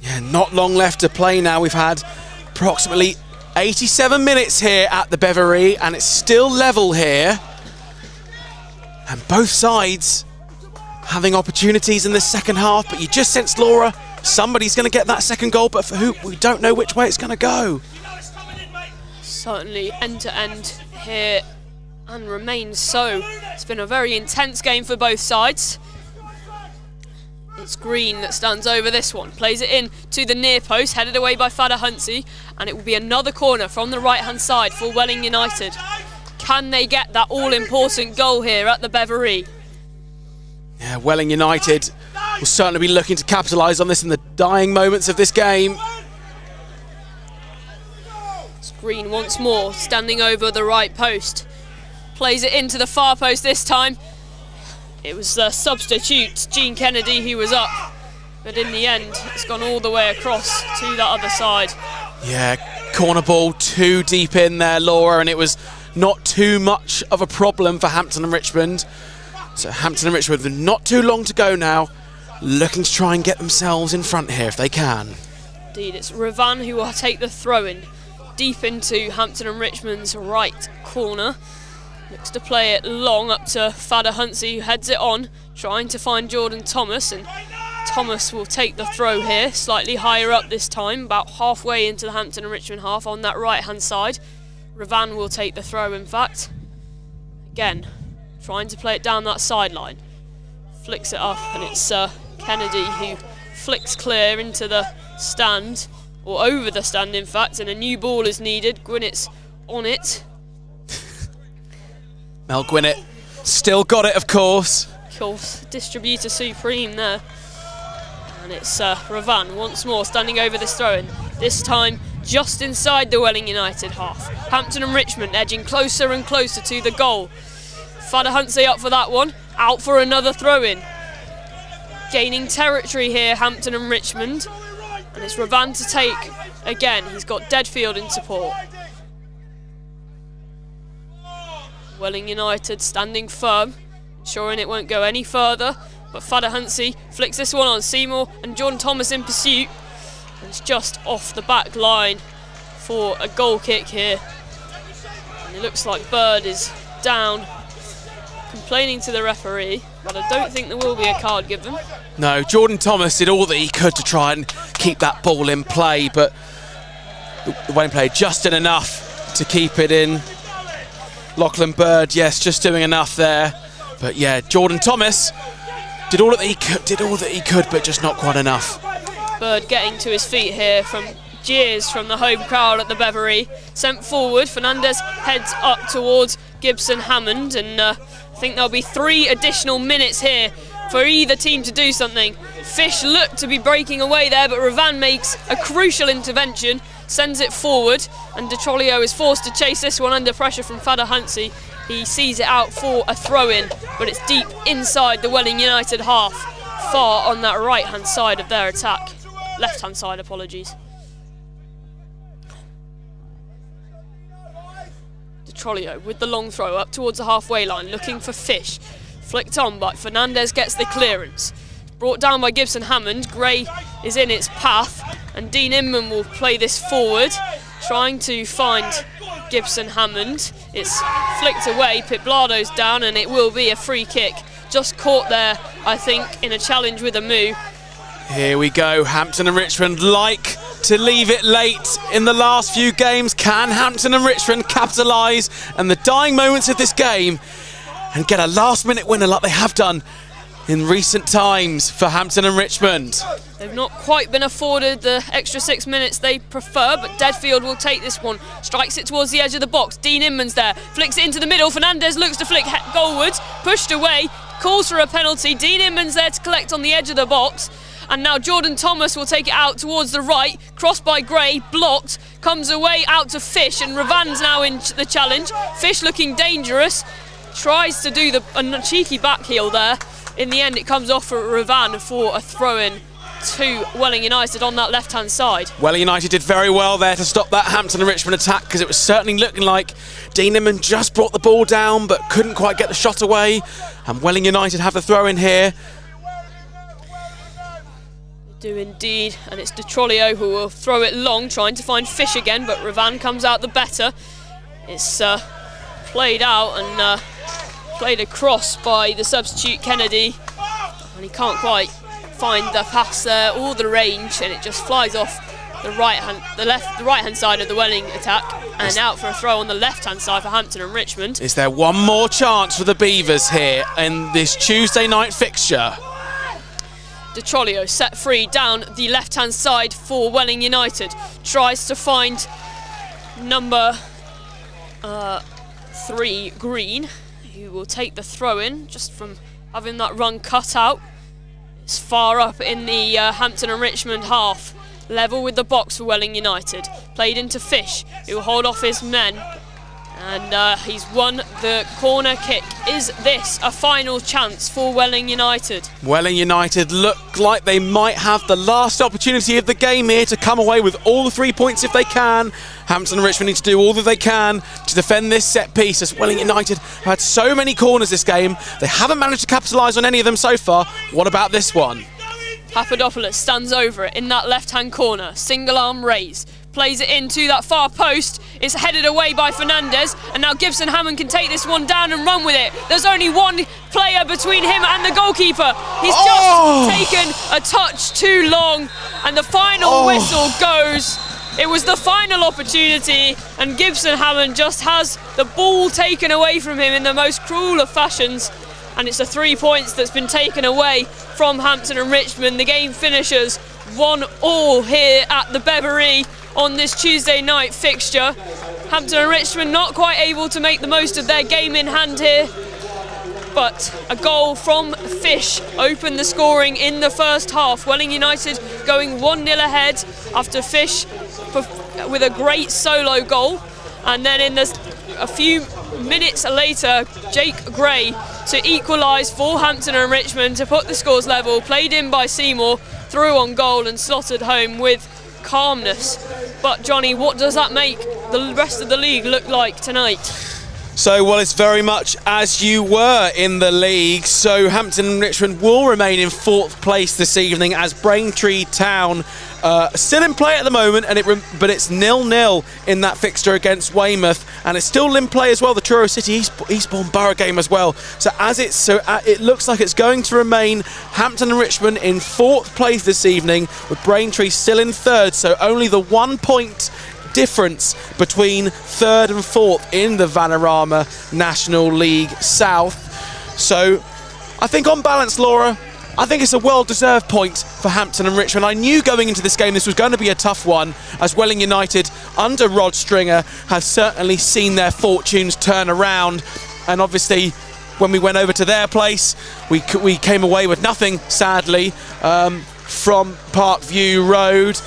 Yeah, not long left to play now. We've had approximately 87 minutes here at the Beveree, and it's still level here. And both sides having opportunities in the second half, but you just sense Laura, somebody's going to get that second goal, but for who, we don't know which way it's going to go. Certainly end to end here and remains so. It's been a very intense game for both sides. It's Green that stands over this one, plays it in to the near post, headed away by Fadahunsi, and it will be another corner from the right hand side for Welling United. Can they get that all important goal here at the Beveree? Yeah, Welling United will certainly be looking to capitalise on this in the dying moments of this game. Green once more, standing over the right post. Plays it into the far post this time. It was the substitute, Gene Kennedy, who was up. But in the end, it's gone all the way across to the other side. Yeah, corner ball too deep in there, Laura, and it was not too much of a problem for Hampton and Richmond. So Hampton and Richmond with not too long to go now, looking to try and get themselves in front here if they can. Indeed, it's Ravan who will take the throw in deep into Hampton and Richmond's right corner. Looks to play it long up to Fadahunsi, who heads it on, trying to find Jordan Thomas. And Thomas will take the throw here, slightly higher up this time, about halfway into the Hampton and Richmond half on that right hand side. Ravan will take the throw, in fact. Again, trying to play it down that sideline. Flicks it up, and it's uh, Kennedy who flicks clear into the stand, or over the stand, in fact, and a new ball is needed. Gwinnett's on it. [LAUGHS] Mel Gwinnett still got it, of course. Of course, distributor supreme there. And it's uh, Ravan once more standing over this throw in. This time just inside the Welling United half. Hampton and Richmond edging closer and closer to the goal. Fadahunsi up for that one. Out for another throw in. Gaining territory here, Hampton and Richmond. And it's Ravan to take again. He's got Deadfield in support. Welling United standing firm, ensuring it won't go any further. But Fadahunsi flicks this one on Seymour and John Thomas in pursuit. And it's just off the back line for a goal kick here. And it looks like Bird is down, complaining to the referee. But I don't think there will be a card given. No, Jordan Thomas did all that he could to try and keep that ball in play, but the Wayne played just did enough to keep it in. Lachlan Bird, yes, just doing enough there. But yeah, Jordan Thomas did all that he could, did all that he could, but just not quite enough. Bird getting to his feet here from jeers from the home crowd at the Beveree. Sent forward, Fernandez heads up towards Gibson Hammond, and uh, think there'll be three additional minutes here for either team to do something. Fish looked to be breaking away there, but Ravan makes a crucial intervention, sends it forward, and DeTrolio is forced to chase this one under pressure from Fadahunsi. He sees it out for a throw in, but it's deep inside the Welling United half, far on that right hand side of their attack. Left hand side, apologies. With the long throw up towards the halfway line, looking for Fish. Flicked on, but Fernandez gets the clearance. Brought down by Gibson Hammond. Gray is in its path, and Dean Inman will play this forward, trying to find Gibson Hammond. It's flicked away. Pitblado's down, and it will be a free kick. Just caught there, I think, in a challenge with a move. Here we go. Hampton and Richmond like to leave it late in the last few games. Can Hampton and Richmond capitalise in the dying moments of this game and get a last minute winner like they have done in recent times for Hampton and Richmond? They've not quite been afforded the extra six minutes they prefer, but Deadfield will take this one. Strikes it towards the edge of the box. Dean Inman's there. Flicks it into the middle. Fernandez looks to flick goalwards. Pushed away. Calls for a penalty. Dean Inman's there to collect on the edge of the box. And now Jordan Thomas will take it out towards the right. Crossed by Gray. Blocked. Comes away out to Fish. And Ravan's now in the challenge. Fish looking dangerous. Tries to do the a cheeky back heel there. In the end, it comes off for Ravan for a throw in to Welling United on that left hand side. Welling United did very well there to stop that Hampton and Richmond attack because it was certainly looking like Dean just brought the ball down but couldn't quite get the shot away. And Welling United have the throw in here. Do indeed, and it's De DeTrolio who will throw it long, trying to find Fish again, but Ravan comes out the better. It's uh, played out and uh, played across by the substitute Kennedy, and he can't quite find the pass there or the range, and it just flies off the right hand, the left, the right hand side of the Welling attack, and out for a throw on the left hand side for Hampton and Richmond. Is there one more chance for the Beavers here in this Tuesday night fixture? DeTrolio set free down the left hand side for Welling United. Tries to find number uh, three, Green, who will take the throw in just from having that run cut out. It's far up in the uh, Hampton and Richmond half. Level with the box for Welling United. Played into Fish, who will hold off his men. And uh, he's won the corner kick. Is this a final chance for Welling United? Welling United look like they might have the last opportunity of the game here to come away with all the three points if they can. Hampton and Richmond need to do all that they can to defend this set piece as Welling United have had so many corners this game. They haven't managed to capitalise on any of them so far. What about this one? Papadopoulos stands over it in that left hand corner. Single arm raise. Plays it into that far post. It's headed away by Fernandez. And now Gibson Hammond can take this one down and run with it. There's only one player between him and the goalkeeper. He's Oh! just taken a touch too long. And the final Oh. whistle goes. It was the final opportunity, and Gibson Hammond just has the ball taken away from him in the most cruel of fashions. And it's the three points that's been taken away from Hampton and Richmond. The game finishes one all here at the Beveree on this Tuesday night fixture. Hampton and Richmond not quite able to make the most of their game in hand here but a goal from Fish opened the scoring in the first half. Welling United going 1 0 ahead after Fish with a great solo goal. And then in the, a few minutes later, Jake Gray to equalise for Hampton and Richmond to put the scores level. Played in by Seymour, through on goal and slotted home with calmness. But Jonny, what does that make the rest of the league look like tonight? So, well, it's very much as you were in the league. So, Hampton and Richmond will remain in fourth place this evening as Braintree Town uh, still in play at the moment, and it but it's nil-nil in that fixture against Weymouth, and it's still in play as well. The Truro City East- Eastbourne Borough game as well. So, as it's so, uh, it looks like it's going to remain Hampton and Richmond in fourth place this evening, with Braintree still in third. So, only the one point difference between third and fourth in the Vanarama National League South. So I think on balance, Laura, I think it's a well-deserved point for Hampton and Richmond. I knew going into this game this was going to be a tough one, as Welling United under Rod Stringer have certainly seen their fortunes turn around, and obviously when we went over to their place, we we came away with nothing, sadly, um, from Parkview Road.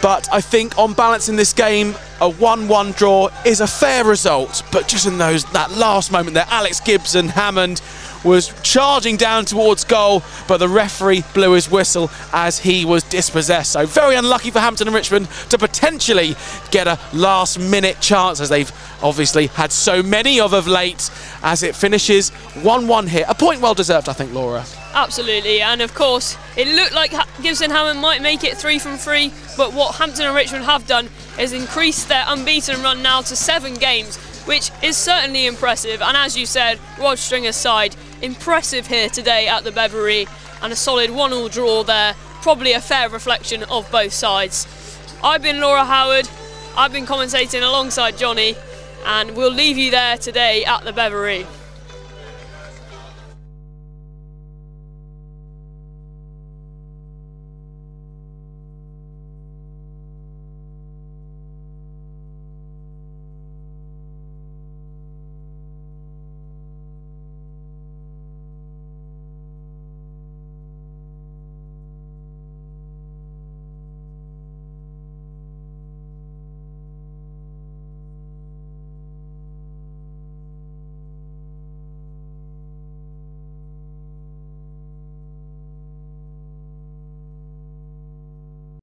But I think on balance in this game, a 1-1 draw is a fair result. But just in those that last moment there, Alex Gibson Hammond was charging down towards goal, but the referee blew his whistle as he was dispossessed. So very unlucky for Hampton and Richmond to potentially get a last minute chance as they've obviously had so many of of late as it finishes 1-1 here. A point well deserved, I think, Laura. Absolutely, and of course, it looked like Gibson Hammond might make it three from three, but what Hampton and Richmond have done is increase their unbeaten run now to seven games, which is certainly impressive. And as you said, Rod Stringer's side, impressive here today at the Beveree, and a solid one all draw there, probably a fair reflection of both sides. I've been Laura Howard, I've been commentating alongside Jonny, and we'll leave you there today at the Beveree.